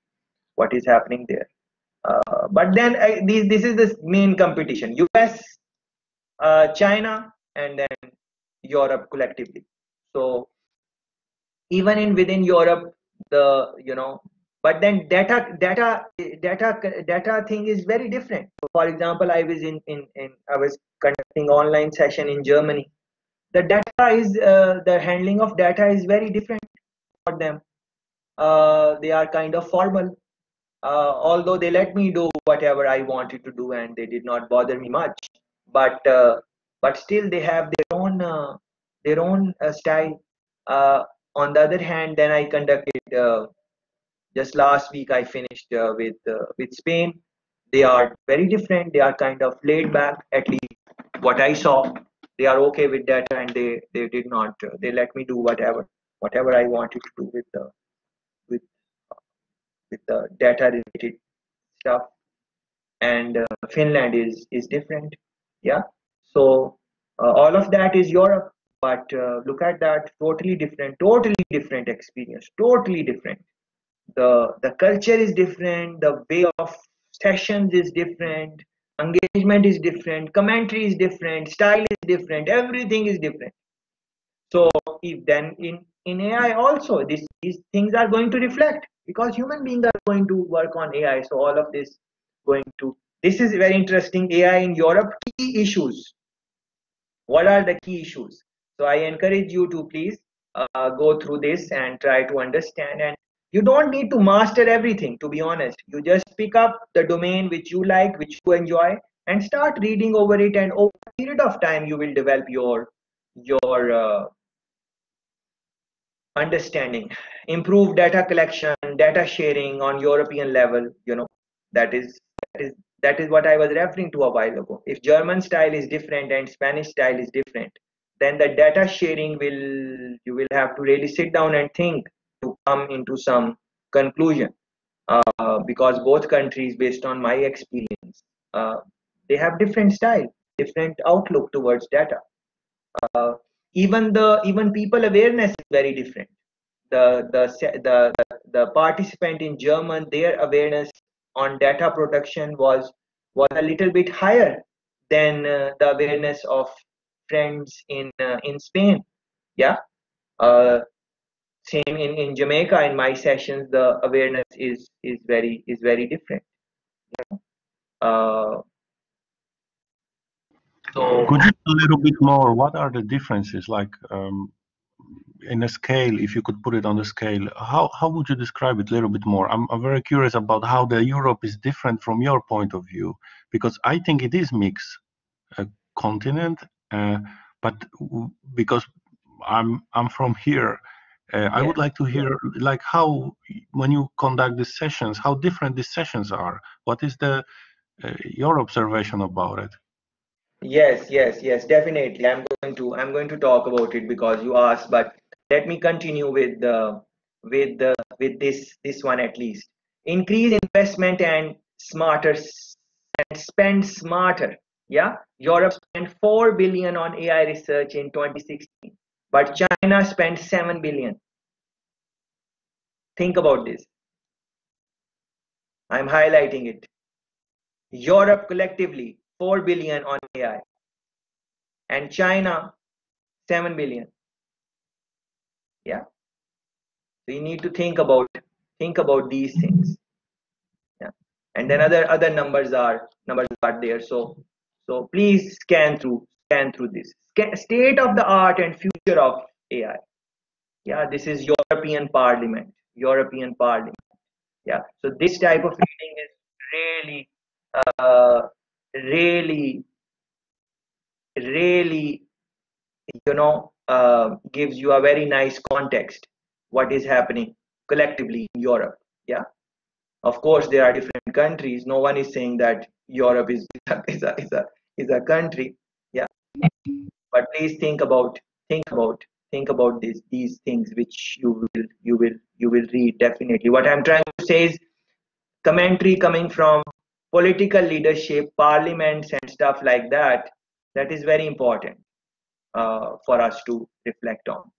what is happening there. Uh, but then this, this is the main competition: U.S., uh, China, and then Europe collectively. So even in within Europe, the you know, but then data data data data thing is very different. For example, I was in in, in I was conducting online session in Germany. The data is uh, the handling of data is very different for them. Uh, they are kind of formal. Uh, although they let me do whatever I wanted to do and they did not bother me much, but uh, but still they have their own uh, their own uh, style. on the other hand, then I conducted just last week. I finished with with Spain. They are very different. They are kind of laid back. At least what I saw, they are okay with that, and they they did not. they let me do whatever whatever I wanted to do with the with the data related stuff and uh, finland is is different yeah so uh, all of that is europe but uh, look at that totally different totally different experience totally different the the culture is different the way of sessions is different engagement is different commentary is different style is different everything is different so if then in in ai also this, these things are going to reflect because human beings are going to work on AI. So all of this going to this is very interesting. AI in Europe key issues. What are the key issues? So I encourage you to please uh, go through this and try to understand. And you don't need to master everything. To be honest, you just pick up the domain which you like, which you enjoy, and start reading over it. And over a period of time, you will develop your your uh, understanding improve data collection data sharing on european level you know that is that is that is what i was referring to a while ago if german style is different and spanish style is different then the data sharing will you will have to really sit down and think to come into some conclusion uh, because both countries based on my experience uh, they have different style different outlook towards data. Uh, even the even people awareness is very different. The the the the participant in german their awareness on data protection was was a little bit higher than uh, the awareness of friends in uh, in spain. Yeah? Uh, same in in jamaica in my sessions the awareness is is very is very different yeah. uh, so could you a little bit more? What are the differences like um, in a scale? If you could put it on the scale, how how would you describe it a little bit more? I'm, I'm very curious about how the Europe is different from your point of view because I think it is mixed uh, continent, uh, but because I'm I'm from here. Uh, I would like to hear like how when you conduct these sessions, how different these sessions are. What is the uh, your observation about it? Yes, yes, yes, definitely. I'm going to I'm going to talk about it because you asked, but let me continue with the with the with this this one at least. Increase investment and smarter and spend smarter. Yeah, Europe spent four billion on AI research in 2016, but China spent seven billion. Think about this. I'm highlighting it. Europe collectively 4 billion on AI and China 7 billion. Yeah. So you need to think about think about these things. Yeah. And then other other numbers are numbers are there. So so please scan through scan through this. State of the art and future of AI. Yeah, this is European Parliament. European Parliament. Yeah. So this type of reading is really uh, really really you know uh, gives you a very nice context what is happening collectively in europe. Yeah. Of course there are different countries. No one is saying that europe is is a, is a, is a country. Yeah. But please think about think about think about these these things which you will you will you will read definitely what i'm trying to say is commentary coming from political leadership, parliaments, and stuff like that, that is very important uh, for us to reflect on.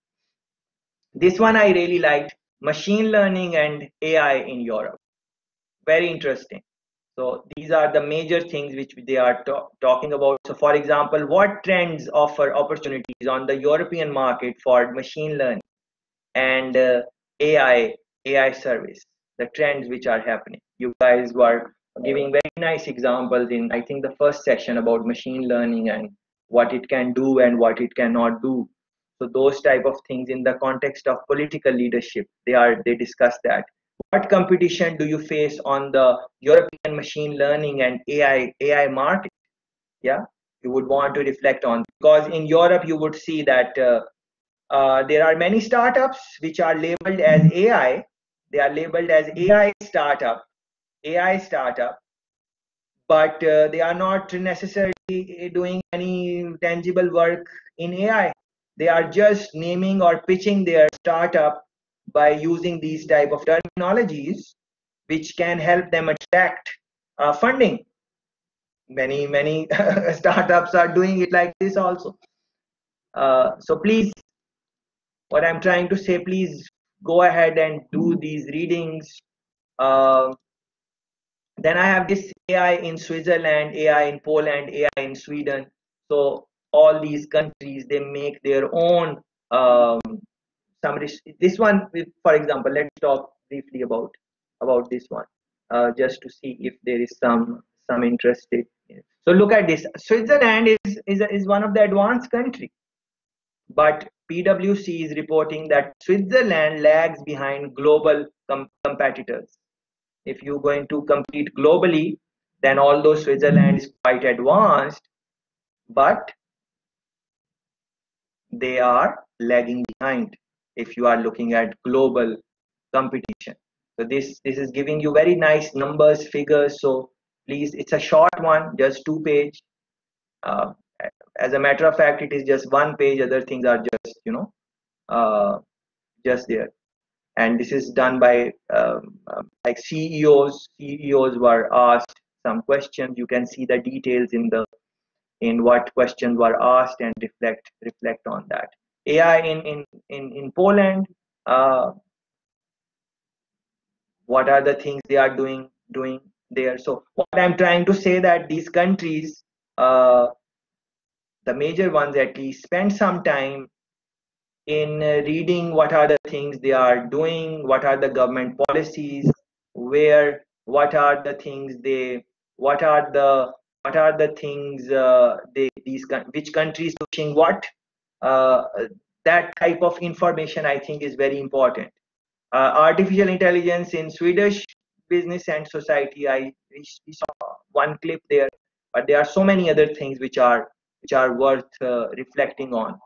This one I really liked machine learning and AI in Europe. Very interesting. So these are the major things which they are talking about. So, for example, what trends offer opportunities on the European market for machine learning and uh, AI AI service, the trends which are happening. You guys were giving very nice examples in I think the first section about machine learning and what it can do and what it cannot do. So those type of things in the context of political leadership, they are they discuss that. What competition do you face on the European machine learning and AI AI market? Yeah, you would want to reflect on because in Europe you would see that uh, uh, there are many startups which are labeled as AI. They are labeled as AI startup, AI startup, but uh, they are not necessarily doing any tangible work in AI. They are just naming or pitching their startup by using these type of terminologies, which can help them attract uh, funding. Many many startups are doing it like this also. Uh, so please what i'm trying to say please go ahead and do these readings uh, then i have this ai in switzerland ai in poland ai in sweden so all these countries they make their own um, some this one for example let's talk briefly about about this one uh, just to see if there is some some interested so look at this switzerland is is, is one of the advanced country but PwC is reporting that Switzerland lags behind global com competitors. If you're going to compete globally, then although Switzerland is quite advanced, but they are lagging behind if you are looking at global competition. So this, this is giving you very nice numbers, figures. So please, it's a short one, just two page. Uh, as a matter of fact it is just one page other things are just you know uh, just there and this is done by um, um, like ceos ceos were asked some questions you can see the details in the in what questions were asked and reflect reflect on that ai in in in, in poland uh, what are the things they are doing doing there? So what i'm trying to say that these countries uh, the major ones at least spend some time in uh, reading what are the things they are doing what are the government policies where what are the things they what are the what are the things uh, they these which countries pushing what that type of information i think is very important uh, artificial intelligence in swedish business and society i we saw one clip there but there are so many other things which are which are worth uh, reflecting on.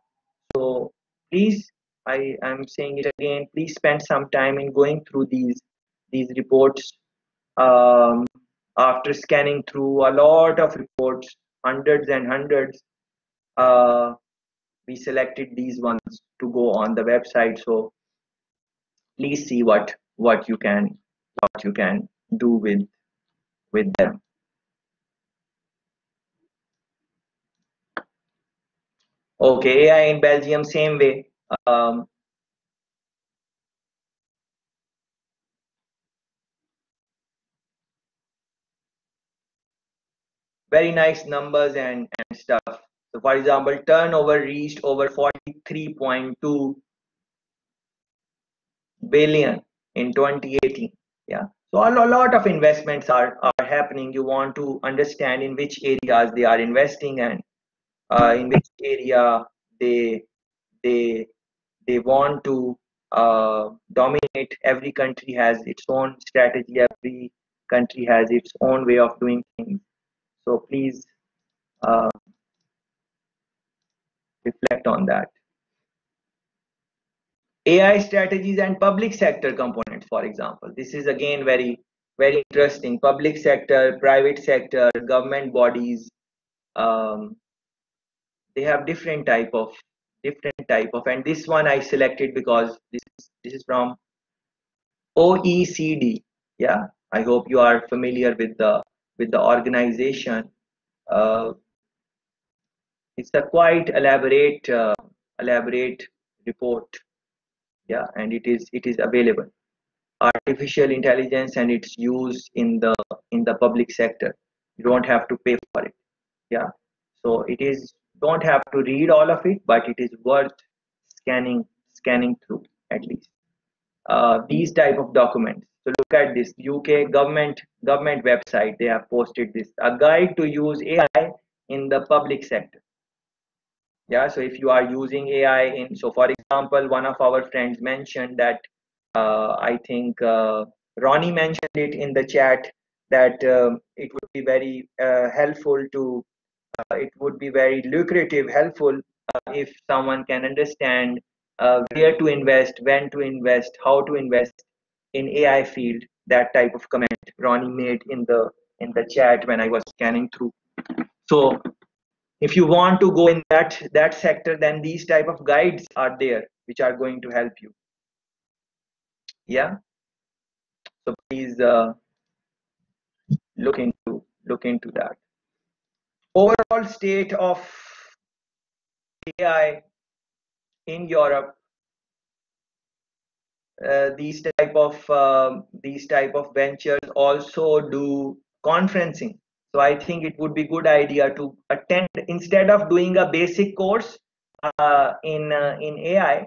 So please, I am saying it again, please spend some time in going through these, these reports. Um, after scanning through a lot of reports, hundreds and hundreds, uh, we selected these ones to go on the website. So please see what what you can what you can do with with them. Okay, AI in Belgium, same way. Um, very nice numbers and, and stuff. So for example, turnover reached over 43.2 billion in 2018. Yeah. So a lot of investments are, are happening. You want to understand in which areas they are investing and uh, in which area they they they want to uh, dominate every country has its own strategy every country has its own way of doing things so please uh, reflect on that. Ai strategies and public sector components for example. This is again very very interesting. Public sector private sector government bodies um, they have different type of different type of and this one i selected because this is this is from oecd yeah? I hope you are familiar with the with the organization. Uh, it's a quite elaborate uh, elaborate report. Yeah and it is it is available. Artificial intelligence and its use in the in the public sector. You don't have to pay for it. Yeah. So it is don't have to read all of it but it is worth scanning scanning through at least. Uh, these type of documents. So look at this uk government government website. They have posted this. A guide to use ai in the public sector yeah so if you are using ai in so for example one of our friends mentioned that uh, i think uh, ronnie mentioned it in the chat that um, it would be very uh, helpful to uh, it would be very lucrative helpful uh, if someone can understand uh, where to invest when to invest how to invest in ai field that type of comment ronnie made in the in the chat when i was scanning through. So if you want to go in that that sector then these type of guides are there which are going to help you. Yeah? So please uh, look into look into that. Overall state of ai in europe uh, these type of um, these type of ventures also do conferencing so i think it would be good idea to attend instead of doing a basic course uh, in uh, in ai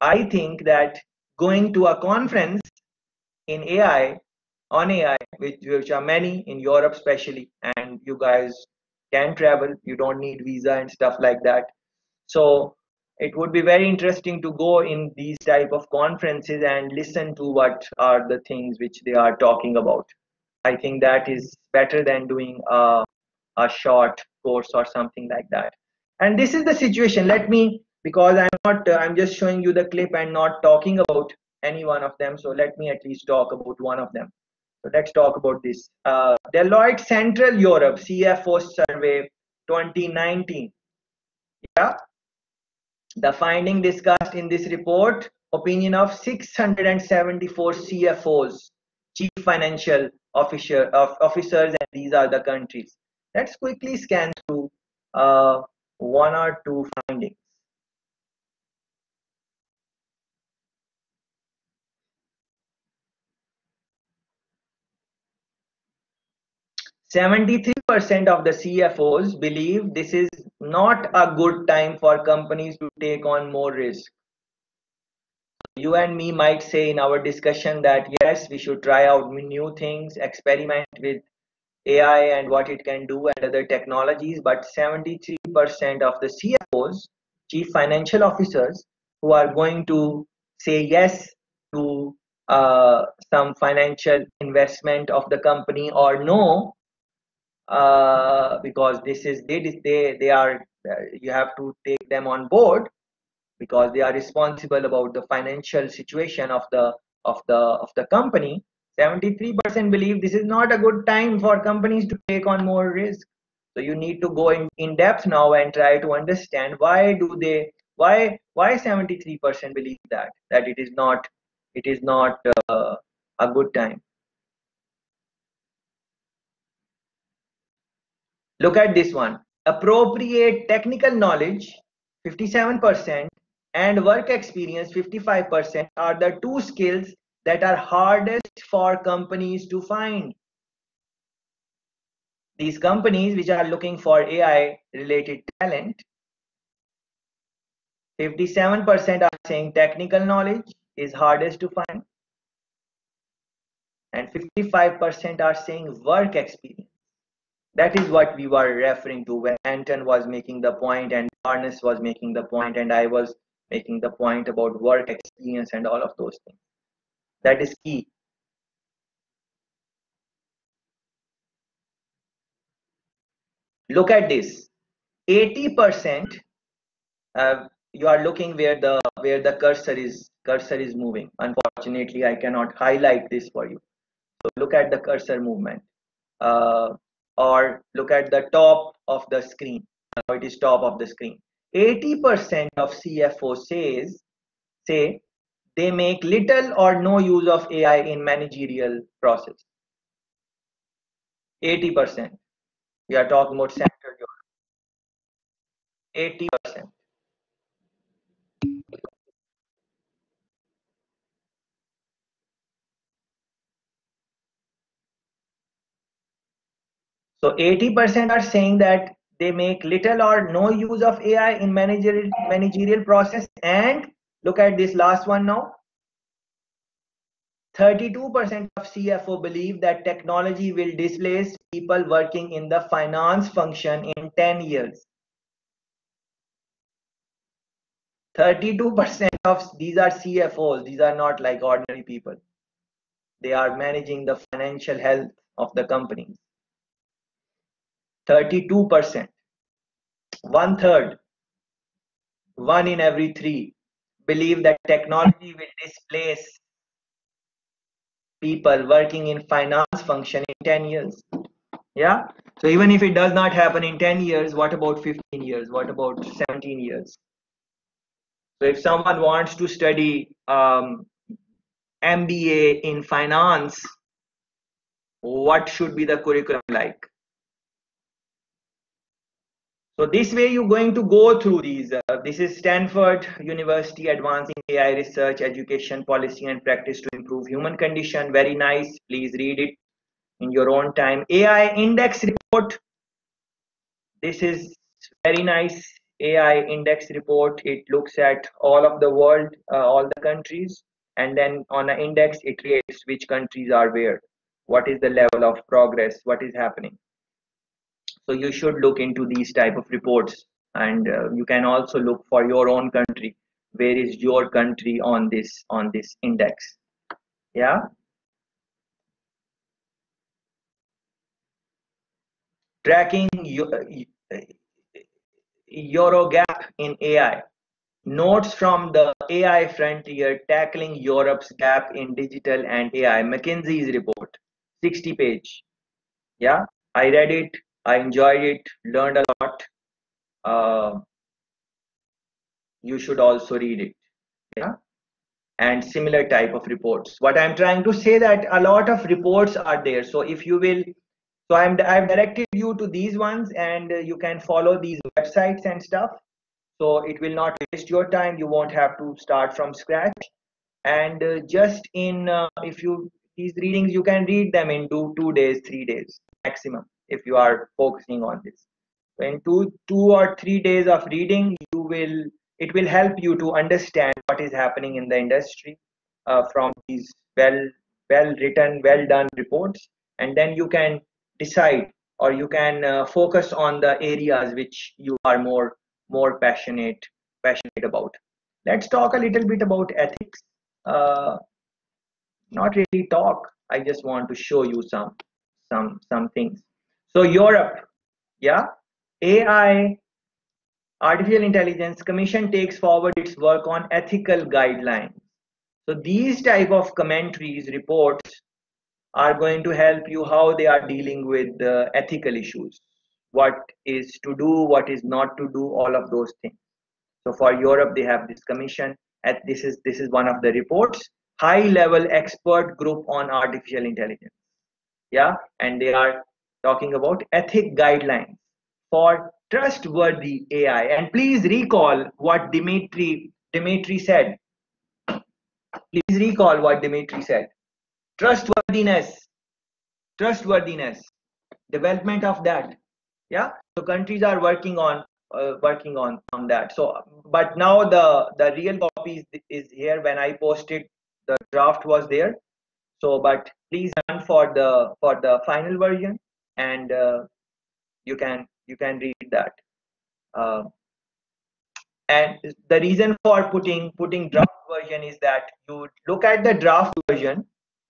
i think that going to a conference in ai on ai which, which are many in europe especially and you guys can travel you don't need visa and stuff like that. So it would be very interesting to go in these type of conferences and listen to what are the things which they are talking about i think that is better than doing a, a short course or something like that. And this is the situation. Let me because i'm not uh, i'm just showing you the clip and not talking about any one of them. So let me at least talk about one of them. So let's talk about this. Uh, deloitte central europe cfo survey 2019 yeah. The finding discussed in this report opinion of 674 cfos chief financial officer of officers and these are the countries let's quickly scan through uh, one or two findings Seventy-three percent of the CFOs believe this is not a good time for companies to take on more risk. You and me might say in our discussion that yes, we should try out new things, experiment with AI and what it can do and other technologies, but 73% of the CFOs, chief financial officers, who are going to say yes to uh, some financial investment of the company or no uh, because this is they they they are uh, you have to take them on board because they are responsible about the financial situation of the of the of the company. 73% believe this is not a good time for companies to take on more risk. So you need to go in, in depth now and try to understand why do they why why 73% believe that that it is not it is not uh, a good time. Look at this one. Appropriate technical knowledge, 57%, and work experience, 55%, are the two skills that are hardest for companies to find. These companies which are looking for AI related talent, 57% are saying technical knowledge is hardest to find, and 55% are saying work experience that is what we were referring to when Anton was making the point and Barnes was making the point and I was making the point about work experience and all of those things. That is key. Look at this. 80% uh, you are looking where the where the cursor is cursor is moving. Unfortunately, I cannot highlight this for you. So look at the cursor movement. Uh, or look at the top of the screen now it is top of the screen 80% of CFO says say they make little or no use of AI in managerial process. 80% we are talking about Central Europe 80% So 80% are saying that they make little or no use of AI in managerial, managerial process and look at this last one now 32% of CFO believe that technology will displace people working in the finance function in 10 years. 32% of these are CFOs, these are not like ordinary people. They are managing the financial health of the companies. 32%. One third, one in every three, believe that technology will displace people working in finance function in 10 years. Yeah? So even if it does not happen in 10 years what about 15 years? What about 17 years? So if someone wants to study um, mba in finance what should be the curriculum like so this way you're going to go through these. Uh, this is Stanford University Advancing AI Research, Education, Policy and Practice to Improve Human Condition. Very nice. Please read it in your own time. AI Index Report. This is very nice AI Index Report. It looks at all of the world, uh, all the countries. And then on an index, it rates which countries are where. What is the level of progress? What is happening? So you should look into these type of reports and uh, you can also look for your own country. Where is your country on this on this index? Yeah? Tracking euro gap in AI notes from the AI frontier tackling Europe's gap in digital and AI McKinsey's report 60 page. Yeah? I read it I enjoyed it, learned a lot. Uh, you should also read it. Yeah. And similar type of reports. What I'm trying to say that a lot of reports are there. So if you will, so I'm I've directed you to these ones, and you can follow these websites and stuff. So it will not waste your time. You won't have to start from scratch. And uh, just in uh, if you these readings, you can read them in two two days, three days maximum if you are focusing on this. In two two or three days of reading you will it will help you to understand what is happening in the industry uh, from these well well written well done reports. And then you can decide or you can uh, focus on the areas which you are more more passionate passionate about. Let's talk a little bit about ethics. Uh, not really talk. I just want to show you some some some things so Europe, yeah, AI, Artificial Intelligence Commission takes forward its work on ethical guidelines. So these type of commentaries, reports are going to help you how they are dealing with the ethical issues, what is to do, what is not to do, all of those things. So for Europe, they have this commission. At this is this is one of the reports, high level expert group on artificial intelligence. Yeah, and they are talking about ethic guidelines for trustworthy AI. And please recall what Dimitri Dimitri said. Please recall what Dimitri said. Trustworthiness, trustworthiness, development of that. Yeah. So countries are working on uh, working on on that. So, but now the the real copy is, is here. When I posted, the draft was there. So, but please run for the for the final version and uh, you can you can read that. Uh, and the reason for putting putting draft version is that you look at the draft version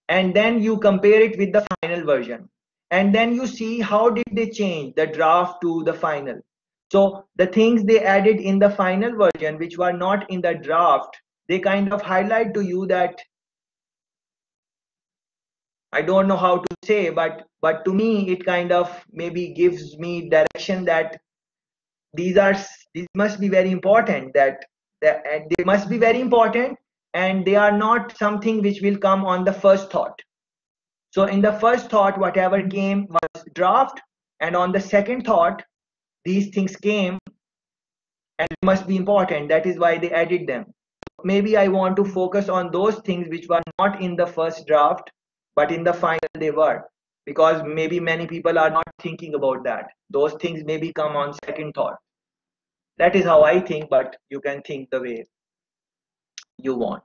and then you compare it with the final version. And then you see how did they change the draft to the final. So the things they added in the final version which were not in the draft they kind of highlight to you that I don't know how to say, but but to me it kind of maybe gives me direction that these are these must be very important that, that they must be very important and they are not something which will come on the first thought. So in the first thought, whatever came was draft, and on the second thought, these things came and must be important. That is why they added them. Maybe I want to focus on those things which were not in the first draft but in the final they were. Because maybe many people are not thinking about that. Those things maybe come on second thought. That is how i think but you can think the way you want.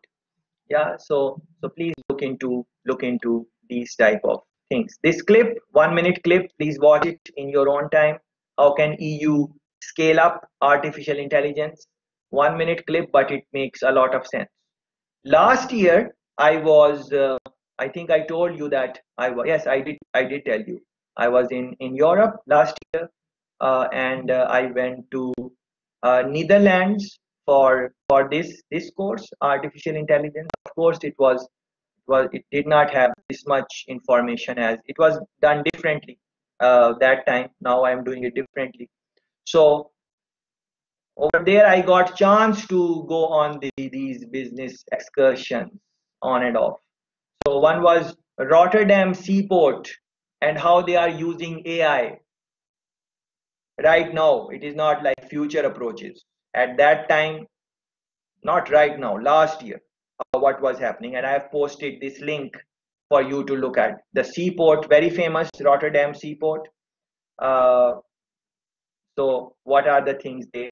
Yeah so so please look into look into these type of things. This clip one minute clip please watch it in your own time. How can eu scale up artificial intelligence? One minute clip but it makes a lot of sense. Last year i was uh, i think i told you that i was yes i did i did tell you. I was in in europe last year uh, and uh, i went to uh, netherlands for for this this course artificial intelligence. Of course it was was it did not have this much information as it was done differently uh, that time. Now i'm doing it differently. So over there i got chance to go on the, these business excursions on and off so one was rotterdam seaport and how they are using ai right now it is not like future approaches. At that time not right now last year uh, what was happening. And i have posted this link for you to look at. The seaport very famous rotterdam seaport. Uh, so what are the things they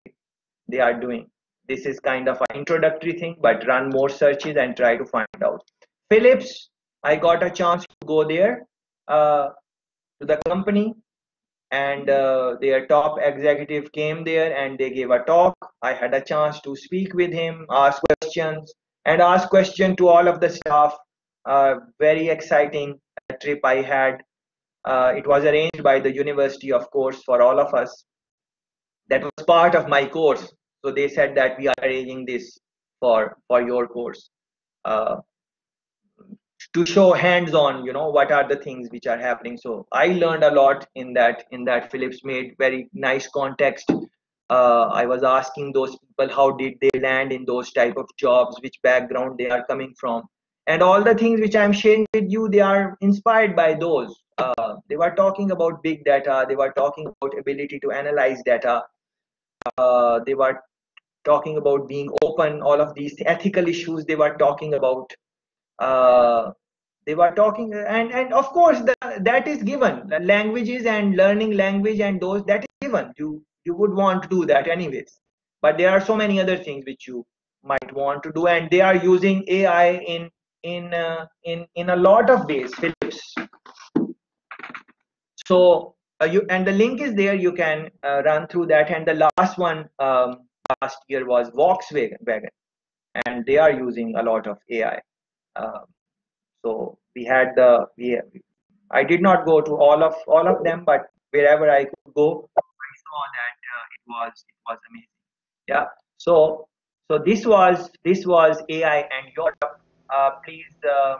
they are doing? This is kind of an introductory thing but run more searches and try to find out philips i got a chance to go there uh, to the company and uh, their top executive came there and they gave a talk. I had a chance to speak with him ask questions and ask question to all of the staff. Uh, very exciting trip i had. Uh, it was arranged by the university of course for all of us. That was part of my course. So they said that we are arranging this for for your course. Uh, to show hands on you know what are the things which are happening. So i learned a lot in that in that philips made very nice context. Uh, i was asking those people how did they land in those type of jobs which background they are coming from. And all the things which i'm sharing with you they are inspired by those. Uh, they were talking about big data. They were talking about ability to analyze data. Uh, they were talking about being open. All of these ethical issues they were talking about uh, they were talking and and of course the, that is given. The languages and learning language and those that is given. You you would want to do that anyways. But there are so many other things which you might want to do and they are using ai in in uh, in in a lot of ways philips. So uh, you and the link is there. You can uh, run through that. And the last one um, last year was volkswagen. And they are using a lot of ai um, so we had the we I did not go to all of all of them, but wherever I could go, I saw that uh, it was it was amazing. Yeah. So so this was this was AI and Europe. Uh, please uh,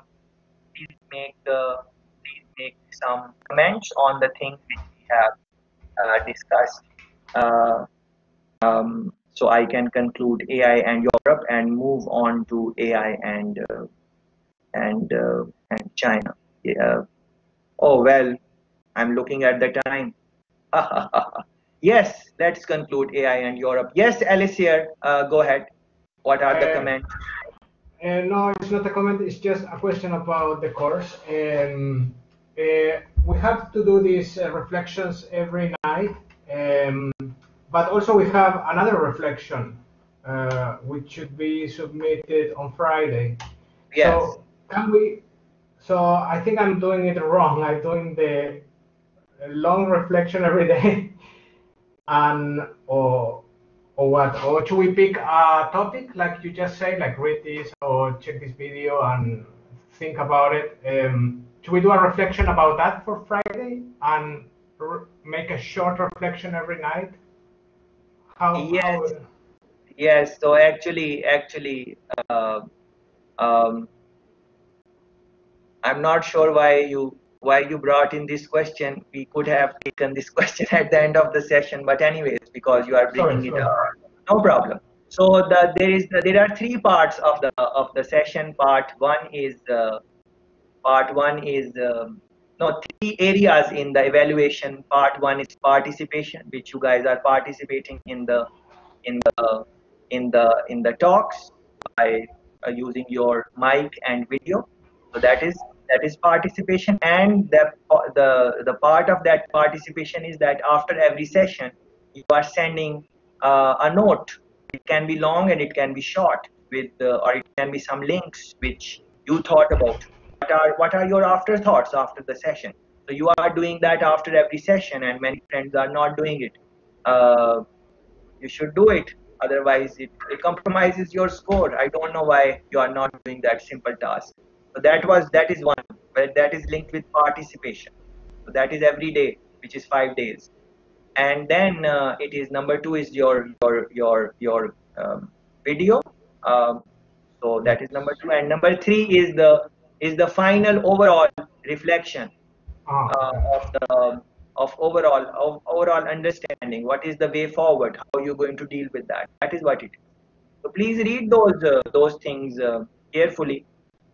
please make the please make some comments on the things which we have uh, discussed. Uh, um, so I can conclude AI and Europe and move on to AI and uh, and uh, and China. Yeah. Oh well, I'm looking at the time. yes, let's conclude AI and Europe. Yes, Alicia, uh, go ahead. What are the uh, comments? Uh, no, it's not a comment. It's just a question about the course. Um, uh, we have to do these uh, reflections every night, um, but also we have another reflection which should be submitted on Friday. Yes. So can we? So I think I'm doing it wrong. I'm doing the long reflection every day, and or or what? Or should we pick a topic like you just said, like read this or check this video and think about it? Um, should we do a reflection about that for Friday and make a short reflection every night? How? Yes. How... Yes. So actually, actually, uh, um, I'm not sure why you why you brought in this question. We could have taken this question at the end of the session, but anyways, because you are bringing sorry, it sorry. up, no problem. So the, there is the, there are three parts of the of the session. Part one is uh, part one is um, no three areas in the evaluation. Part one is participation, which you guys are participating in the in the in the in the talks by uh, using your mic and video so that is that is participation and the, the the part of that participation is that after every session you are sending uh, a note it can be long and it can be short with, uh, or it can be some links which you thought about. What are what are your afterthoughts after the session? So you are doing that after every session, and many friends are not doing it. Uh, you should do it. Otherwise, it, it compromises your score. I don't know why you are not doing that simple task. So that was that is one, but that is linked with participation. So that is every day, which is five days. And then uh, it is number two is your your your your um, video. Um, so that is number two. And number three is the is the final overall reflection Ah. uh, of the of overall of overall understanding. What is the way forward? How are you're going to deal with that? That is what it is. So please read those uh, those things uh, carefully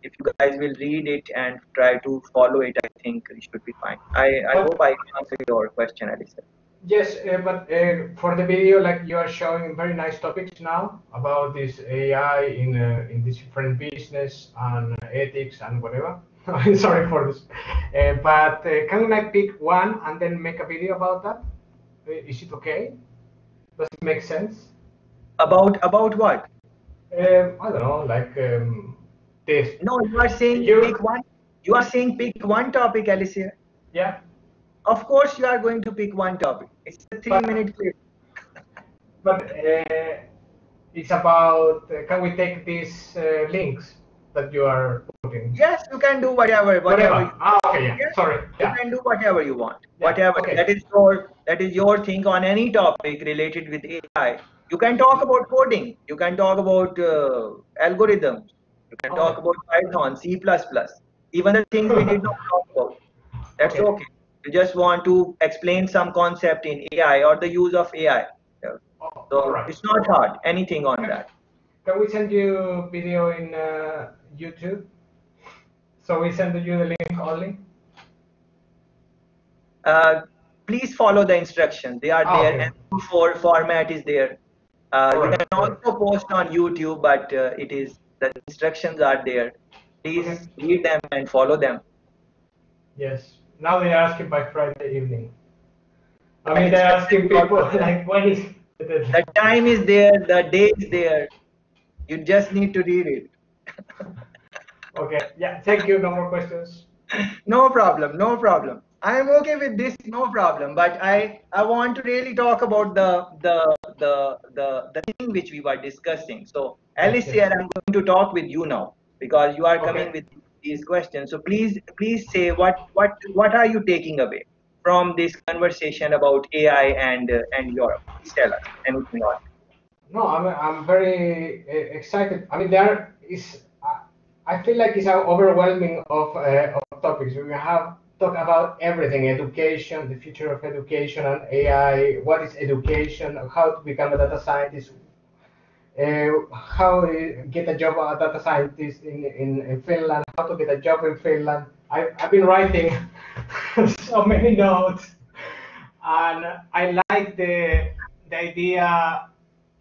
if you guys will read it and try to follow it i think it should be fine i i hope i can answer your question alice Yes, uh, but uh, for the video, like you are showing very nice topics now about this AI in uh, in this different business and ethics and whatever. Sorry for this, uh, but uh, can like pick one and then make a video about that? Uh, it okay? Does it make sense? about about what Um, I don't know, like um, this. no you are saying pick one you are saying pick one topic alicia Yeah. of course you are going to pick one topic it's a three minute clip But uh, it's about uh, can we take these uh, links that you are putting? Yes, you can do whatever, whatever. Whatever. Ah, okay, yeah. Yes, Sorry. You Yeah. can do whatever you want. Yeah, Whatever. okay. That is your that is your thing on any topic related with AI. You can talk about coding. You can talk about uh, algorithms. You can talk about Python, C++, even the things we did not talk about. That's Okay. okay. You just want to explain some concept in AI or the use of AI. So alright. it's not hard. Anything on that. Can we send you video in uh, YouTube? So we send you the link only. uh, please follow the instructions. They are Ah, there, okay. and for format is there. Uh, you can also post on YouTube, but uh, it is the instructions are there. Please read them and follow them. Yes. Now they're asking by Friday evening. I mean, they're asking people like when is the The time is there, the day is there. You just need to read it. Okay. Yeah. Thank you. No more questions. No problem, no problem. I am okay with this, no problem. But I I want to really talk about the the the the, the thing which we were discussing. So Alice Yes. here, I'm going to talk with you now because you are coming Okay. with these questions. So please please say what what what are you taking away from this conversation about AI and uh, and Europe? Please tell us anything on. No, I'm I'm very uh, excited. I mean, there is. I- I feel like it's an overwhelming of uh, of topics. We have talked about everything: education, the future of education, and AI. What is education? How to become a data scientist? Uh, how to get a job as a data scientist in, in, in Finland? How to get a job in Finland? I, I've been writing so many notes, and I like the the idea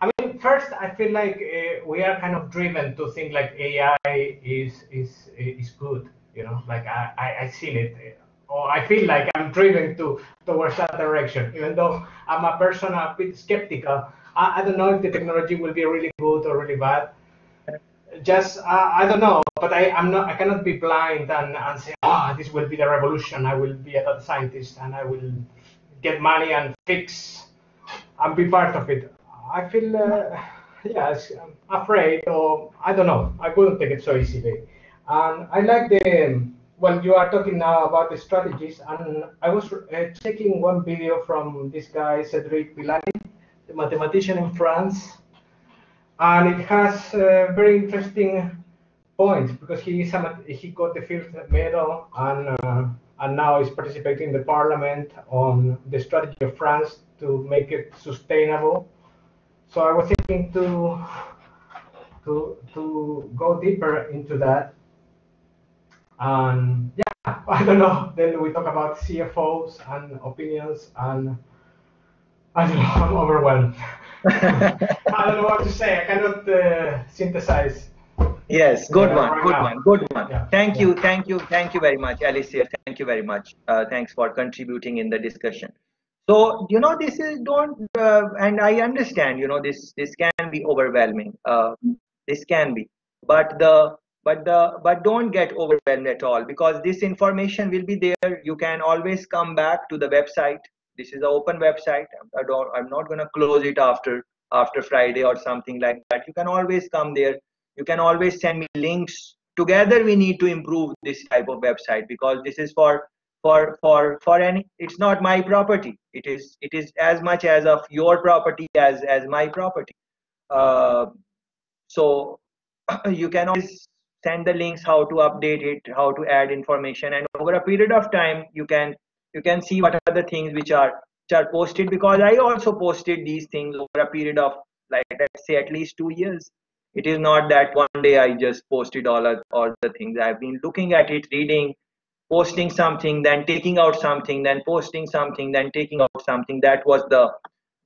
I mean, first, I feel like uh, we are kind of driven to think like AI is is is good. You know, like I I, I seen it, or I feel like I'm driven to towards that direction. Even though I'm a person a bit skeptical, I, I don't know if the technology will be really good or really bad. Just uh, I don't know, but I I'm not I cannot be blind and and say ah this will be the revolution. I will be a data scientist and I will get money and fix and be part of it. I feel, uh, yes, I'm afraid, or I don't know. I wouldn't take it so easily. And I like the, well, you are talking now about the strategies, and I was uh, checking one video from this guy, Cedric Villani, the mathematician in France, and it has uh, very interesting points because he is a, he got the Fields medal and uh, and now is participating in the parliament on the strategy of France to make it sustainable. So I was thinking to to to go deeper into that. And yeah, I don't know. Then we talk about CFOs and opinions, and I don't know. I'm overwhelmed. I don't know what to say. I cannot uh, synthesize. Yes, good one, right good now. one, good one. Yeah, Thank yeah. you, thank you, thank you very much, Alicia. Thank you very much. Uh, thanks for contributing in the discussion. So you know, this is don't, uh, and I understand. You know, this this can be overwhelming. Uh, this can be but the but the but don't get overwhelmed at all because this information will be there you can always come back to the website this is an open website. I don't i'm not going to close it after after friday or something like that. You can always come there. You can always send me links. Together we need to improve this type of website because this is for for for for any it's not my property. It is it is as much as of your property as as my property. Uh, so you can always send the links how to update it how to add information and over a period of time you can you can see what are the things which are which are posted because i also posted these things over a period of like let's say at least two years. It is not that one day i just posted all of, all the things. I've been looking at it reading posting something then taking out something then posting something then taking out something. That was the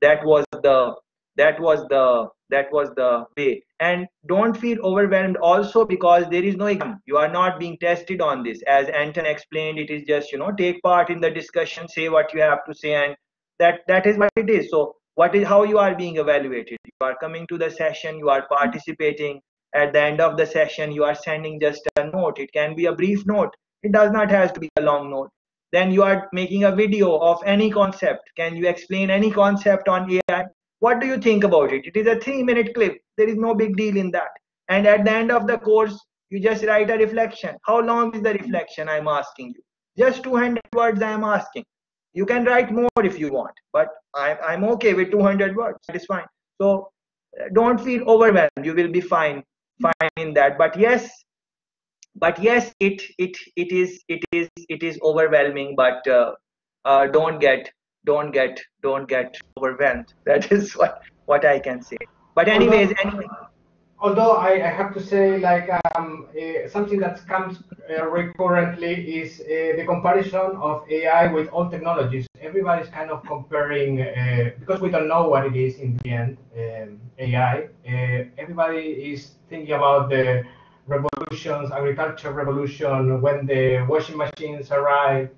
that was the that was the that was the way. And don't feel overwhelmed also because there is no exam. You are not being tested on this. As anton explained it is just you know take part in the discussion say what you have to say and that that is what it is. So what is how you are being evaluated? You are coming to the session you are participating. At the end of the session you are sending just a note. It can be a brief note. It does not have to be a long note. Then you are making a video of any concept. Can you explain any concept on ai what do you think about it? It is a three minute clip. There is no big deal in that. And at the end of the course you just write a reflection. How long is the reflection i'm asking you? Just 200 words i am asking. You can write more if you want but i'm, I'm okay with 200 words. That is fine. So don't feel overwhelmed. You will be fine fine in that. But yes but yes it it it is it is it is overwhelming but uh, uh, don't get don't get don't get overwhelmed. That is what what i can say. But anyways although, anyway. although I, I have to say like um, uh, something that comes uh, recurrently is uh, the comparison of ai with all technologies. Everybody's kind of comparing uh, because we don't know what it is in the end um, ai uh, everybody is thinking about the revolutions agriculture revolution when the washing machines arrive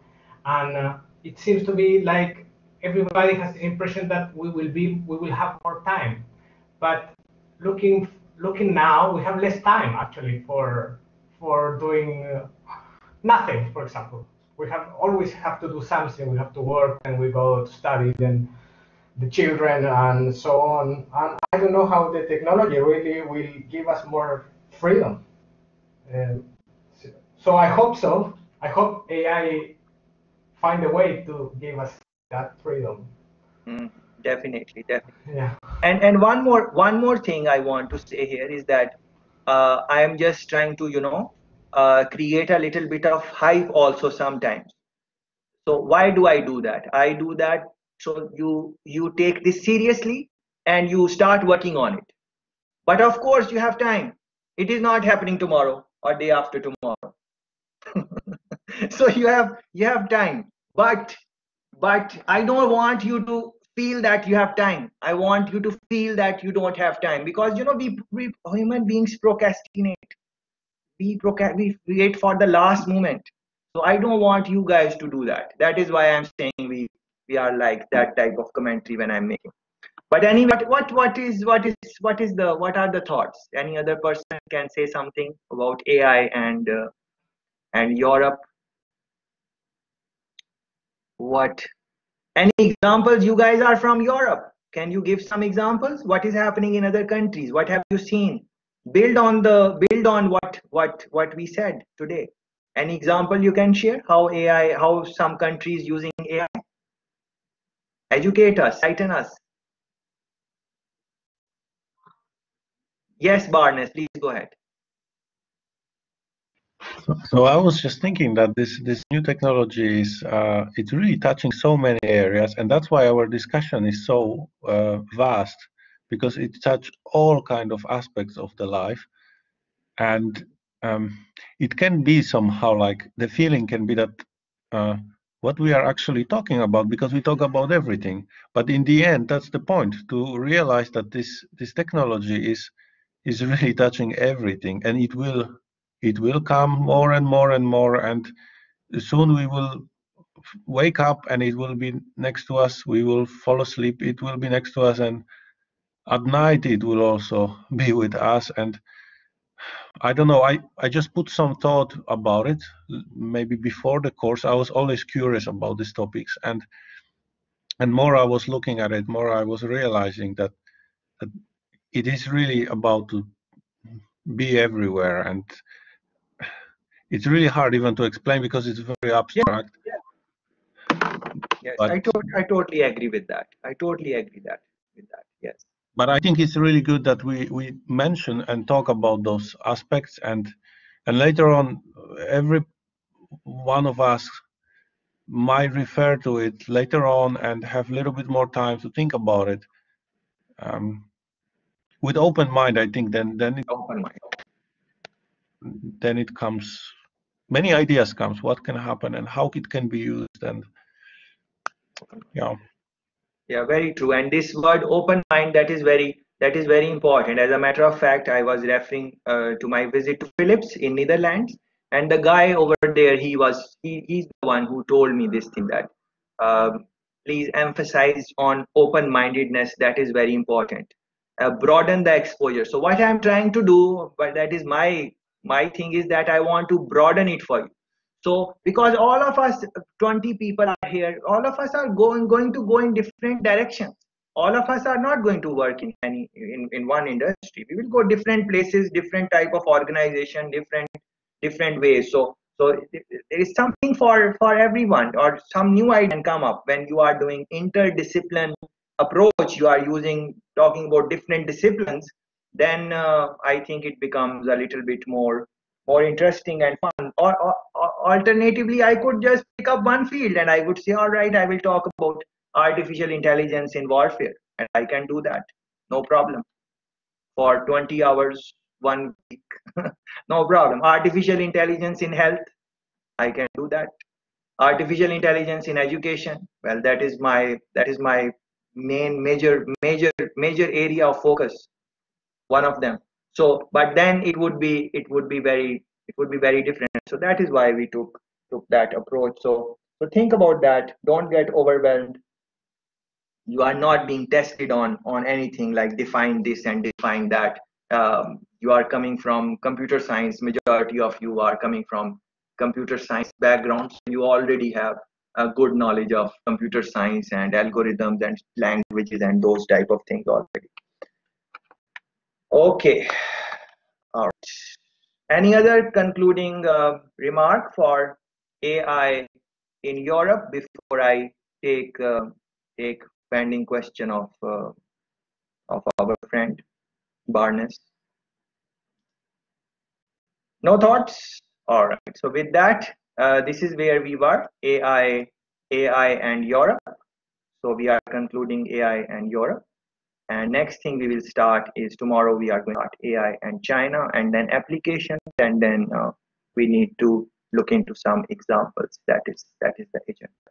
and uh, it seems to be like everybody has the impression that we will be we will have more time. But looking looking now we have less time actually for for doing uh, nothing for example. We have always have to do something. We have to work and we go to study then the children and so on. And i don't know how the technology really will give us more freedom. Um, so i hope so. I hope ai find a way to give us that freedom. Mm, definitely, definitely. Yeah. And and one more one more thing I want to say here is that uh, I am just trying to you know uh, create a little bit of hype also sometimes. So why do I do that? I do that so you you take this seriously and you start working on it. But of course you have time. It is not happening tomorrow or day after tomorrow. so you have you have time but but i don't want you to feel that you have time. I want you to feel that you don't have time. Because you know we, we human beings procrastinate. We procrast we wait for the last moment. So i don't want you guys to do that. That is why i'm saying we we are like that type of commentary when i'm making. But anyway what what is what is what is the what are the thoughts? Any other person can say something about ai and uh, and europe what? Any examples you guys are from europe? Can you give some examples? What is happening in other countries? What have you seen? Build on the build on what what what we said today. Any example you can share? How ai how some countries using ai educate us enlighten us. Yes barnes please go ahead So, I was just thinking that this this new technology is uh, it's really touching so many areas, and that's why our discussion is so uh, vast because it touches all kind of aspects of the life, and um, it can be somehow like the feeling can be that uh, what we are actually talking about because we talk about everything, but in the end that's the point to realize that this this technology is is really touching everything, and it will it will come more and more and more and soon we will wake up and it will be next to us we will fall asleep it will be next to us and at night it will also be with us and I don't know. I, I just put some thought about it. Maybe before the course, I was always curious about these topics, and and more I was looking at it, more I was realizing that, that it is really about to be everywhere, and it's really hard even to explain because it's very abstract. Yeah, yeah. Yes, but, I, I totally agree with that. I totally agree that with that. Yes but I think it's really good that we we mention and talk about those aspects and and later on every one of us might refer to it later on and have a little bit more time to think about it um, with open mind I think then then it, open mind. then it comes many ideas comes what can happen and how it can be used and yeah. Yeah very true. And this word open mind that is very that is very important. As a matter of fact i was referring uh, to my visit to philips in netherlands and the guy over there he was he, he's the one who told me this thing that um, please emphasize on open mindedness that is very important. Uh, broaden the exposure. So what i'm trying to do but that is my my thing is that i want to broaden it for you. So because all of us 20 people are here all of us are going going to go in different directions. All of us are not going to work in any in, in one industry. We will go different places different type of organization different different ways. So so there is something for for everyone or some new idea can come up when you are doing interdiscipline approach. You are using talking about different disciplines then uh, i think it becomes a little bit more more interesting and fun. Or, or, or, alternatively i could just pick up one field and i would say all right i will talk about artificial intelligence in warfare. And i can do that. No problem. For 20 hours one week. No problem. Artificial intelligence in health i can do that. Artificial intelligence in education well that is my that is my main major major major area of focus one of them. So but then it would be it would be very it would be very different. So that is why we took took that approach. So so think about that. Don't get overwhelmed. You are not being tested on on anything like define this and define that. Um, you are coming from computer science. Majority of you are coming from computer science backgrounds you already have a good knowledge of computer science and algorithms and languages and those type of things already Okay. All right. Any other concluding uh, remark for AI in Europe before I take uh, take pending question of uh, of our friend Barnes? No thoughts. All right. So with that, uh, this is where we were AI AI and Europe. So we are concluding AI and Europe. And next thing we will start is tomorrow we are going to start AI and China and then applications and then uh, we need to look into some examples. That is that is the agenda.